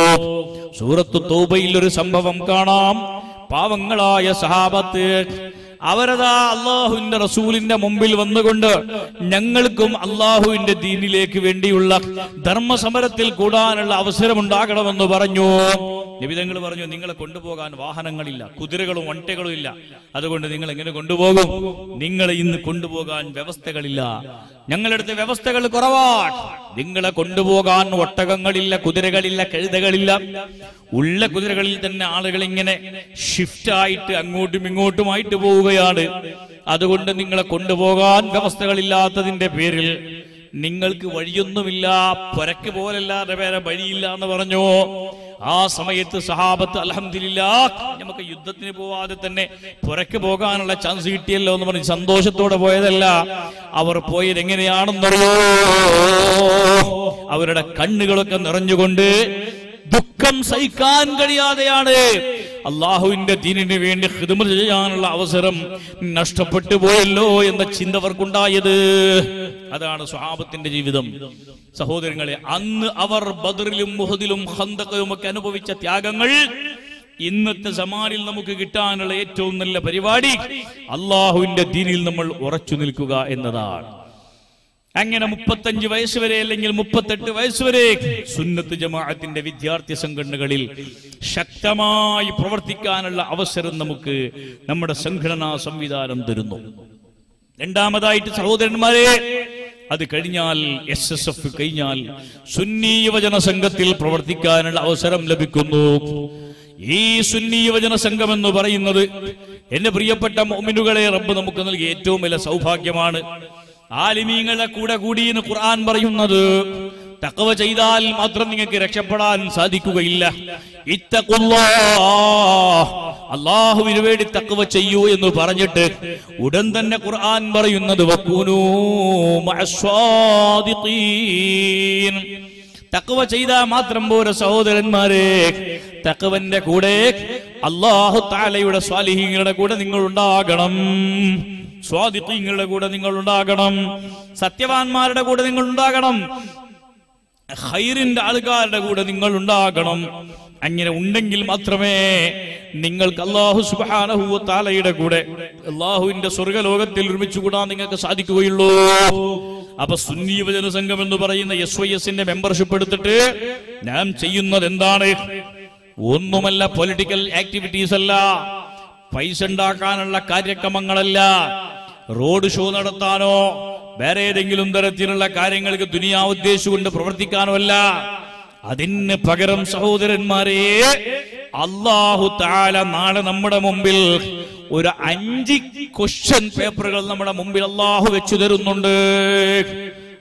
സൂറത്ത് തോബയിൽ ഒരു സംഭവം കാണാം. പാവങ്ങളായ സഹാബത്ത് അവരതാ അള്ളാഹുവിന്റെ റസൂലിന്റെ മുമ്പിൽ വന്നുകൊണ്ട് ഞങ്ങൾക്കും അള്ളാഹുവിന്റെ ദീനിലേക്ക് വേണ്ടിയുള്ള ധർമ്മസമരത്തിൽ കൂടാനുള്ള അവസരമുണ്ടാകണമെന്ന് പറഞ്ഞു. നിബിതങ്ങൾ പറഞ്ഞു നിങ്ങളെ കൊണ്ടുപോകാൻ വാഹനങ്ങളില്ല കുതിരകളും ഒണ്ടകളും ഇല്ല. അതുകൊണ്ട് നിങ്ങൾ എങ്ങനെ കൊണ്ടുപോകും? നിങ്ങളെ ഇന്ന് കൊണ്ടുപോകാൻ വ്യവസ്ഥകളില്ല. ഞങ്ങളെടുത്ത് വ്യവസ്ഥകൾ കുറവാണ് നിങ്ങളെ കൊണ്ടുപോകാൻ ഒട്ടകങ്ങളില്ല കുതിരകളില്ല കഴുതകളില്ല. ഉള്ള കുതിരകളിൽ തന്നെ ആളുകൾ ഇങ്ങനെ ഷിഫ്റ്റ് ആയിട്ട് അങ്ങോട്ടും ഇങ്ങോട്ടുമായിട്ട് പോവുകയാണ് അതുകൊണ്ട് നിങ്ങളെ കൊണ്ടുപോകാൻ വ്യവസ്ഥകളില്ലാത്തതിന്റെ പേരിൽ നിങ്ങൾക്ക് വഴിയൊന്നുമില്ല പുരക്ക് പോലല്ലാതെ വേറെ വഴിയില്ല എന്ന് പറഞ്ഞു? ആ സമയത്ത് സഹാബത്ത് അലഹമില്ല നമുക്ക് യുദ്ധത്തിന് പോവാതെ തന്നെ പുരക്ക് പോകാനുള്ള ചാൻസ് കിട്ടിയല്ലോ എന്ന് പറഞ്ഞ് സന്തോഷത്തോടെ പോയതല്ല. അവർ പോയത് എങ്ങനെയാണെന്നറിയോ? അവരുടെ കണ്ണുകളൊക്കെ നിറഞ്ഞുകൊണ്ട് ദുഃഖം സഹിക്കാൻ കഴിയാതെയാണ് അള്ളാഹുവിന്റെ ദീനിന് വേണ്ടി ഹിദ്മ ചെയ്യാനുള്ള അവസരം നഷ്ടപ്പെട്ടു പോയല്ലോ എന്ന ചിന്ത അവർക്കുണ്ടായത്. അതാണ് സ്വഹാബത്തിന്റെ ജീവിതം. സഹോദരങ്ങളെ അന്ന് അവർ ബദറിലും മുഹദിലും ഹന്തകയും ഒക്കെ അനുഭവിച്ച ത്യാഗങ്ങൾ ഇന്നത്തെ സമാനിൽ നമുക്ക് കിട്ടാനുള്ള ഏറ്റവും നല്ല പരിപാടി അള്ളാഹുവിന്റെ ദീനിൽ നമ്മൾ ഉറച്ചു നിൽക്കുക എന്നതാണ്. അങ്ങനെ മുപ്പത്തഞ്ച് വയസ്സ് വരെ അല്ലെങ്കിൽ മുപ്പത്തെട്ട് വയസ്സ് വരെ സുന്നത്ത് ജമാഅത്തിന്റെ വിദ്യാർത്ഥി സംഘടനകളിൽ ശക്തമായി പ്രവർത്തിക്കാനുള്ള അവസരം നമുക്ക് നമ്മുടെ സംഘടനാ സംവിധാനം തരുന്നു. രണ്ടാമതായിട്ട് സഹോദരന്മാരെ അത് കഴിഞ്ഞാൽ എസ് എസ് എഫ് കഴിഞ്ഞാൽ സുന്നി യുവജന സംഘത്തിൽ പ്രവർത്തിക്കാനുള്ള അവസരം ലഭിക്കുന്നു. ഈ സുന്നി യുവജന സംഘം എന്ന് പറയുന്നത് എന്റെ പ്രിയപ്പെട്ട മോമിനുകളെ റബ്ബ് നമുക്ക് നൽകിയ ഏറ്റവും വലിയ സൗഭാഗ്യമാണ്. ആലിമീങ്ങളെ കൂടെ കൂടി എന്ന് ഖുർആൻ പറയുന്നത് തക്കവ ചെയ്താൽ മാത്രം നിങ്ങൾക്ക് രക്ഷപ്പെടാൻ സാധിക്കുകയില്ല. അള്ളാഹുവിന് വേണ്ടി തക്കവ ചെയ്യൂ എന്ന് പറഞ്ഞിട്ട് ഉടൻ തന്നെ ഖുർആൻ പറയുന്നത്. തക്കവ ചെയ്താൽ മാത്രം പോരെ സഹോദരന്മാരെ. തക്കവന്റെ കൂടെ അള്ളാഹു താലയുടെ സ്വാലിഹീങ്ങളുടെ കൂടെ നിങ്ങൾ ഉണ്ടാകണം സ്വാദിഖീങ്ങളുടെ കൂടെ നിങ്ങൾ ഉണ്ടാകണം സത്യവാന്മാരുടെ കൂടെ നിങ്ങൾ ഉണ്ടാകണം ഹൈറിന്റെ ആൾക്കാരുടെ കൂടെ നിങ്ങൾ ഉണ്ടാകണം അങ്ങനെ ഉണ്ടെങ്കിൽ മാത്രമേ നിങ്ങൾക്ക് അള്ളാഹു സുബാനഹു കൂടെ അള്ളാഹുവിന്റെ സ്വർഗലോകത്തിൽ ഒരുമിച്ച് കൂടാൻ നിങ്ങൾക്ക് സാധിക്കുകയുള്ളൂ. അപ്പൊ സുന്നി യുവജന സംഘം എന്ന് പറയുന്ന എസ് വൈ എസിന്റെ മെമ്പർഷിപ്പ് എടുത്തിട്ട് ഞാൻ ചെയ്യുന്നത് എന്താണ്? ഒന്നുമല്ല പൊളിറ്റിക്കൽ ആക്ടിവിറ്റീസ് അല്ല. പൈസ ഉണ്ടാക്കാനുള്ള കാര്യക്രമങ്ങളല്ല. റോഡ് ഷോ നടത്താനോ വേറെ ഏതെങ്കിലും തരത്തിലുള്ള കാര്യങ്ങൾക്ക് ദുനിയാ ഉദ്ദേശിച്ചുകൊണ്ട് പ്രവർത്തിക്കാനോ അല്ല അതിന് പകരം സഹോദരന്മാരെ അള്ളാഹു താല നാളെ നമ്മുടെ മുമ്പിൽ ഒരു അഞ്ച് ക്വസ്റ്റ്യൻ പേപ്പറുകൾ നമ്മുടെ മുമ്പിൽ അള്ളാഹു വെച്ചു തരുന്നുണ്ട്.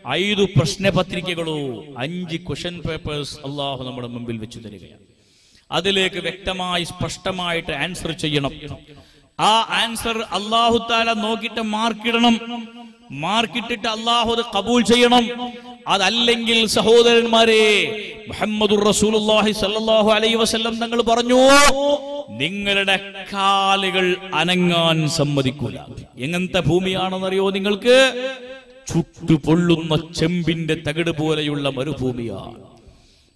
ഐതു പ്രശ്ന പത്രികകളോ അഞ്ച് ക്വസ്റ്റ്യൻ പേപ്പേഴ്സ് അള്ളാഹു നമ്മുടെ മുമ്പിൽ വെച്ചു തരികയാണ്. അതിലേക്ക് വ്യക്തമായി സ്പഷ്ടമായിട്ട് ആൻസർ ചെയ്യണം. ആ ആൻസർ അള്ളാഹു താല നോക്കിയിട്ട് മാർക്കിടണം. മാർക്കിട്ടിട്ട് അള്ളാഹു അത് കബൂൽ ചെയ്യണം. അതല്ലെങ്കിൽ സഹോദരന്മാരെ റസൂലുള്ളാഹി അലൈഹി വസല്ലം തങ്ങൾ പറഞ്ഞു നിങ്ങളുടെ കാലുകൾ അനങ്ങാൻ സമ്മതിക്കൂല. എങ്ങനത്തെ ഭൂമിയാണെന്നറിയോ നിങ്ങൾക്ക്? ചുട്ടുപൊള്ളുന്ന ചെമ്പിന്റെ തകിട് പോലെയുള്ള മരുഭൂമിയാണ്.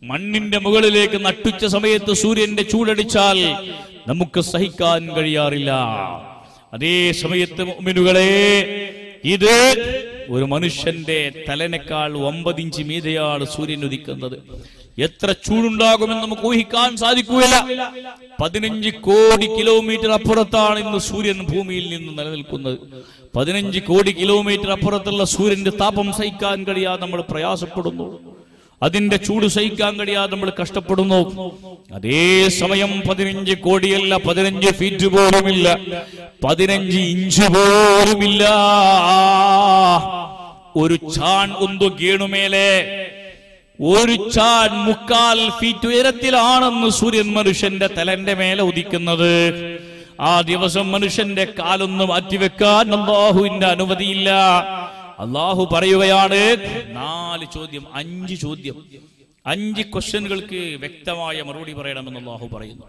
മണ്ണിന്റെ മുകളിലേക്ക് നട്ടുച്ച സമയത്ത് സൂര്യന്റെ ചൂടടിച്ചാൽ നമുക്ക് സഹിക്കാൻ കഴിയാറില്ല. അതേ സമയത്ത് മിനുകളെ ഇത് ഒരു മനുഷ്യന്റെ തലനേക്കാൾ ഒമ്പത് ഇഞ്ച് മീതെയാണ് സൂര്യൻ ഉദിക്കുന്നത്. എത്ര ചൂടുണ്ടാകുമെന്ന് നമുക്ക് ഊഹിക്കാൻ സാധിക്കുകയില്ല പതിനഞ്ച് കോടി കിലോമീറ്റർ അപ്പുറത്താണ് ഇന്ന് സൂര്യൻ ഭൂമിയിൽ നിന്ന് നിലനിൽക്കുന്നത്. പതിനഞ്ച് കോടി കിലോമീറ്റർ അപ്പുറത്തുള്ള സൂര്യന്റെ താപം സഹിക്കാൻ കഴിയാതെ നമ്മൾ പ്രയാസപ്പെടുന്നു. അതിന്റെ ചൂട് സഹിക്കാൻ കഴിയാതെ നമ്മൾ കഷ്ടപ്പെടുന്നു. അതേ സമയം പതിനഞ്ച് കോടിയല്ല പതിനഞ്ച് ഫീറ്റ് പോലുമില്ല. പതിനഞ്ച് ഇഞ്ച് പോലുമില്ല. ഒരു ചാൻ ഉന്തു ഗേണുമേലെ ഒരു ചാൻ മുക്കാൽ ഫീറ്റ് ഉയരത്തിലാണെന്ന് സൂര്യൻ മനുഷ്യന്റെ തലന്റെ മേലെ ഉദിക്കുന്നത്. ആ ദിവസം മനുഷ്യന്റെ കാലൊന്ന് മാറ്റിവെക്കാൻ അള്ളാഹുവിന്റെ അനുമതിയില്ല. അള്ളാഹു പറയുകയാണ് നാല് ചോദ്യം അഞ്ച് ചോദ്യം. അഞ്ച് ക്വസ്റ്റ്യനുകൾക്ക് വ്യക്തമായ മറുപടി പറയണമെന്ന് അള്ളാഹു പറയുന്നു.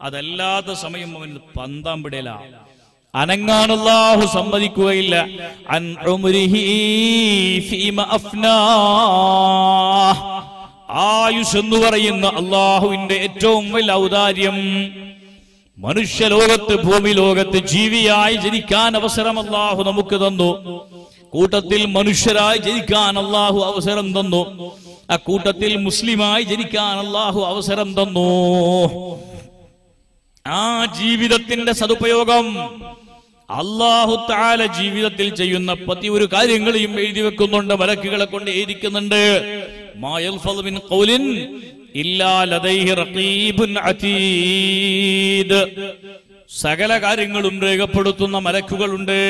അതല്ലാത്ത സമയം അവൻ പന്താം പിടല അനങ്ങാൻ അല്ലാഹു സമ്മതിക്കുകയില്ല. ആയുഷ് എന്ന് പറയുന്ന അള്ളാഹുവിന്റെ ഏറ്റവും വലിയ ഔദാര്യം മനുഷ്യലോകത്ത് ഭൂമി ലോകത്ത് ജീവിയായി ജനിക്കാൻ അവസരം അള്ളാഹു നമുക്ക് തന്നു. കൂട്ടത്തിൽ മനുഷ്യരായി ജനിക്കാൻ അള്ളാഹു അവസരം തന്നു. ആ കൂട്ടത്തിൽ മുസ്ലിമായി ജനിക്കാൻ അള്ളാഹു അവസരം തന്നു. ആ ജീവിതത്തിന്റെ സദുപയോഗം അള്ളാഹു താല ജീവിതത്തിൽ ചെയ്യുന്ന പത്തി ഒരു കാര്യങ്ങളെയും എഴുതി വെക്കുന്നുണ്ട് വലക്കുകളെ കൊണ്ട് എഴുതിക്കുന്നുണ്ട്. മായൽ സകല കാര്യങ്ങളും രേഖപ്പെടുത്തുന്ന മലക്കുകളുണ്ട്.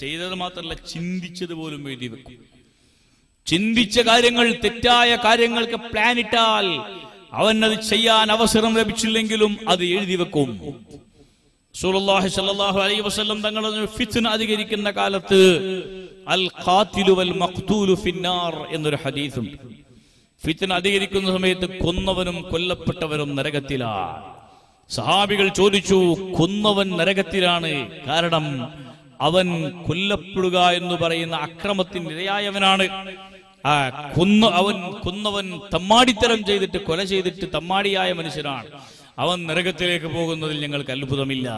ചെയ്തത് മാത്രമല്ല ചിന്തിച്ചത് പോലും എഴുതി വെക്കും. ചിന്തിച്ച കാര്യങ്ങൾ തെറ്റായ കാര്യങ്ങൾക്ക് പ്ലാൻ ഇട്ടാൽ അവൻ അത് ചെയ്യാൻ അവസരം ലഭിച്ചില്ലെങ്കിലും അത് എഴുതി വെക്കും. റസൂലുള്ളാഹി സല്ലല്ലാഹു അലൈഹി വസല്ലം തങ്ങൾ ഫിത്ന അധികരിക്കുന്ന കാലത്ത് അൽ ഖാതിലു വൽ മഖ്തൂലു ഫിന്നാർ എന്നൊരു ഹദീസുണ്ട്. ഫിത്ന അധികരിക്കുന്ന സമയത്ത് കൊന്നവനും കൊല്ലപ്പെട്ടവനും നരകത്തിലാണ്. സഹാബികൾ ചോദിച്ചു കൊന്നവൻ നരകത്തിലാണ്? കാരണം അവൻ കൊല്ലപ്പെടുക എന്ന് പറയുന്ന അക്രമത്തിന് ഇരയായവനാണ് ആ കൊന്നു അവൻ കൊന്നവൻ തമ്മാടിത്തരം ചെയ്തിട്ട് കൊല ചെയ്തിട്ട് തമ്മാടിയായ മനുഷ്യനാണ്. അവൻ നരകത്തിലേക്ക് പോകുന്നതിൽ ഞങ്ങൾക്ക് അത്ഭുതമില്ല.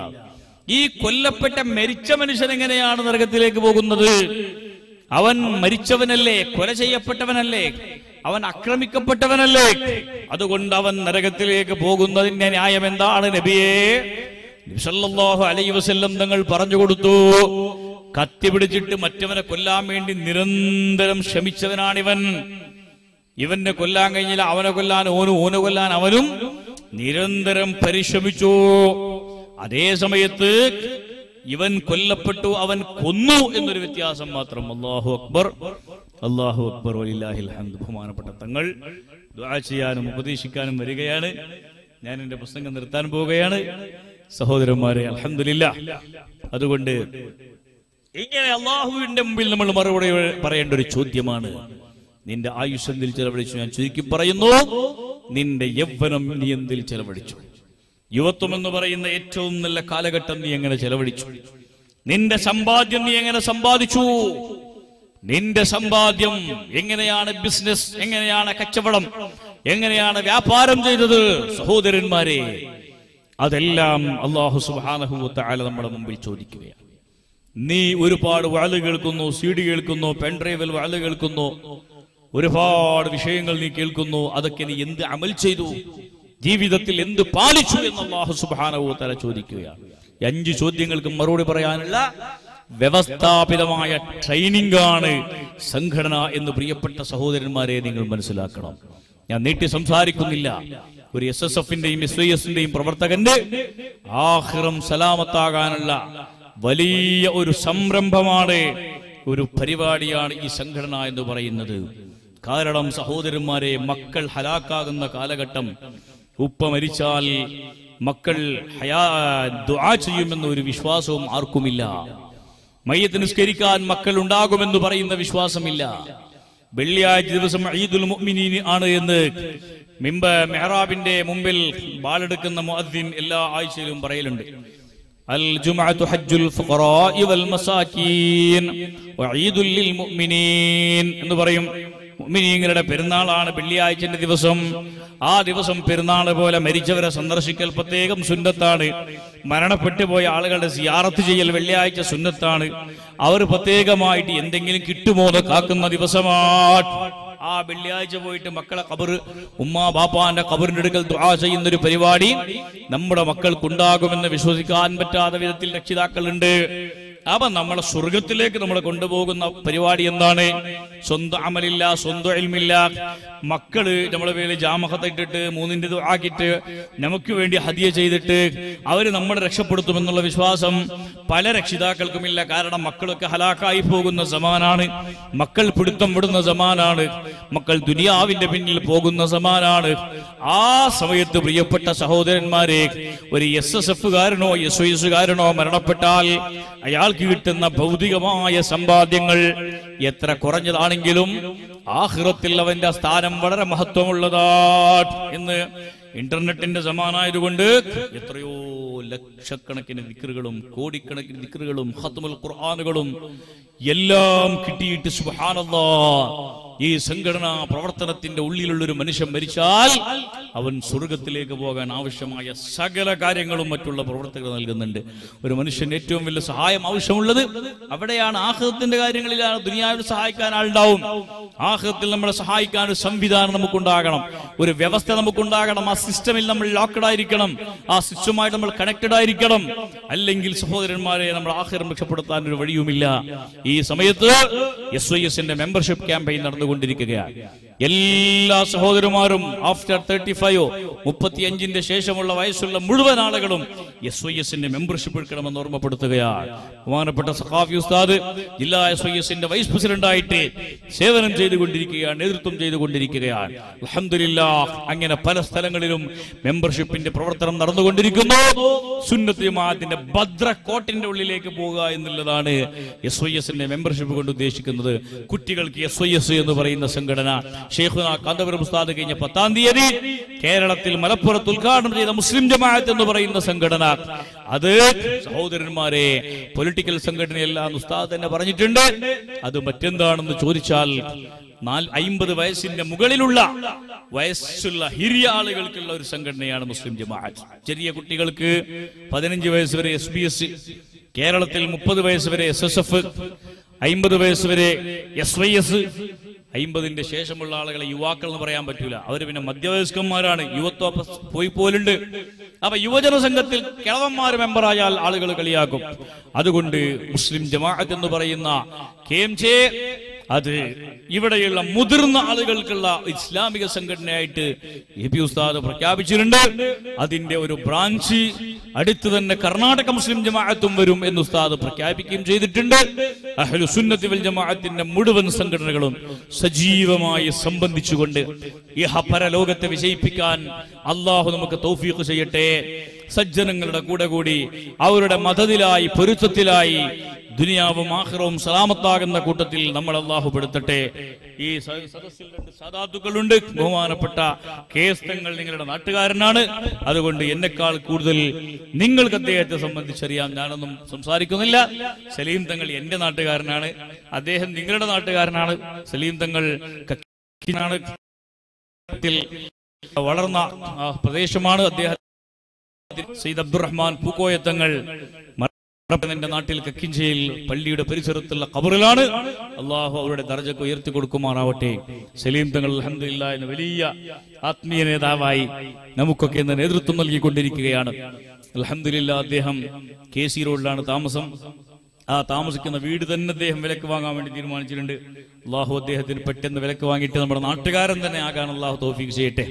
ഈ കൊല്ലപ്പെട്ട മരിച്ച മനുഷ്യൻ എങ്ങനെയാണ് നരകത്തിലേക്ക് പോകുന്നത്? അവൻ മരിച്ചവനല്ലേ കൊല ചെയ്യപ്പെട്ടവനല്ലേ അവൻ ആക്രമിക്കപ്പെട്ടവനല്ലേ? അതുകൊണ്ട് അവൻ നരകത്തിലേക്ക് പോകുന്നതിന്റെ ന്യായം എന്താണ് നബിയെ? നബി അലൈ വസല്ലം തങ്ങൾ പറഞ്ഞു കൊടുത്തു കത്തി പിടിച്ചിട്ട് മറ്റവനെ കൊല്ലാൻ വേണ്ടി നിരന്തരം ശ്രമിച്ചവനാണിവൻ. ഇവന്റെ കൊല്ലാൻ കഴിഞ്ഞില്ല അവനെ കൊല്ലാൻ ഓനും ഓനെ കൊല്ലാൻ അവനും നിരന്തരം പരിശ്രമിച്ചു. അതേ സമയത്ത് ഇവൻ കൊല്ലപ്പെട്ടു അവൻ കൊന്നു എന്നൊരു വ്യത്യാസം മാത്രം. അള്ളാഹു അക്ബർ അള്ളാഹു അക്ബർ വലില്ലാഹിൽ ഹംദ് ബഹുമാനപ്പെട്ട തങ്ങൾ ചെയ്യാനും ഉപദേശിക്കാനും വരികയാണ്. ഞാൻ എന്റെ പ്രസംഗം നിർത്താൻ പോവുകയാണ്. സഹോദരന്മാരെ അലഹമില്ല അതുകൊണ്ട് ഇങ്ങനെ അള്ളാഹുവിന്റെ മുമ്പിൽ നമ്മൾ മറുപടി പറയേണ്ട ഒരു ചോദ്യമാണ്. നിന്റെ ആയുഷ് എന്തിൽ ചെലവഴിച്ചു? ഞാൻ ചുരുക്കി പറയുന്നു നിന്റെ യൗവനം നീ എന്തിൽ ചെലവഴിച്ചു? യുവത്വം എന്ന് പറയുന്ന ഏറ്റവും നല്ല കാലഘട്ടം നീ എങ്ങനെ ചെലവഴിച്ചു? നിന്റെ സമ്പാദ്യം നീ എങ്ങനെ സമ്പാദിച്ചു? നിന്റെ സമ്പാദ്യം എങ്ങനെയാണ് ബിസിനസ് എങ്ങനെയാണ് കച്ചവടം എങ്ങനെയാണ് വ്യാപാരം ചെയ്തത്? സഹോദരന്മാരെ അതെല്ലാം അള്ളാഹു സുബ്ഹാനഹു വതആല നമ്മുടെ മുമ്പിൽ ചോദിക്കുകയാണ്. നീ ഒരുപാട് വാൾ കേൾക്കുന്നു സി ഡി കേൾക്കുന്നു പെൻഡ്രൈവിൽ വാൾ കേൾക്കുന്നു ഒരുപാട് വിഷയങ്ങൾ നീ കേൾക്കുന്നു അതൊക്കെ നീ എന്ത് അമൽ ചെയ്തു? ജീവിതത്തിൽ എന്ത് പാലിച്ചു എന്ന് അള്ളാഹു സുബ്ഹാനഹു വതആല ചോദിക്കുകയാണ്. അഞ്ച് ചോദ്യങ്ങൾക്ക് മറുപടി പറയാനുള്ള വ്യവസ്ഥാപിതമായ ട്രെയിനിങ് ആണ് സംഘടന എന്ന് പ്രിയപ്പെട്ട സഹോദരന്മാരെ നിങ്ങൾ മനസ്സിലാക്കണം. ഞാൻ നീട്ടി സംസാരിക്കുന്നില്ല. ഒരു എസ് എസ് എഫിന്റെയും എസ് ഐ എസിന്റെയും പ്രവർത്തകന്റെ ആഹ്റം സലാമത്താകാനുള്ള വലിയ ഒരു സംരംഭമാണ് ഒരു പരിപാടിയാണ് ഈ സംഘടന എന്ന് പറയുന്നത്. കാരണം സഹോദരന്മാരെ മക്കൾ ഹലാക്കാകുന്ന കാലഘട്ടം ഉപ്പ മരിച്ചാൽ മക്കൾ ദുആ ചെയ്യുമെന്ന ഒരു വിശ്വാസവും ആർക്കുമില്ല. മയ്യത്ത് നിസ്കരിക്കാൻ മക്കൾ ഉണ്ടാകുമെന്ന് പറയുന്ന വിശ്വാസമില്ല. വെള്ളിയാഴ്ച ദിവസം ഈദുൽ മുഅ്മിനീൻ ആണ് എന്ന് മിമ്പ മെഹ്റാബിന്റെ മുമ്പിൽ ബാലെടുക്കുന്ന മുഅദ്ദിൻ എല്ലാ ആഴ്ചയിലും പറയലുണ്ട്. അൽ ഹജ്ജുൽ ഫുഖറാഇ വൽ ലിൽ മുഅ്മിനീൻ എന്ന് പറയും. മുഅ്മിനീങ്ങളുടെ പെരുന്നാളാണ് വെള്ളിയാഴ്ചന്റെ ദിവസം. ആ ദിവസം പെരുന്നാൾ പോലെ മരിച്ചവരെ സന്ദർശിക്കൽ പ്രത്യേകം സുന്നത്താണ്. മരണപ്പെട്ടു പോയ ആളുകളുടെ സിയാറത്ത് ചെയ്യൽ വെള്ളിയാഴ്ച സുന്നത്താണ്. അവർ പ്രത്യേകമായിട്ട് എന്തെങ്കിലും കിട്ടുമോ എന്ന് കാക്കുന്ന ദിവസമാണ്. ആ വെള്ളിയാഴ്ച പോയിട്ട് മക്കളെ കബർ ഉമ്മാ ബാപ്പാന്റെ കബറിന്റെ അടുക്കൽ ദുആ ചെയ്യുന്ന ഒരു പരിപാടി നമ്മുടെ മക്കൾക്കുണ്ടാകുമെന്ന് വിശ്വസിക്കാൻ പറ്റാത്ത വിധത്തിൽ രക്ഷിതാക്കളുണ്ട്. അപ്പൊ നമ്മളെ സ്വർഗത്തിലേക്ക് നമ്മളെ കൊണ്ടുപോകുന്ന പരിപാടി എന്താണ്? സ്വന്തം അമലില്ല സ്വന്തം എൽമില്ല മക്കൾ നമ്മളെ പേര് ജാമഹത്തിട്ടിട്ട് മൂന്നിന്റെ ഇത് ആക്കിയിട്ട് നമുക്ക് വേണ്ടി ഹദിയ ചെയ്തിട്ട് അവർ നമ്മളെ രക്ഷപ്പെടുത്തുമെന്നുള്ള വിശ്വാസം പല രക്ഷിതാക്കൾക്കുമില്ല കാരണം മക്കളൊക്കെ ഹലാക്കായി പോകുന്ന സമാനാണ്. മക്കൾ പിടുത്തം വിടുന്ന സമാനാണ്. മക്കൾ ദുനിയാവിന്റെ പിന്നിൽ പോകുന്ന സമാനാണ്. ആ സമയത്ത് പ്രിയപ്പെട്ട സഹോദരന്മാരെ ഒരു എസ് എസ് എഫുകാരനോ എസ് എസ് കാരനോ മരണപ്പെട്ടാൽ അയാൾക്ക് കിട്ടുന്ന ഭൗതികമായ സമ്പാദ്യങ്ങൾ എത്ര കുറഞ്ഞതാണെങ്കിലും ആഹ്റത്തിൽ അവന്റെ സ്ഥാനം വളരെ മഹത്വമുള്ളതാണ് എന്ന് ഇന്റർനെറ്റിന്റെ സമാനായതുകൊണ്ട് എത്രയോ ലക്ഷക്കണക്കിന് ദിക്റുകളും കോടിക്കണക്കിന് ദിക്റുകളും ഹത്തുമുൽ ഖുർആാനുകളും എല്ലാം കിട്ടിയിട്ട് സുബ്ഹാനല്ലാ ഈ സംഘടനാ പ്രവർത്തനത്തിന്റെ ഉള്ളിലുള്ളൊരു മനുഷ്യൻ മരിച്ചാൽ അവൻ സ്വർഗത്തിലേക്ക് പോകാൻ ആവശ്യമായ സകല കാര്യങ്ങളും മറ്റുള്ള പ്രവർത്തകർ നൽകുന്നുണ്ട്. ഒരു മനുഷ്യന് ഏറ്റവും വലിയ സഹായം ആവശ്യമുള്ളത് അവിടെയാണ്. ആഹൃതത്തിന്റെ കാര്യങ്ങളിലാണ്. ദുനിയാവിൽ സഹായിക്കാൻ ആളുണ്ടാവും. ആഹൃതത്തിൽ നമ്മളെ സഹായിക്കാൻ ഒരു സംവിധാനം നമുക്കുണ്ടാകണം. ഒരു വ്യവസ്ഥ നമുക്കുണ്ടാകണം. ആ സിസ്റ്റമിൽ നമ്മൾ ലോക്കഡ് ആയിരിക്കണം. ആ സിസ്റ്റമായിട്ട് നമ്മൾ കണക്റ്റഡ് ആയിരിക്കണം. അല്ലെങ്കിൽ സഹോദരന്മാരെ നമ്മൾ ആഹ്ലം രക്ഷപ്പെടുത്താൻ ഒരു വഴിയുമില്ല. ഈ സമയത്ത് എസ് ഐ എസിന്റെ മെമ്പർഷിപ്പ് ക്യാമ്പയിൻ നടന്നുകൊണ്ടിരിക്കുകയാണ് എല്ലാ സഹോദരന്മാരും ആഫ്റ്റർ തേർട്ടി ഫൈവ് മുപ്പത്തിയഞ്ചിന്റെ ശേഷമുള്ള വയസ്സുള്ള മുഴുവൻ ആളുകളും എസ് ഐ എസിന്റെ മെമ്പർഷിപ്പ് എടുക്കണമെന്ന് ഓർമ്മപ്പെടുത്തുകയാണ്. ബഹുമാനപ്പെട്ട സഖാഫി ഉസ്താദ് ജില്ലാ എസ് ഐ എസിന്റെ വൈസ് പ്രസിഡന്റായിട്ട് സേവനം ചെയ്തുകൊണ്ടിരിക്കുകയാണ് നേതൃത്വം ചെയ്തുകൊണ്ടിരിക്കുകയാണ്. അൽഹംദുലില്ലാ അങ്ങനെ പല സ്ഥലങ്ങളിലും മെമ്പർഷിപ്പിന്റെ പ്രവർത്തനം നടന്നുകൊണ്ടിരിക്കുന്നു. സുന്നത്ത് ജമാഅത്തിന്റെ ഭദ്രക്കോട്ടിന്റെ ഉള്ളിലേക്ക് പോവുക എന്നുള്ളതാണ് എസ് വൈ എസിന്റെ മെമ്പർഷിപ്പ് കൊണ്ട് ഉദ്ദേശിക്കുന്നത്. കുട്ടികൾക്ക് എസ് വൈ എസ് എന്ന് പറയുന്ന സംഘടന. ഷെയ്ഖുന കാന്തപുരം ഉസ്താദ് കഴിഞ്ഞ പത്താം തീയതി കേരളത്തിൽ മലപ്പുറത്ത് ഉദ്ഘാടനം ചെയ്ത മുസ്ലിം ജമാഅത്ത് എന്ന് പറയുന്ന സംഘടന. അത് സഹോദരന്മാരെ പൊളിറ്റിക്കൽ സംഘടനയല്ല ഉസ്താദ് തന്നെ പറഞ്ഞിട്ടുണ്ട്. അത് മറ്റെന്താണെന്ന് ചോദിച്ചാൽ അയിമ്പത് വയസ്സിന്റെ മുകളിലുള്ള വയസ്സുള്ള ഹിരിയ ആളുകൾക്കുള്ള ഒരു സംഘടനയാണ് മുസ്ലിം ജമാഅത്ത്. ചെറിയ കുട്ടികൾക്ക് പതിനഞ്ച് വയസ്സ് വരെ എസ് ബി എസ് കേരളത്തിൽ മുപ്പത് വയസ്സ് വരെ എസ് എസ് എഫ് അയിമ്പത് വയസ്സ് വരെ എസ് വൈ എസ് അയിമ്പതിന്റെ ശേഷമുള്ള ആളുകളെ യുവാക്കൾ എന്ന് പറയാൻ പറ്റൂല. അവർ പിന്നെ മധ്യവയസ്കന്മാരാണ്. യുവത്വ പോയി പോലുണ്ട് അപ്പൊ യുവജന സംഘത്തിൽ കിളവന്മാർ മെമ്പറായാൽ ആളുകൾ കളിയാക്കും. അതുകൊണ്ട് മുസ്ലിം ജമാഅത്ത് എന്ന് പറയുന്ന കെ എം ജെ അത് ഇവിടെയുള്ള മുതിർന്ന ആളുകൾക്കുള്ള ഇസ്ലാമിക സംഘടനയായിട്ട് എ പി ഉസ്താദ് പ്രഖ്യാപിച്ചിട്ടുണ്ട്. അതിന്റെ ഒരു ബ്രാഞ്ച് അടുത്ത് തന്നെ കർണാടക മുസ്ലിം ജമാഅത്തും വരും എന്ന് ഉസ്താദ് പ്രഖ്യാപിക്കുകയും ചെയ്തിട്ടുണ്ട്. അഹ്ലു സുന്നത്തി വൽ ജമാഅത്തിന്റെ മുഴുവൻ സംഘടനകളും സജീവമായി സംബന്ധിച്ചുകൊണ്ട് ഇഹ പരലോകത്തെ വിജയിപ്പിക്കാൻ അള്ളാഹു നമുക്ക് തൗഫീഖ് ചെയ്യട്ടെ. സജ്ജനങ്ങളുടെ കൂടെ കൂടി അവരുടെ മതത്തിലായി പൊരുത്തത്തിലായി ദുനിയാവും ആഹ്റവും സലാമത്താകുന്ന കൂട്ടത്തിൽ നമ്മൾ അള്ളാഹു പെടുത്തട്ടെ. ഈ സദസ്സിൽ രണ്ട് സാധാത്തുക്കളുണ്ട് ബഹുമാനപ്പെട്ട കേസ്തങ്ങൾ നിങ്ങളുടെ നാട്ടുകാരനാണ്. അതുകൊണ്ട് എന്നെക്കാൾ കൂടുതൽ നിങ്ങൾക്ക് അദ്ദേഹത്തെ സംബന്ധിച്ചറിയാം. ഞാനൊന്നും സംസാരിക്കുന്നില്ല. സലീം തങ്ങൾ എന്റെ നാട്ടുകാരനാണ്. അദ്ദേഹം നിങ്ങളുടെ നാട്ടുകാരനാണ്. സലീം തങ്ങൾ വളർന്ന പ്രദേശമാണ് അദ്ദേഹം. സയ്യിദ് അബ്ദുറഹ്മാൻ പൂക്കോയത്തങ്ങൾ മരണപ്പെട്ടതിന്റെ നാട്ടിൽ കക്കിഞ്ചയിൽ പള്ളിയുടെ പരിസരത്തുള്ള കബറിലാണ് അള്ളാഹു അവരുടെ ദർജക്ക് ഉയർത്തി കൊടുക്കുമാറാവട്ടെ. സലീം തങ്ങൾ അൽഹംദുലില്ലാ എന്ന വലിയ ആത്മീയ നേതാവായി നമുക്കൊക്കെ ഇന്ന് നേതൃത്വം നൽകിക്കൊണ്ടിരിക്കുകയാണ്. അലഹമില്ല അദ്ദേഹം കെ സി റോഡിലാണ് താമസം. ആ താമസിക്കുന്ന വീട് തന്നെ അദ്ദേഹം വിലക്ക് വാങ്ങാൻ വേണ്ടി തീരുമാനിച്ചിട്ടുണ്ട്. അള്ളാഹു അദ്ദേഹത്തിന് പെട്ടെന്ന് വിലക്ക് വാങ്ങിയിട്ട് നമ്മുടെ നാട്ടുകാരൻ തന്നെ ആകാൻ അള്ളാഹു തോഫീക്ക് ചെയ്യട്ടെ.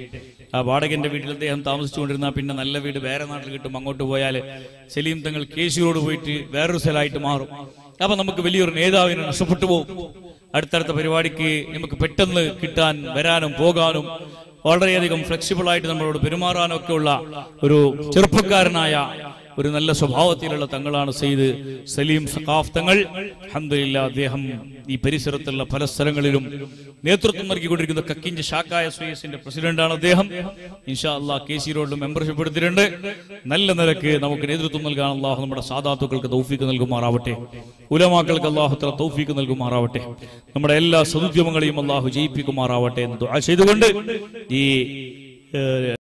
ആ വാടകന്റെ വീട്ടിൽ അദ്ദേഹം താമസിച്ചുകൊണ്ടിരുന്ന പിന്നെ നല്ല വീട് വേറെ നാട്ടിൽ കിട്ടും. അങ്ങോട്ട് പോയാൽ സലീം തങ്ങൾ കേശിയോട് പോയിട്ട് വേറൊരു സ്ഥലമായിട്ട് മാറും. അപ്പൊ നമുക്ക് വലിയൊരു നേതാവിനെ നഷ്ടപ്പെട്ടു പോകും. അടുത്തടുത്ത പരിപാടിക്ക് നമുക്ക് പെട്ടെന്ന് കിട്ടാൻ വരാനും പോകാനും വളരെയധികം ഫ്ലെക്സിബിൾ ആയിട്ട് നമ്മളോട് പെരുമാറാനും ഒക്കെ ഉള്ള ഒരു ചെറുപ്പക്കാരനായ ഒരു നല്ല സ്വഭാവത്തിലുള്ള തങ്ങളാണ് സെയ്ദ് സലീം സഖാഫ് തങ്ങൾ. അഹമ്മദില്ല അദ്ദേഹം ഈ പരിസരത്തുള്ള പല സ്ഥലങ്ങളിലും നേതൃത്വം നൽകിക്കൊണ്ടിരിക്കുന്ന കക്കിഞ്ച് ഷാക്കായ സുയസിന്റെ പ്രസിഡന്റാണ് അദ്ദേഹം. ഇൻഷാ അല്ലാ കെ സി റോഡിൽ മെമ്പർഷിപ്പ് എടുത്തിട്ടുണ്ട്. നല്ല നിലയ്ക്ക് നമുക്ക് നേതൃത്വം നൽകാൻ അള്ളാഹു നമ്മുടെ സാധാത്തുക്കൾക്ക് തൗഫീക്ക് നൽകുമാറാവട്ടെ. ഉലമാക്കൾക്ക് അള്ളാഹു തല തൗഫീക്ക് നൽകുമാറാവട്ടെ. നമ്മുടെ എല്ലാ സദുദ്യമങ്ങളെയും അള്ളാഹു ജയിപ്പിക്കുമാറാവട്ടെ എന്ന് ചെയ്തുകൊണ്ട് ഈ